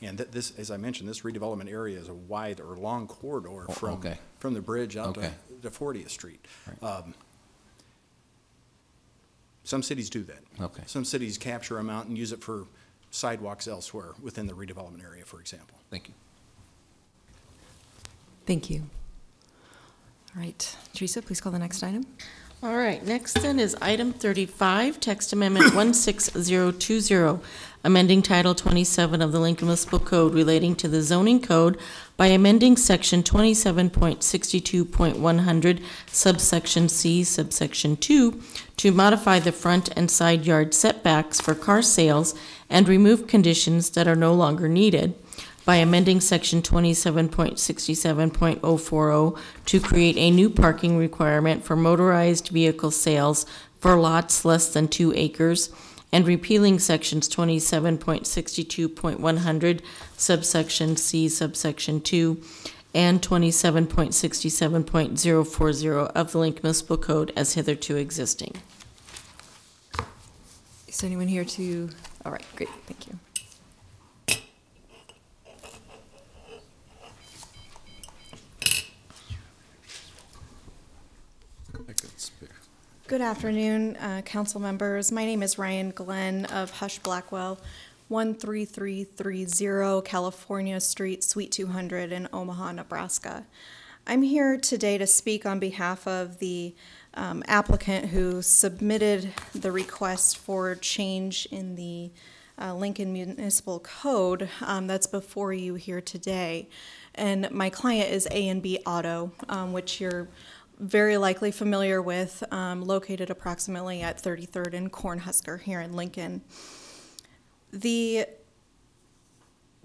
And that this, as I mentioned, this redevelopment area is a wide or long corridor Oh, from, okay. from the bridge out to, Okay. to Fortieth Street. Um, Some cities do that. Okay. Some cities capture a amount and use it for sidewalks elsewhere within the redevelopment area, for example. Thank you. Thank you. All right, Teresa, please call the next item. All right, next then is item 35, text amendment 16020, amending Title 27 of the Lincoln Municipal Code relating to the zoning code by amending Section 27.62.100 subsection C subsection 2 to modify the front and side yard setbacks for car sales and remove conditions that are no longer needed by amending section twenty-seven point sixty-seven point oh four oh to create a new parking requirement for motorized vehicle sales for lots less than two acres, and repealing sections twenty-seven point sixty-two point one hundred subsection C subsection two and twenty-seven point sixty-seven point zero four zero of the Lincoln Municipal Code as hitherto existing. Is anyone here to, all right, great, thank you. Good afternoon, uh, council members. My name is Ryan Glenn of Husch Blackwell, 13330 California Street, Suite 200 in Omaha, Nebraska. I'm here today to speak on behalf of the um, applicant who submitted the request for change in the uh, Lincoln Municipal Code um, that's before you here today. And my client is A and B Auto, um, which you're very likely familiar with, um, located approximately at 33rd and Cornhusker here in Lincoln. The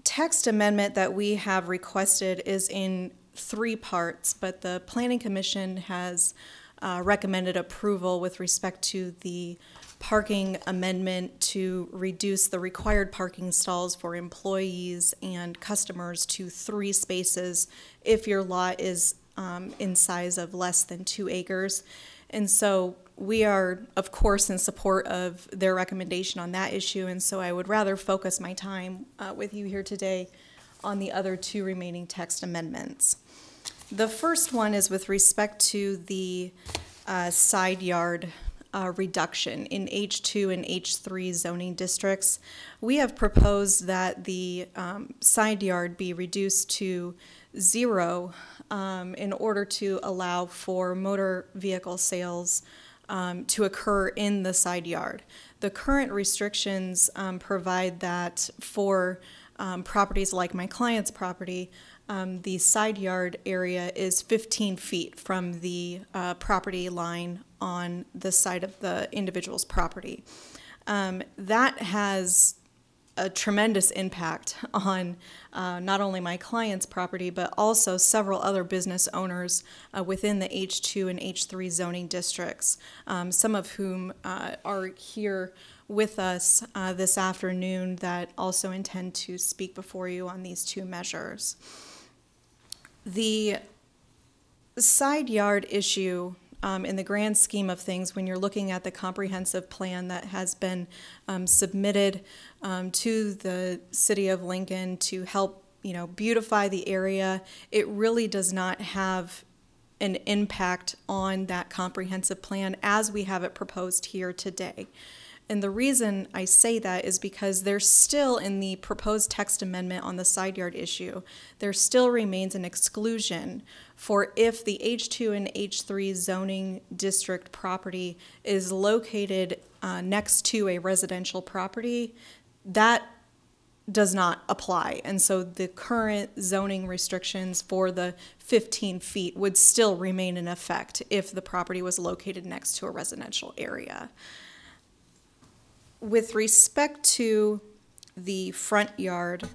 text amendment that we have requested is in three parts, but the Planning Commission has uh, recommended approval with respect to the parking amendment to reduce the required parking stalls for employees and customers to three spaces if your lot is um, in size of less than two acres. And so we are, of course, in support of their recommendation on that issue. And so I would rather focus my time uh, with you here today on the other two remaining text amendments. The first one is with respect to the uh, side yard uh, reduction in H2 and H3 zoning districts. We have proposed that the um, side yard be reduced to zero um, in order to allow for motor vehicle sales um, to occur in the side yard. The current restrictions um, provide that for um, properties like my client's property, um, the side yard area is 15 feet from the uh, property line on the side of the individual's property. That has a tremendous impact on uh, not only my client's property, but also several other business owners uh, within the H2 and H3 zoning districts, um, some of whom uh, are here with us uh, this afternoon that also intend to speak before you on these two measures. The side yard issue um, in the grand scheme of things, when you're looking at the comprehensive plan that has been um, submitted um, to the city of Lincoln to help, you know, beautify the area, it really does not have an impact on that comprehensive plan as we have it proposed here today. And the reason I say that is because there's still in the proposed text amendment on the side yard issue, there still remains an exclusion for if the H2 and H3 zoning district property is located uh, next to a residential property, that does not apply. And so the current zoning restrictions for the 15 feet would still remain in effect if the property was located next to a residential area. With respect to the front yard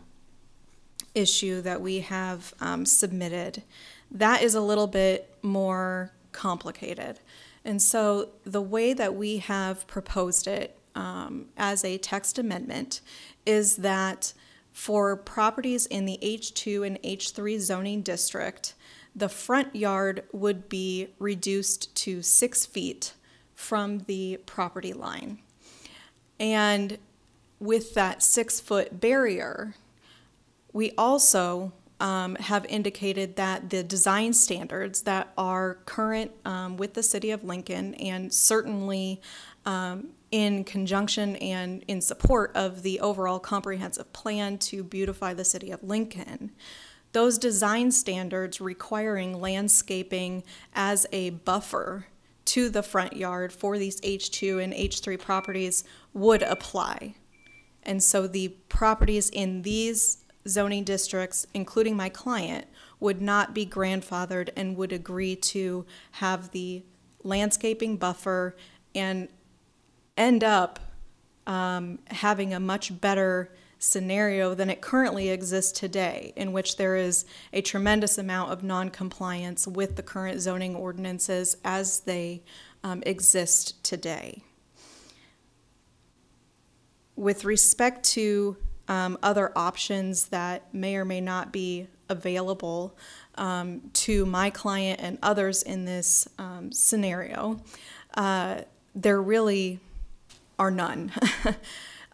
issue that we have um, submitted, that is a little bit more complicated. And so the way that we have proposed it um, as a text amendment is that for properties in the H2 and H3 zoning district, the front yard would be reduced to six feet from the property line. And with that six foot barrier, we also um, have indicated that the design standards that are current um, with the City of Lincoln and certainly um, in conjunction and in support of the overall comprehensive plan to beautify the City of Lincoln, those design standards requiring landscaping as a buffer to the front yard for these H2 and H3 properties would apply. And so the properties in these zoning districts, including my client, would not be grandfathered and would agree to have the landscaping buffer and end up um, having a much better scenario than it currently exists today, in which there is a tremendous amount of noncompliance with the current zoning ordinances as they um, exist today. With respect to um, other options that may or may not be available um, to my client and others in this um, scenario, uh, there really are none.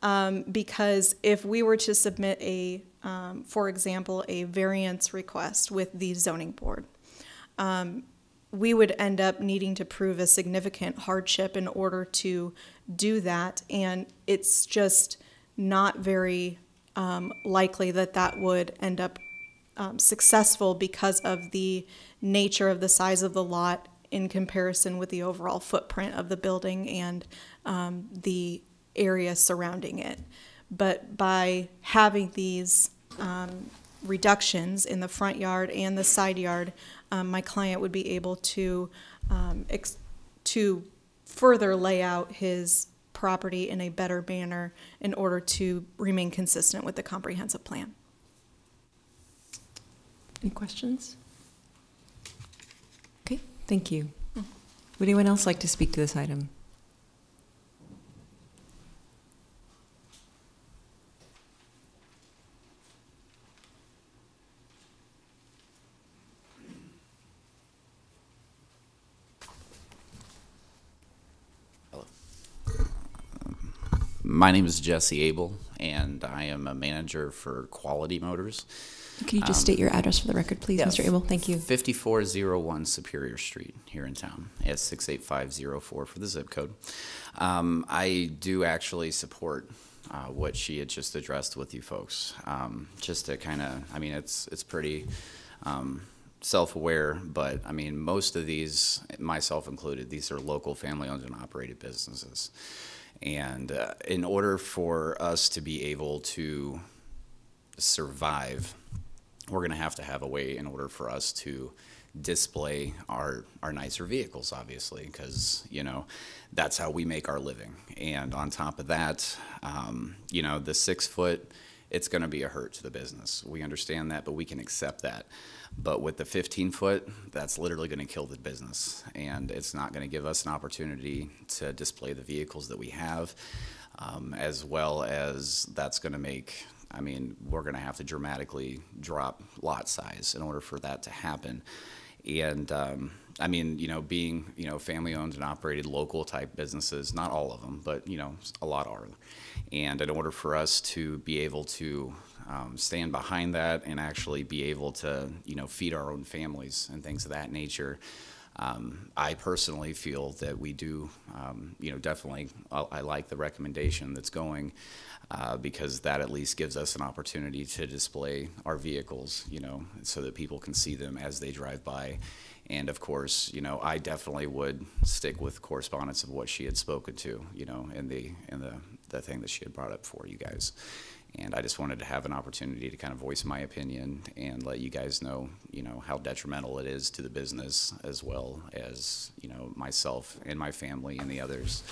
Um, because if we were to submit a, um, for example, a variance request with the zoning board, um, we would end up needing to prove a significant hardship in order to do that, and it's just not very um, likely that that would end up um, successful because of the nature of the size of the lot in comparison with the overall footprint of the building and um, the area surrounding it. But by having these um, reductions in the front yard and the side yard, um, my client would be able to um, ex- to further lay out his property in a better manner in order to remain consistent with the comprehensive plan. Any questions? Okay, thank you. Would anyone else like to speak to this item? My name is Jesse Abel, and I am a manager for Quality Motors. Can you just state your address for the record, please, yeah, Mr. Abel? Thank you. 5401 Superior Street here in town. It's 68504 for the zip code. Um, I do actually support uh, what she had just addressed with you folks. Um, just to kind of, I mean, it's it's pretty um, self-aware, but I mean, most of these, myself included, these are local family-owned and operated businesses. And uh, in order for us to be able to survive, we're going to have to have a way in order for us to display our, our nicer vehicles, obviously, because, you know, that's how we make our living. And on top of that, um, you know, the six foot, it's going to be a hurt to the business. We understand that, but we can accept that. But with the 15 foot, that's literally going to kill the business. And it's not going to give us an opportunity to display the vehicles that we have, um, as well as that's going to make, I mean, we're going to have to dramatically drop lot size in order for that to happen. And um, I mean, you know, being, you know, family owned and operated local type businesses, not all of them, but, you know, a lot are. And in order for us to be able to um, stand behind that and actually be able to, you know, feed our own families and things of that nature, um, I personally feel that we do, um, you know, definitely, I, I like the recommendation that's going uh, because that at least gives us an opportunity to display our vehicles, you know, so that people can see them as they drive by. And of course, you know, I definitely would stick with correspondence of what she had spoken to, you know, in the in the the thing that she had brought up for you guys. And I just wanted to have an opportunity to kind of voice my opinion and let you guys know, you know, how detrimental it is to the business as well as, you know, myself and my family and the others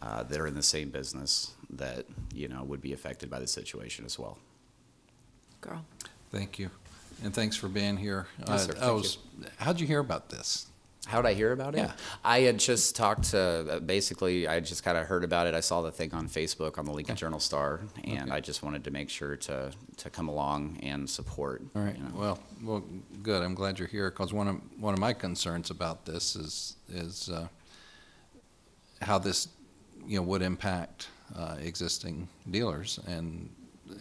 uh, that are in the same business that, you know, would be affected by the situation as well. Carl. Thank you. And thanks for being here. Yes, Uh, sir. I Thank was, how'd you hear about this? How'd I hear about it? Yeah. I had just talked to, uh, basically, I just kind of heard about it. I saw the thing on Facebook on the Lincoln Journal Star, and I just wanted to make sure to, to come along and support. All right, well, well, good, I'm glad you're here, because one of, one of my concerns about this is, is uh, how this, you know, would impact uh, existing dealers, and uh,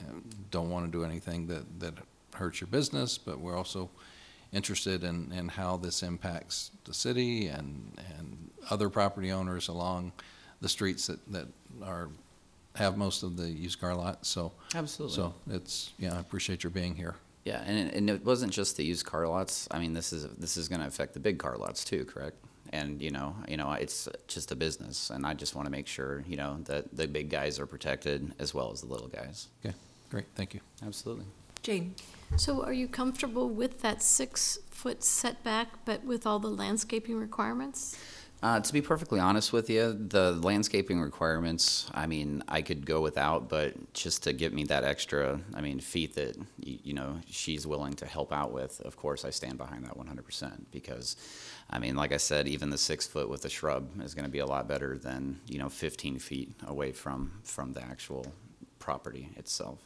don't want to do anything that, that hurts your business, but we're also interested in, in how this impacts the city and, and other property owners along the streets that, that are, have most of the used car lots, so. Absolutely. So it's, yeah, I appreciate your being here. Yeah, and, and it wasn't just the used car lots. I mean, this is, this is going to affect the big car lots too, correct? And, you know, you know, it's just a business, and I just want to make sure, you know, that the big guys are protected as well as the little guys. Okay, great, thank you. Absolutely. Jane. So are you comfortable with that six-foot setback, but with all the landscaping requirements? Uh, to be perfectly honest with you, the landscaping requirements, I mean, I could go without, but just to give me that extra, I mean, feet that, you know, she's willing to help out with, of course, I stand behind that 100%. Because, I mean, like I said, even the six foot with a shrub is going to be a lot better than, you know, 15 feet away from, from the actual property itself.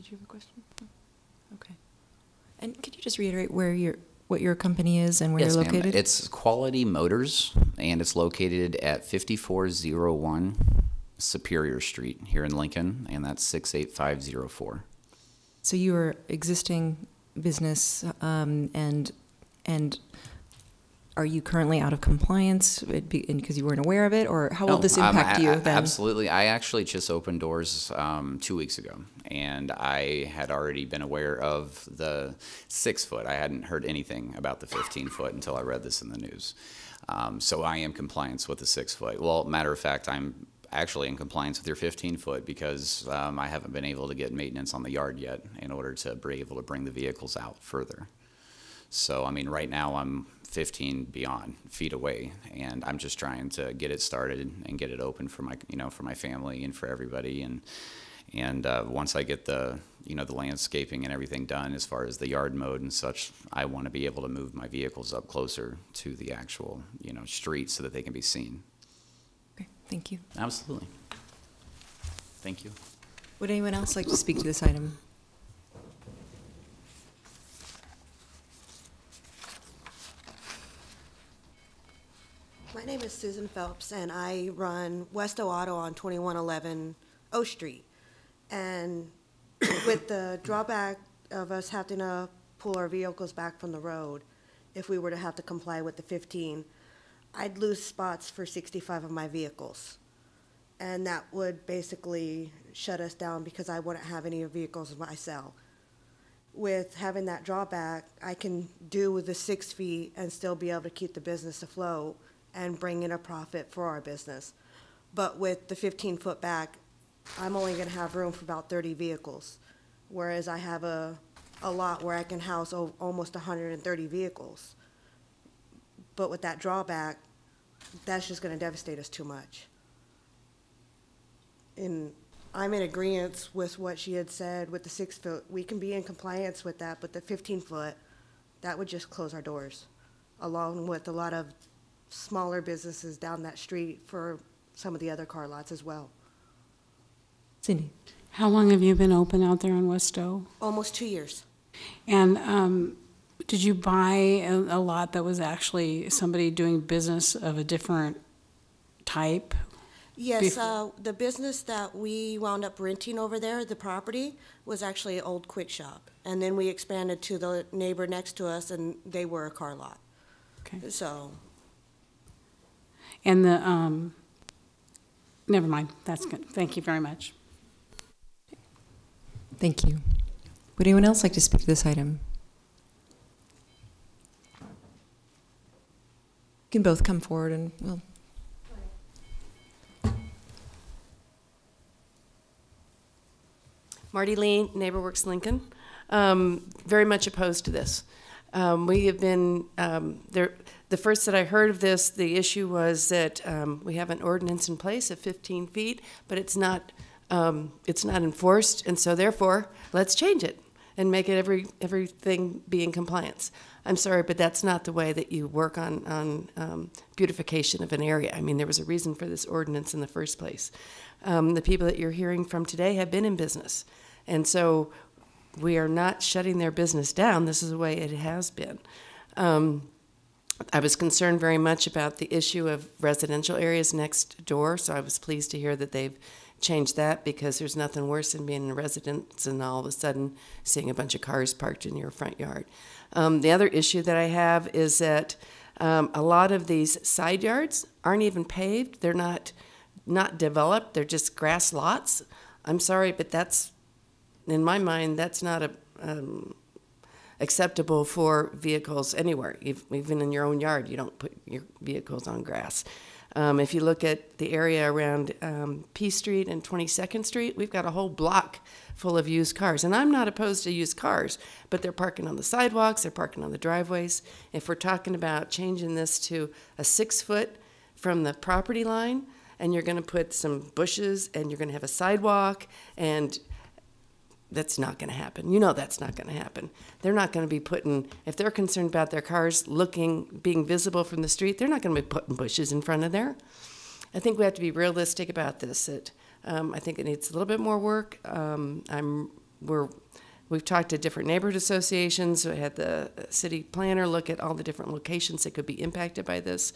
Did you have a question? Okay. And could you just reiterate where your, what your company is and where Yes, you're ma'am. located? It's Quality Motors, and it's located at 5401 Superior Street here in Lincoln, and that's 68504. So you are existing business, um, and, and are you currently out of compliance because you weren't aware of it, or how will No, this um, impact you then? Absolutely. I actually just opened doors um, two weeks ago, and I had already been aware of the six foot. I hadn't heard anything about the 15 foot until I read this in the news. Um, so I am compliance with the six foot. Well, matter of fact, I'm actually in compliance with your 15 foot because um, I haven't been able to get maintenance on the yard yet in order to be able to bring the vehicles out further. So, I mean, right now I'm 15 beyond feet away, and I'm just trying to get it started and get it open for my, you know, for my family and for everybody. And and uh, once I get the, you know, the landscaping and everything done as far as the yard mode and such, I want to be able to move my vehicles up closer to the actual, you know, street so that they can be seen. okay Thank you. Absolutely. Thank you. Would anyone else like to speak to this item? My name is Susan Phelps, and I run Westo Auto on 2111 O Street. And with the drawback of us having to pull our vehicles back from the road, if we were to have to comply with the 15, I'd lose spots for 65 of my vehicles. And that would basically shut us down because I wouldn't have any vehicles myself. With having that drawback, I can do with the six feet and still be able to keep the business afloat and bring in a profit for our business. But with the 15 foot back, I'm only going to have room for about 30 vehicles. Whereas I have a a lot where I can house almost hundred and thirty vehicles. But with that drawback, that's just gonna devastate us too much. And I'm in agreement with what she had said with the six foot, we can be in compliance with that, but the fifteen foot, that would just close our doors, along with a lot of smaller businesses down that street for some of the other car lots as well. Cyndi? How long have you been open out there on West O? Almost two years. And um, did you buy a, a lot that was actually somebody doing business of a different type? Yes, Bef- uh, the business that we wound up renting over there, the property, was actually an old Kwik Shop. And then we expanded to the neighbor next to us, and they were a car lot. Okay. So, And the, um, never mind, that's good. Thank you very much. Thank you. Would anyone else like to speak to this item? You can both come forward and we'll. Marty Lee, NeighborWorks Lincoln. Um, very much opposed to this. Um, we have been um, there. The first that I heard of this, the issue was that um, we have an ordinance in place of 15 feet, but it's not um, it's not enforced, and so therefore, let's change it and make it every everything be in compliance. I'm sorry, but that's not the way that you work on on um, beautification of an area. I mean, there was a reason for this ordinance in the first place. Um, the people that you're hearing from today have been in business, and so we are not shutting their business down. This is the way it has been. Um, I was concerned very much about the issue of residential areas next door, so I was pleased to hear that they've changed that because there's nothing worse than being in a residence and all of a sudden seeing a bunch of cars parked in your front yard. Um, the other issue that I have is that um, a lot of these side yards aren't even paved. They're not not developed. They're just grass lots. I'm sorry, but that's in my mind that's not a um, acceptable for vehicles anywhere. Even in your own yard, you don't put your vehicles on grass. Um, if you look at the area around um, P Street and 22nd Street, we've got a whole block full of used cars. And I'm not opposed to used cars, but they're parking on the sidewalks, they're parking on the driveways. If we're talking about changing this to a six foot from the property line, and you're going to put some bushes and you're going to have a sidewalk and that's not going to happen. You know that's not going to happen. They're not going to be putting, if they're concerned about their cars looking, being visible from the street, they're not going to be putting bushes in front of there. I think we have to be realistic about this. It, um, I think it needs a little bit more work. Um, I'm, we're, we've talked to different neighborhood associations. We had the city planner look at all the different locations that could be impacted by this.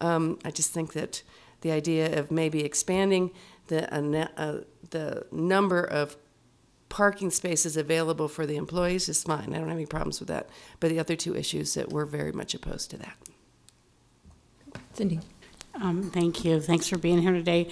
Um, I just think that the idea of maybe expanding the, uh, uh, the number of parking spaces available for the employees is fine. I don't have any problems with that. But the other two issues that we're very much opposed to that. Cyndi? Um, thank you. Thanks for being here today.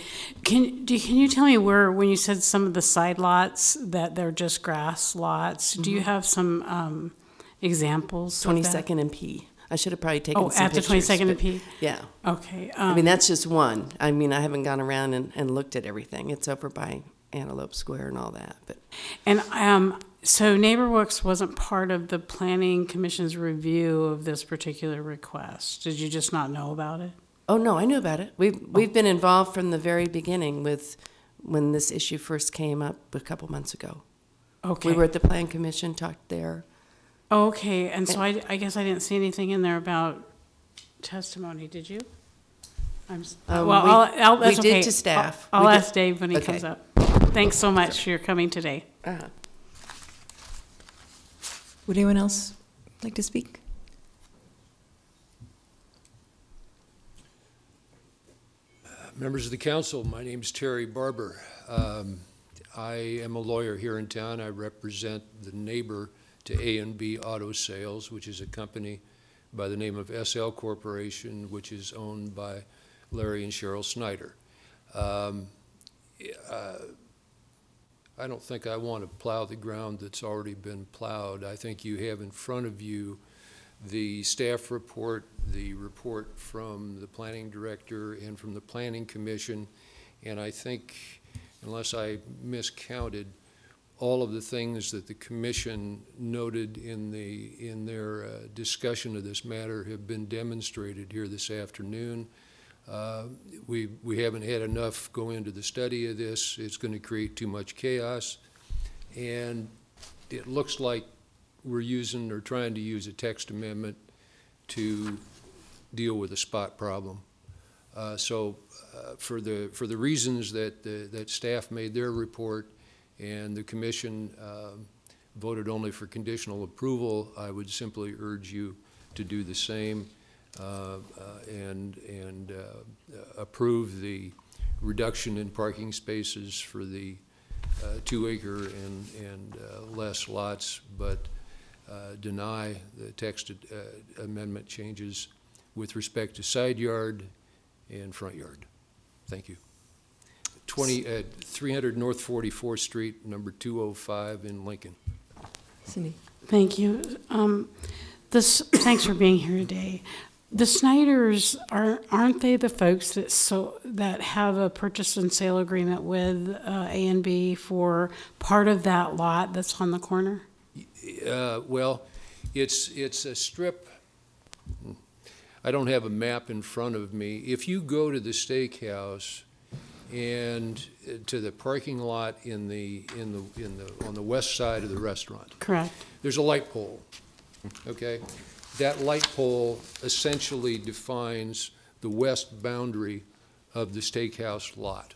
Can, do, can you tell me where, when you said some of the side lots, that they're just grass lots, do you Mhm. have some um, examples? 22nd and P. I should have probably taken Oh, some at the pictures, 22nd and P? Yeah. Okay, I mean, um, that's just one. I mean, I haven't gone around and, and looked at everything. It's over by Antelope Square and all that, but. And um, so NeighborWorks wasn't part of the Planning Commission's review of this particular request. Did you just not know about it? Oh, no, I knew about it. We've, we've been involved from the very beginning with, when this issue first came up a couple months ago. Okay. We were at the Plan Commission, talked there. Okay, and so I, I guess I didn't see anything in there about testimony, did you? I'm, um, well, we, I'll, I'll, we did okay. to staff. I'll, I'll ask Dave when he Okay. comes up. Thanks so much for your coming today. Uh-huh. Would anyone else like to speak? Members of the council, my name is Terry Barber. Um, I am a lawyer here in town. I represent the neighbor to A and B Auto Sales, which is a company by the name of SL Corporation, which is owned by Larry and Cheryl Snyder. Um, uh, I don't think I want to plow the ground that's already been plowed. I think you have in front of you the staff report, the report from the planning director and from the planning commission, and I think, unless I miscounted, all of the things that the commission noted in the, in their uh, discussion of this matter have been demonstrated here this afternoon. Uh, We, we haven't had enough go into the study of this. It's going to create too much chaos. And it looks like we're using or trying to use a text amendment to deal with a spot problem. Uh, So uh, for the, for the reasons that, the- that staff made their report and the commission um, voted only for conditional approval, I would simply urge you to do the same and, and uh, approve the reduction in parking spaces for the uh, two acre and, and uh, less lots, but uh, deny the text uh, amendment changes with respect to side yard and front yard. Thank you. 20, uh, 300 North 44th Street, number 205 in Lincoln. Cyndi? Thank you. Um, This, thanks for being here today. The Snyders, are, aren't they the folks that so, that have a purchase and sale agreement with uh, A and B for part of that lot that's on the corner? Uh, Well, it's, it's a strip, I don't have a map in front of me. If you go to the steakhouse and uh, to the parking lot in the, in the, in the, on the west side of the restaurant. Correct. There's a light pole, okay? That light pole essentially defines the west boundary of the steakhouse lot.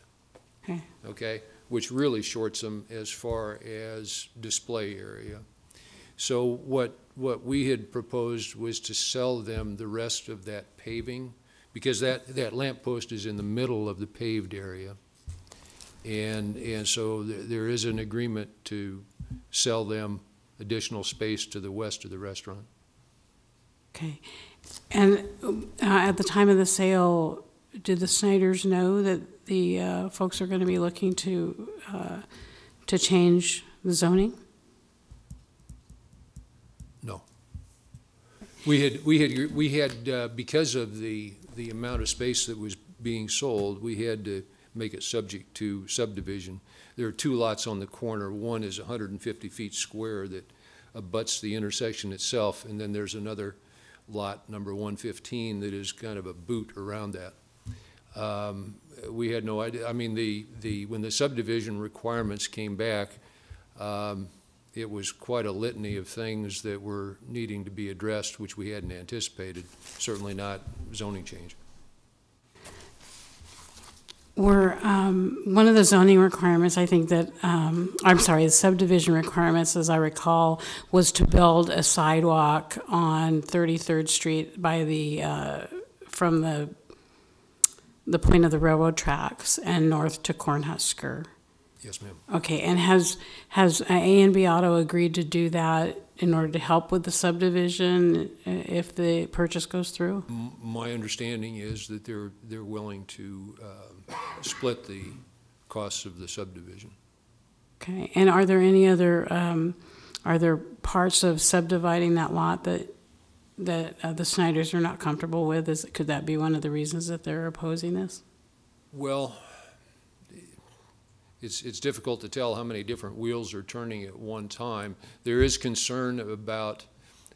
Okay. Okay, which really shorts them as far as display area. So what, what we had proposed was to sell them the rest of that paving, because that, that lamp post is in the middle of the paved area. And, and so there, there is an agreement to sell them additional space to the west of the restaurant. Okay. And uh, at the time of the sale, did the Snyders know that the uh, folks are going to be looking to, uh, to change the zoning? No. We had, we had, we had, uh, because of the, the amount of space that was being sold, we had to make it subject to subdivision. There are two lots on the corner. One is 150 feet square that abuts the intersection itself, and then there's another lot, number 115, that is kind of a boot around that. Um, We had no idea, I mean, the, the, when the subdivision requirements came back, um, it was quite a litany of things that were needing to be addressed, which we hadn't anticipated, certainly not zoning change. Were, um, one of the zoning requirements, I think that, um, I'm sorry, the subdivision requirements, as I recall, was to build a sidewalk on 33rd Street by the, uh, from the, the point of the railroad tracks and north to Cornhusker. Yes, ma'am. Okay, and has, has A and B Auto agreed to do that in order to help with the subdivision uh, if the purchase goes through? M- My understanding is that they're, they're willing to um, split the costs of the subdivision. Okay, and are there any other, um, are there parts of subdividing that lot that, that uh, the Snyders are not comfortable with? Is, could that be one of the reasons that they're opposing this? Well, it's, it's difficult to tell how many different wheels are turning at one time. There is concern about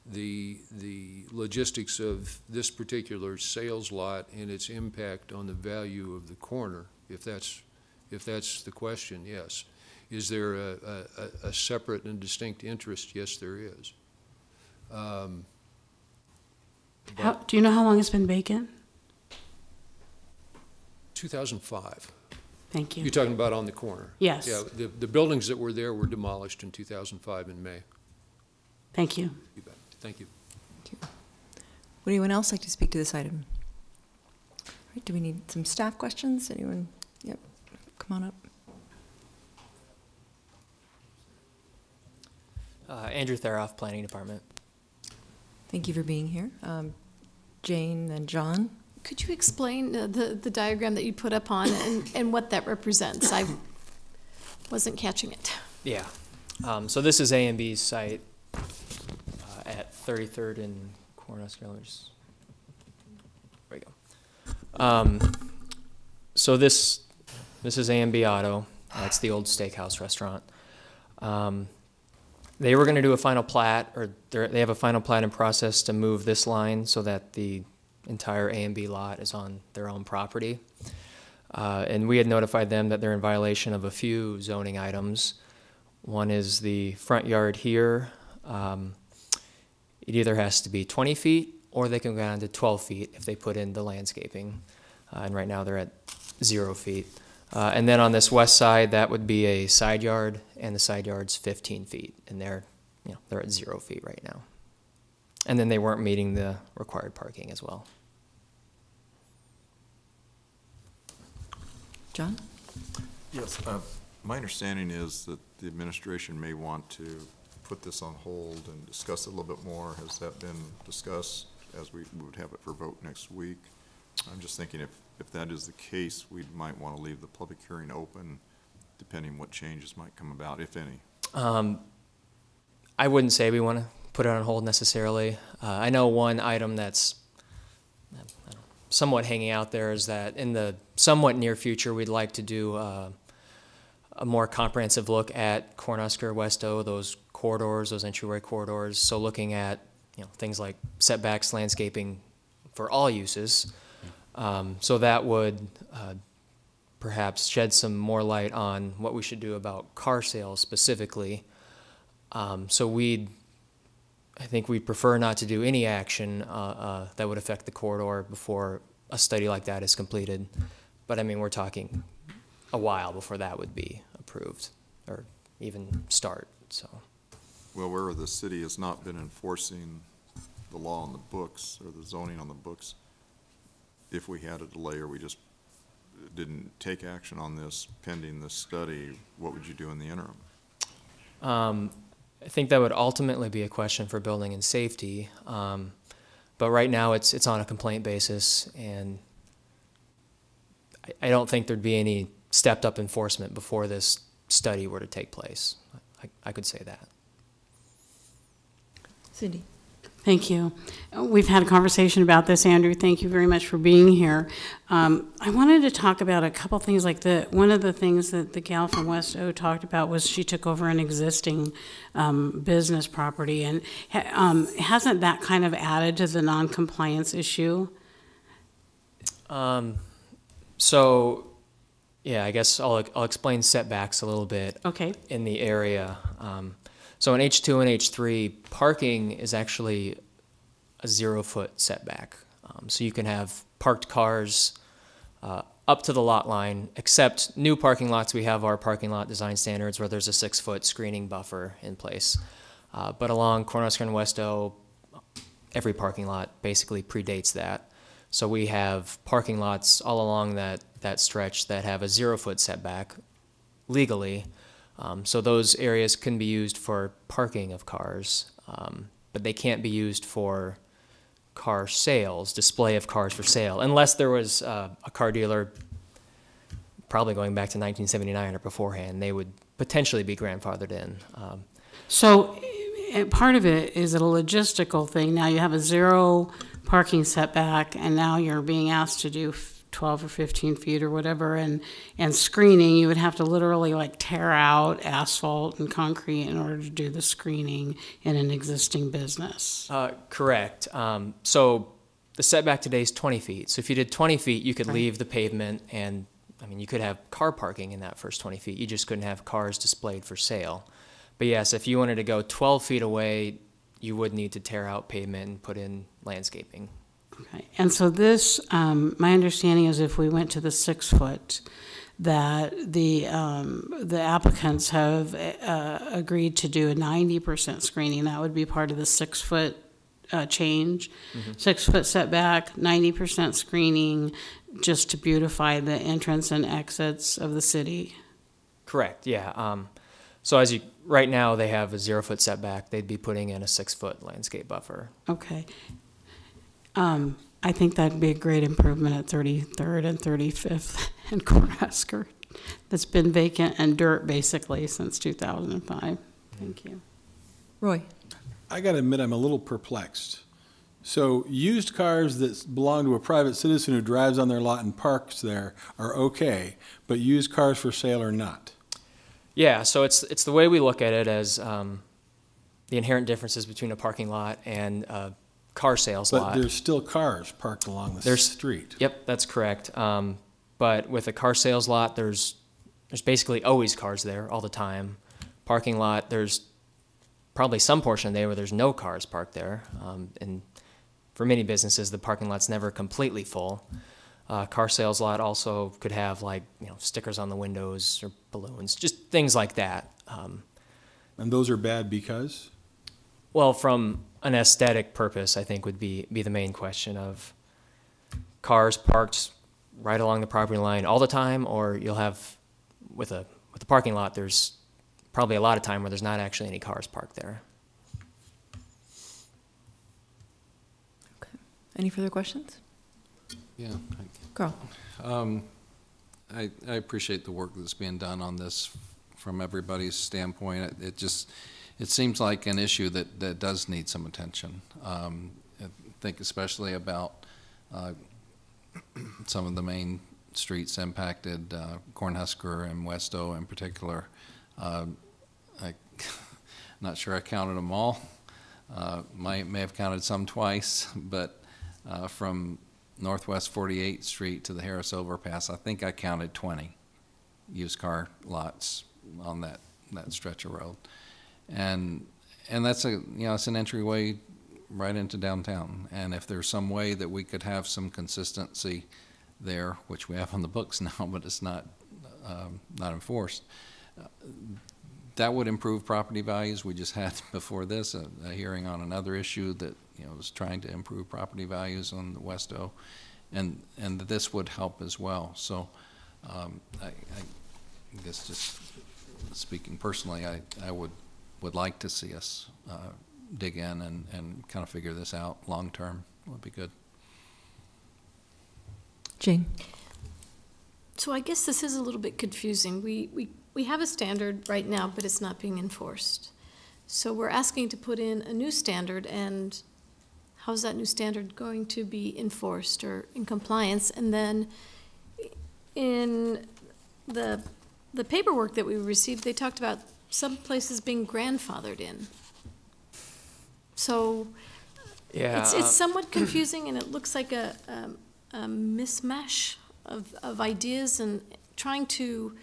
the, the logistics of this particular sales lot and its impact on the value of the corner, if that's, if that's the question, yes. Is there a, a, a separate and distinct interest? Yes, there is. Um, How, do you know how long it's been vacant? 2005. Thank you. You're talking about on the corner? Yes. Yeah, the, the buildings that were there were demolished in 2005 in May. Thank you. You bet. Thank you. Would anyone else like to speak to this item? All right, do we need some staff questions? Anyone? Yep, come on up. Uh, Andrew Thierolf, Planning Department. Thank you for being here. Um, Jane and Jon? Could you explain uh, the, the diagram that you put up on and, and what that represents? I wasn't catching it. Yeah. Um, so this is A and B's site at 33rd and Cornhusker. There's- There we go. Um, so this this is A and That's the old steakhouse restaurant. Um, They were gonna do a final plat, or they have a final plat in process to move this line so that the entire A and B lot is on their own property. Uh, and we had notified them that they're in violation of a few zoning items. One is the front yard here. Um, it either has to be twenty feet or they can go down to twelve feet if they put in the landscaping. Uh, and right now they're at zero feet. Uh, and then on this west side, that would be a side yard, and the side yard's fifteen feet, and they're, you know, they're at zero feet right now. And then they weren't meeting the required parking as well. Jon? Yes, uh, my understanding is that the administration may want to put this on hold and discuss it a little bit more. Has that been discussed as we would have it for vote next week? I'm just thinking if, if that is the case, we might want to leave the public hearing open, depending what changes might come about, if any. Um, I wouldn't say we want to put it on hold necessarily. Uh, I know one item that's somewhat hanging out there is that in the somewhat near future, we'd like to do uh, a more comprehensive look at Cornhusker, West O, those corridors, those entryway corridors. So looking at you know things like setbacks, landscaping for all uses. Um, so that would uh, perhaps shed some more light on what we should do about car sales specifically. Um, so we'd, I think we'd prefer not to do any action uh, uh, that would affect the corridor before a study like that is completed. But I mean, we're talking a while before that would be approved or even start. So Well, where the city has not been enforcing the law on the books, or the zoning on the books, if we had a delay or we just didn't take action on this pending this study, what would you do in the interim? Um, I think that would ultimately be a question for building and safety. Um, but right now, it's, it's on a complaint basis, and I, I don't think there'd be any stepped-up enforcement before this study were to take place. I, I could say that. Cyndi? Thank you. We've had a conversation about this, Andrew. Thank you very much for being here. Um, I wanted to talk about a couple things like the, one of the things that the gal from West O talked about was she took over an existing um, business property. And ha- um, hasn't that kind of added to the non-compliance issue? Um, so, yeah, I guess I'll, I'll explain setbacks a little bit. Okay. In the area. So in H2 and H3, parking is actually a zero foot setback. Um, so you can have parked cars uh, up to the lot line, except new parking lots, we have our parking lot design standards where there's a six foot screening buffer in place. Uh, but along Cornhusker and West O, every parking lot basically predates that. So we have parking lots all along that, that stretch that have a zero foot setback legally. Um, so those areas can be used for parking of cars, um, but they can't be used for car sales, display of cars for sale, unless there was uh, a car dealer, probably going back to 1979 or beforehand, they would potentially be grandfathered in. Um, So eh, part of it is a logistical thing. Now you have a zero parking setback, and now you're being asked to do 12 or 15 feet or whatever, and, and screening, you would have to literally like tear out asphalt and concrete in order to do the screening in an existing business. Uh, correct. Um, so the setback today is 20 feet. So if you did 20 feet, you could Right. leave the pavement and, I mean, you could have car parking in that first 20 feet. You just couldn't have cars displayed for sale. But yes, if you wanted to go 12 feet away, you would need to tear out pavement and put in landscaping. Okay. And so this, um, my understanding is if we went to the six foot, that the, um, the applicants have, uh, agreed to do a ninety percent screening. That would be part of the six foot, uh, change. Mhm. Six foot setback, ninety percent screening, just to beautify the entrance and exits of the city. Correct, yeah. Um, so as you, right now, they have a zero foot setback. They'd be putting in a six foot landscape buffer. Okay. Um, I think that'd be a great improvement at 33rd and 35th and Cornhusker. That's been vacant and dirt basically since 2005. Thank you. Roy? I gotta admit, I'm a little perplexed. So used cars that belong to a private citizen who drives on their lot and parks there are okay, but used cars for sale are not. Yeah, so it's it's the way we look at it as um, the inherent differences between a parking lot and a car sales But lot. there's still cars parked along the There's- street. Yep, that's correct. Um, but with a car sales lot, there's there's basically always cars there all the time. Parking lot, there's probably some portion of the day where there's no cars parked there. Um, and for many businesses, the parking lot's never completely full. Uh, car sales lot also could have like you know stickers on the windows or balloons, just things like that. Um, And those are bad because? well, from an aesthetic purpose, I think would be be the main question of cars parked right along the property line all the time, or you'll have with a with a parking lot. There's probably a lot of time where there's not actually any cars parked there. Okay. Any further questions? Yeah. Carl. Um, I, I appreciate the work that's being done on this from everybody's standpoint. It- It just, it seems like an issue that, that does need some attention. Um, I think especially about, uh, some of the main streets impacted, uh, Cornhusker and West O in particular. Um, I, not sure I counted them all. Uh, might, may have counted some twice, but, uh, from Northwest 48th Street to the Harris Overpass, I think I counted 20 used car lots on that, that stretch of road. And, and that's a, you know, it's an entryway right into downtown. And if there's some way that we could have some consistency there, which we have on the books now, but it's not, um, not enforced, that would improve property values. We just had before this a, a hearing on another issue that, you know, was trying to improve property values on the West O. And, and this would help as well. So, um, I, I guess just speaking personally, I, I would, would like to see us, uh, dig in and, and kind of figure this out long-term would be good. Jane. So I guess this is a little bit confusing. We, we, we have a standard right now, but it's not being enforced. So we're asking to put in a new standard, and how's that new standard going to be enforced or in compliance? And then in the, the paperwork that we received, they talked about some places being grandfathered in. So Yeah. it's, uh, it's somewhat confusing, and it looks like a, um, a mismatch of, of ideas and trying to,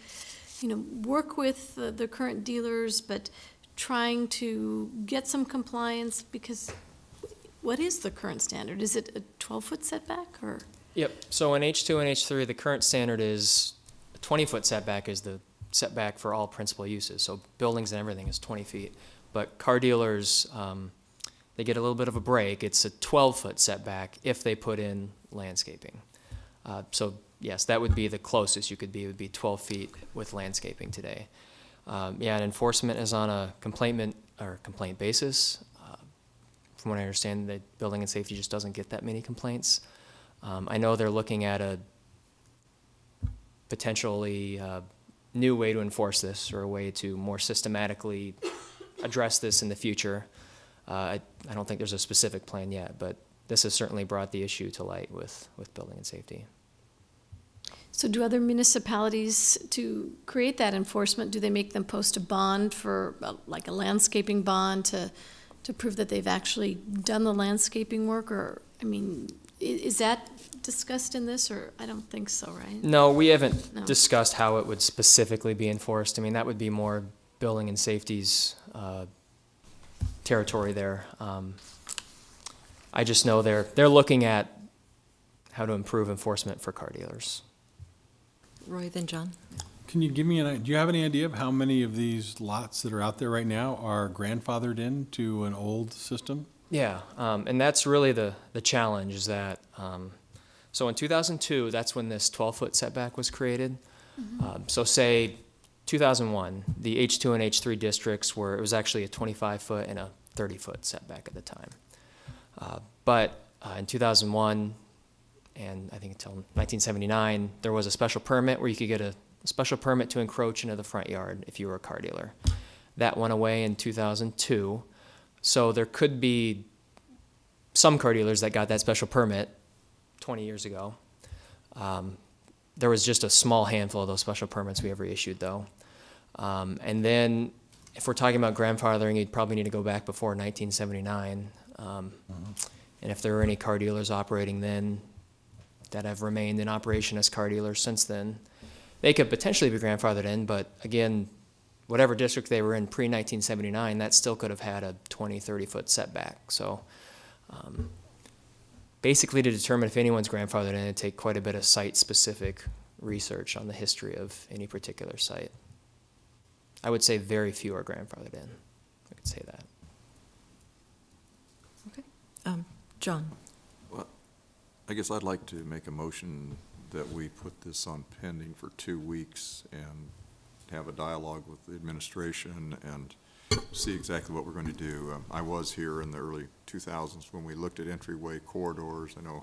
you know, work with the, the current dealers, but trying to get some compliance, because what is the current standard? Is it a twelve-foot setback, or? Yep. So in H2 and H3, the current standard is 20-foot setback is the setback for all principal uses. So buildings and everything is 20 feet. But car dealers, um, they get a little bit of a break. It's a 12-foot setback if they put in landscaping. Uh, so yes, that would be the closest you could be. It Would be 12 feet with landscaping today. Um, yeah, and enforcement is on a complaint or complaint basis. Uh, from what I understand, the building and safety just doesn't get that many complaints. Um, I know they're looking at a potentially uh, new way to enforce this or a way to more systematically address this in the future. Uh, I, I don't think there's a specific plan yet, but this has certainly brought the issue to light with, with building and safety. So do other municipalities, to create that enforcement, do they make them post a bond for, uh, like a landscaping bond to, to prove that they've actually done the landscaping work, or, I mean, is that discussed in this, or, I don't think so, right? No, we haven't No. discussed how it would specifically be enforced. I mean, that would be more building and safety's uh, territory there. Um, I just know they're, they're looking at how to improve enforcement for car dealers. Roy, then Jon. Can you give me an, do you have any idea of how many of these lots that are out there right now are grandfathered in to an old system? Yeah, um, and that's really the, the challenge is that, um, so in 2002, that's when this 12-foot setback was created. Um, so say 2001, the H2 and H3 districts were, it was actually a 25-foot and a 30-foot setback at the time. Uh, but uh, in 2001, and I think until 1979, there was a special permit where you could get a, a special permit to encroach into the front yard if you were a car dealer. That went away in 2002. So there could be some car dealers that got that special permit 20 years ago. Um, there was just a small handful of those special permits we ever issued, though. Um, and then if we're talking about grandfathering, you'd probably need to go back before 1979. Um, And if there are any car dealers operating then that have remained in operation as car dealers since then, they could potentially be grandfathered in, but again, whatever district they were in pre-1979, that still could have had a 20, 30-foot setback. So um, basically, to determine if anyone's grandfathered in, it'd take quite a bit of site-specific research on the history of any particular site. I would say very few are grandfathered in. I could say that. Um, Jon? Well, I guess I'd like to make a motion that we put this on pending for two weeks and have a dialogue with the administration and see exactly what we're going to do. Um, I was here in the early 2000s when we looked at entryway corridors. I know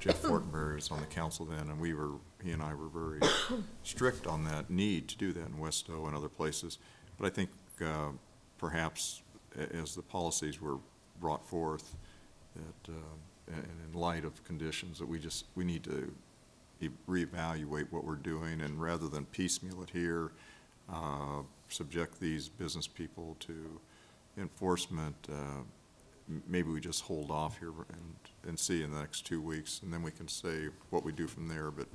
Jeff Fortenberry was on the council then, and we were, he and I were very strict on that need to do that in West O and other places. But I think uh, perhaps as the policies were brought forth, that, uh, and in light of conditions, that we just, we need to reevaluate what we're doing, and rather than piecemeal it here, uh, subject these business people to enforcement, uh, maybe we just hold off here and, and see in the next two weeks, and then we can say what we do from there, but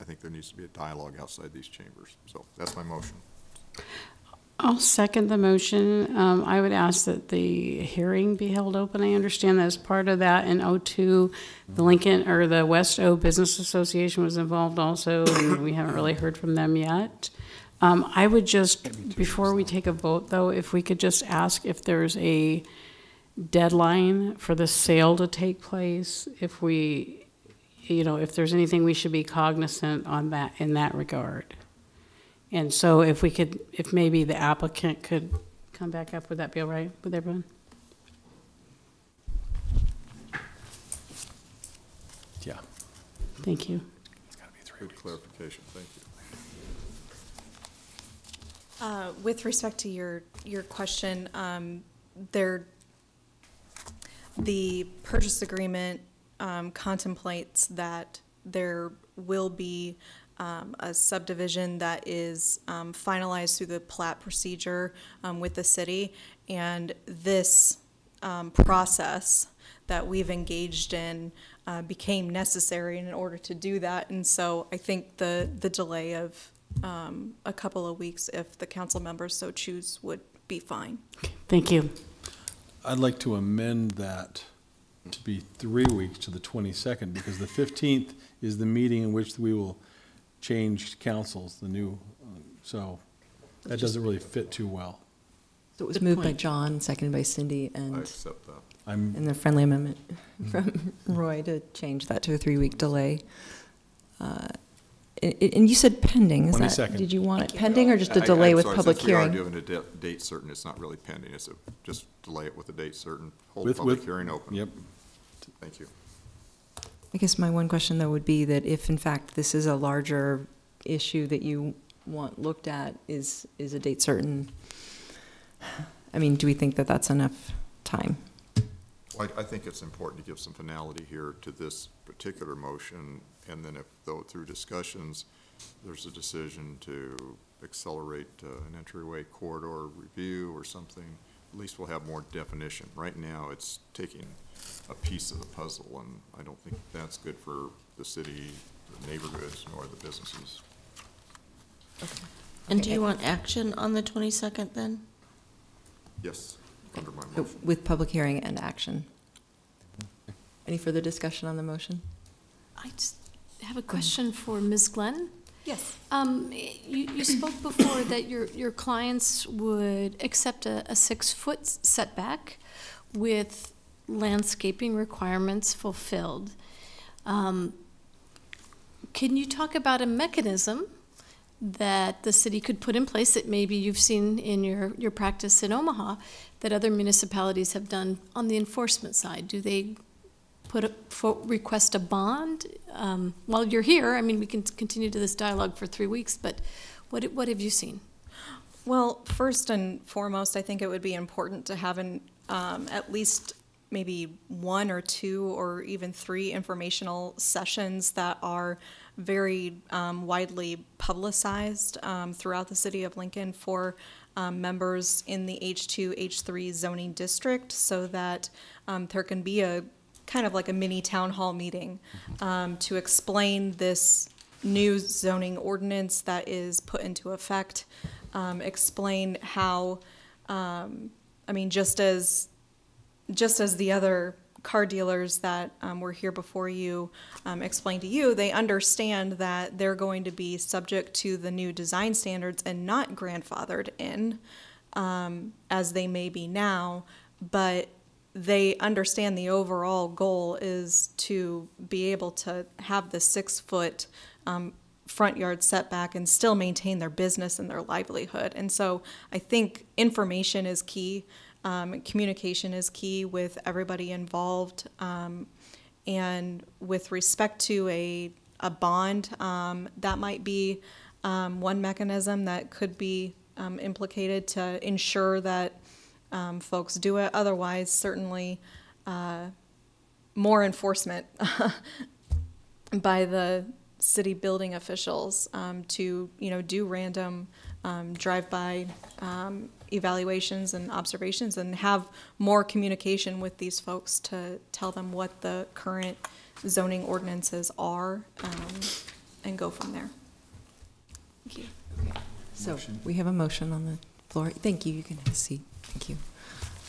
I think there needs to be a dialogue outside these chambers. So that's my motion. I'll second the motion. Um, I would ask that the hearing be held open. I understand that as part of that in O2, the Lincoln, or the West O Business Association was involved also, and we haven't really heard from them yet. Um, I would just, before we take a vote though, if we could just ask if there's a deadline for the sale to take place, if we, you know, if there's anything we should be cognizant on that, in that regard. And so if we could, if maybe the applicant could come back up, would that be all right with everyone? Yeah. Thank you. It's gotta be three Good clarification, thank you. Uh, With respect to your, your question, um, there, the purchase agreement um, contemplates that there will be um, a subdivision that is um, finalized through the plat procedure um, with the city. And this um, process that we've engaged in uh, became necessary in order to do that. And so I think the, the delay of um, a couple of weeks, if the council members so choose, would be fine. Thank you. I'd like to amend that to be three weeks to the 22nd, because the 15th is the meeting in which we will change councils, the new, uh, so that doesn't really fit too well. So it was Good moved by point. Jon, seconded by Cyndi, I and, accept that. I'm, and the friendly amendment from Roy to change that to a three-week delay. Uh, a- a- And you said pending, is that? 22nd. Did you want it pending or just a I- I- delay I'm with sorry, public Since we are hearing? doing a da- date certain, it's not really pending, it's a, just delay it with a date certain, hold With- public with- hearing open. Yep. Thank you. I guess my one question, though, would be that if in fact this is a larger issue that you want looked at, is, is a date certain? I mean, do we think that that's enough time? Well, I, I think it's important to give some finality here to this particular motion, and then if, though, through discussions, there's a decision to accelerate uh, an entryway corridor review or something, at least we'll have more definition. Right now, it's taking a piece of the puzzle, and I don't think that's good for the city, the neighborhoods, nor the businesses. Okay. And do you want action on the 22nd then? Yes, under my motion. With public hearing and action. Any further discussion on the motion? I just have a question for Ms. Glenn. Yes. Um, you, you spoke before that your, your clients would accept a, a six-foot setback with landscaping requirements fulfilled. Um, Can you talk about a mechanism that the city could put in place that maybe you've seen in your, your practice in Omaha that other municipalities have done on the enforcement side? Do they put, a- fo- request a bond? Um, While you're here, I mean, we can continue to this dialogue for three weeks, but what, what have you seen? Well, first and foremost, I think it would be important to have an, um, at least maybe one or two or even three informational sessions that are very um, widely publicized um, throughout the city of Lincoln for um, members in the H2, H3 zoning district so that um, there can be a kind of like a mini town hall meeting um, to explain this new zoning ordinance that is put into effect, um, explain how, um, I mean, just as just as the other car dealers that um, were here before you um, explained to you, they understand that they're going to be subject to the new design standards and not grandfathered in um, as they may be now, but they understand the overall goal is to be able to have the six foot um, front yard setback and still maintain their business and their livelihood. And so I think information is key. Um, communication is key with everybody involved. Um, and with respect to a, a bond, um, that might be um, one mechanism that could be um, implicated to ensure that um, folks do it. Otherwise, certainly uh, more enforcement by the city building officials um, to, you know, do random um, drive-by um, evaluations and observations and have more communication with these folks to tell them what the current zoning ordinances are um, and go from there. Thank you. Okay. So we have a motion on the floor. Thank you, you can have a seat. Thank you.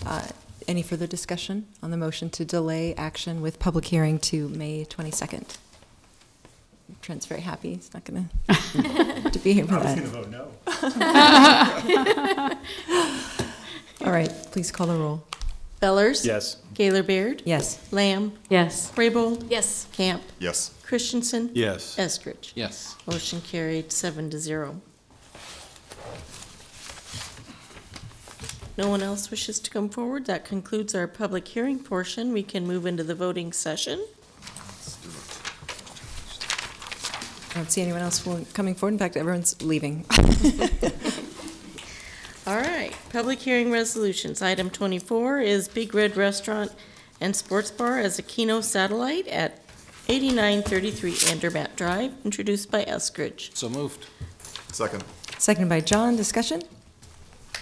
Uh, Any further discussion on the motion to delay action with public hearing to May 22nd? Trent's very happy, he's not going to be here for I was that. gonna vote no. All right, please call the roll. Fellers? Yes. Gaylor Baird? Yes. Lamb? Yes. Raybould? Yes. Camp? Yes. Christensen? Yes. Eskridge? Yes. Motion carried, seven to zero. No one else wishes to come forward. That concludes our public hearing portion. We can move into the voting session. I don't see anyone else coming forward. In fact, everyone's leaving. All right, public hearing resolutions. Item twenty-four is Big Red Restaurant and Sports Bar as a Keno satellite at eighty-nine thirty-three Andermatt Drive, introduced by Eskridge. So moved. Second. Seconded by Jon. Discussion?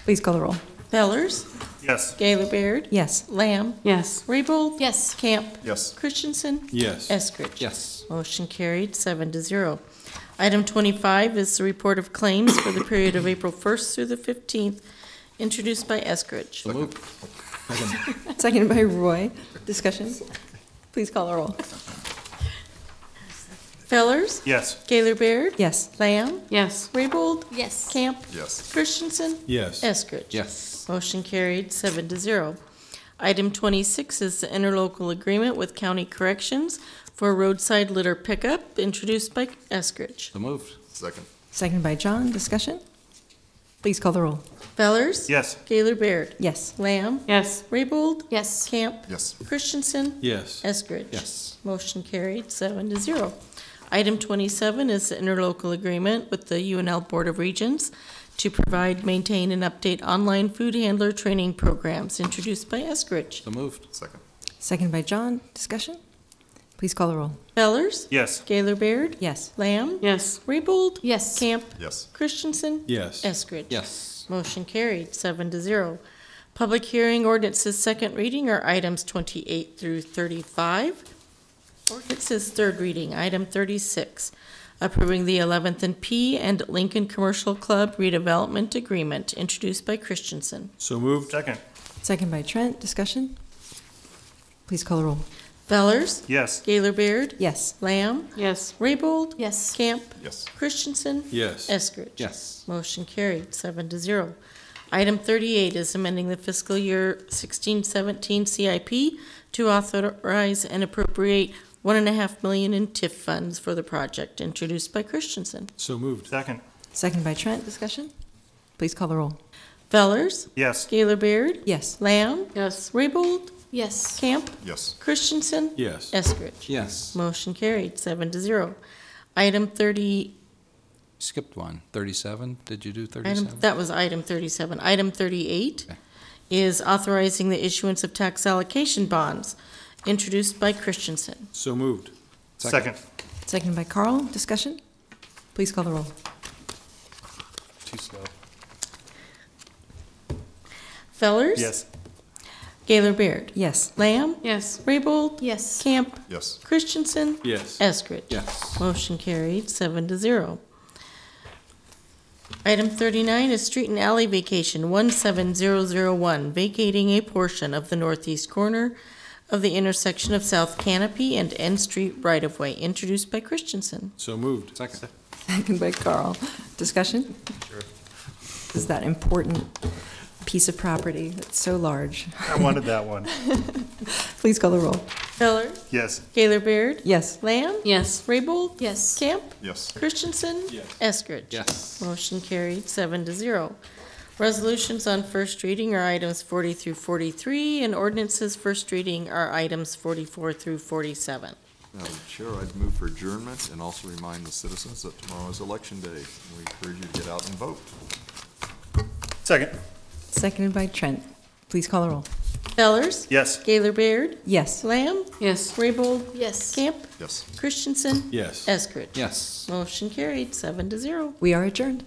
Please call the roll. Fellers? Yes. Gaylor Baird? Yes. Lamb? Yes. Raybould? Yes. Camp? Yes. Christensen? Yes. Eskridge? Yes. Motion carried, seven to zero. Item twenty-five is the report of claims for the period of April first through the fifteenth, introduced by Eskridge. So moved. Seconded by Roy. Discussion? Please call the roll. Fellers? Yes. Gaylor Baird? Yes. Lamb? Yes. Raybould? Yes. Camp? Yes. Christensen? Yes. Eskridge? Yes. Motion carried, seven to zero. Item twenty-six is the interlocal agreement with county corrections for roadside litter pickup, introduced by Eskridge. So moved. Second. Seconded by Jon. Discussion? Please call the roll. Fellers? Yes. Gaylor Baird? Yes. Lamb? Yes. Raybould? Yes. Camp? Yes. Christensen? Yes. Eskridge? Yes. Motion carried, seven to zero. Item twenty-seven is the interlocal agreement with the UNL Board of Regents to provide, maintain, and update online food handler training programs, introduced by Eskridge. So moved. Second. Second by Jon. Discussion? Please call the roll. Fellers? Yes. Gaylor Baird? Yes. Lamb? Yes. Raybould? Yes. Camp? Yes. Christensen? Yes. Eskridge? Yes. Motion carried, seven to zero. Public hearing ordinances second reading are items twenty-eight through thirty-five. Ordinances third reading, item thirty-six, approving the Eleventh and P and Lincoln Commercial Club redevelopment agreement, introduced by Christensen. So moved. Second. Seconded by Trent. Discussion? Please call the roll. Fellers? Yes. Gaylor Baird? Yes. Lamb? Yes. Raybould? Yes. Camp? Yes. Christensen? Yes. Eskridge? Yes. Motion carried, seven to zero. Item thirty-eight is amending the fiscal year sixteen seventeen CIP to authorize and appropriate one and a half million in TIF funds for the project, introduced by Christensen. So moved. Second. Seconded by Trent. Discussion? Please call the roll. Fellers? Yes. Gaylor Baird? Yes. Lamb? Yes. Raybould? Yes. Camp? Yes. Christensen? Yes. Eskridge? Yes. Motion carried, seven to zero. Item thirty, Skipped one. Thirty-seven. Did you do Item, thirty-seven? that was item thirty-seven. Item thirty-eight Okay. is authorizing the issuance of tax allocation bonds, introduced by Christensen. So moved. Second. Seconded by Carl. Discussion? Please call the roll. Too slow. Fellers? Yes. Gaylor Baird? Yes. Lamb? Yes. Raybould? Yes. Camp? Yes. Christensen? Yes. Eskridge? Yes. Motion carried, seven to zero. Item thirty-nine is street and alley vacation, one seven zero zero one, vacating a portion of the northeast corner of the intersection of South Canopy and N Street right-of-way, introduced by Christensen. So moved. Second. Second by Carl. Discussion? Sure. This is that important piece of property that's so large. I wanted that one. Please call the roll. Feller? Yes. Gaylor Baird? Yes. Lamb? Yes. Raybould? Yes. Camp? Yes. Christensen? Yes. Eskridge? Yes. Motion carried, seven to zero. Resolutions on first reading are items forty through forty-three, and ordinances first reading are items forty-four through forty-seven. Madam Chair, I'd move for adjournment and also remind the citizens that tomorrow is Election Day. We encourage you to get out and vote. Second. Seconded by Trent. Please call the roll. Fellers? Yes. Gaylor Baird? Yes. Lamb? Yes. Raybould? Yes. Camp? Yes. Christensen? Yes. Eskridge? Yes. Motion carried, seven to zero. We are adjourned.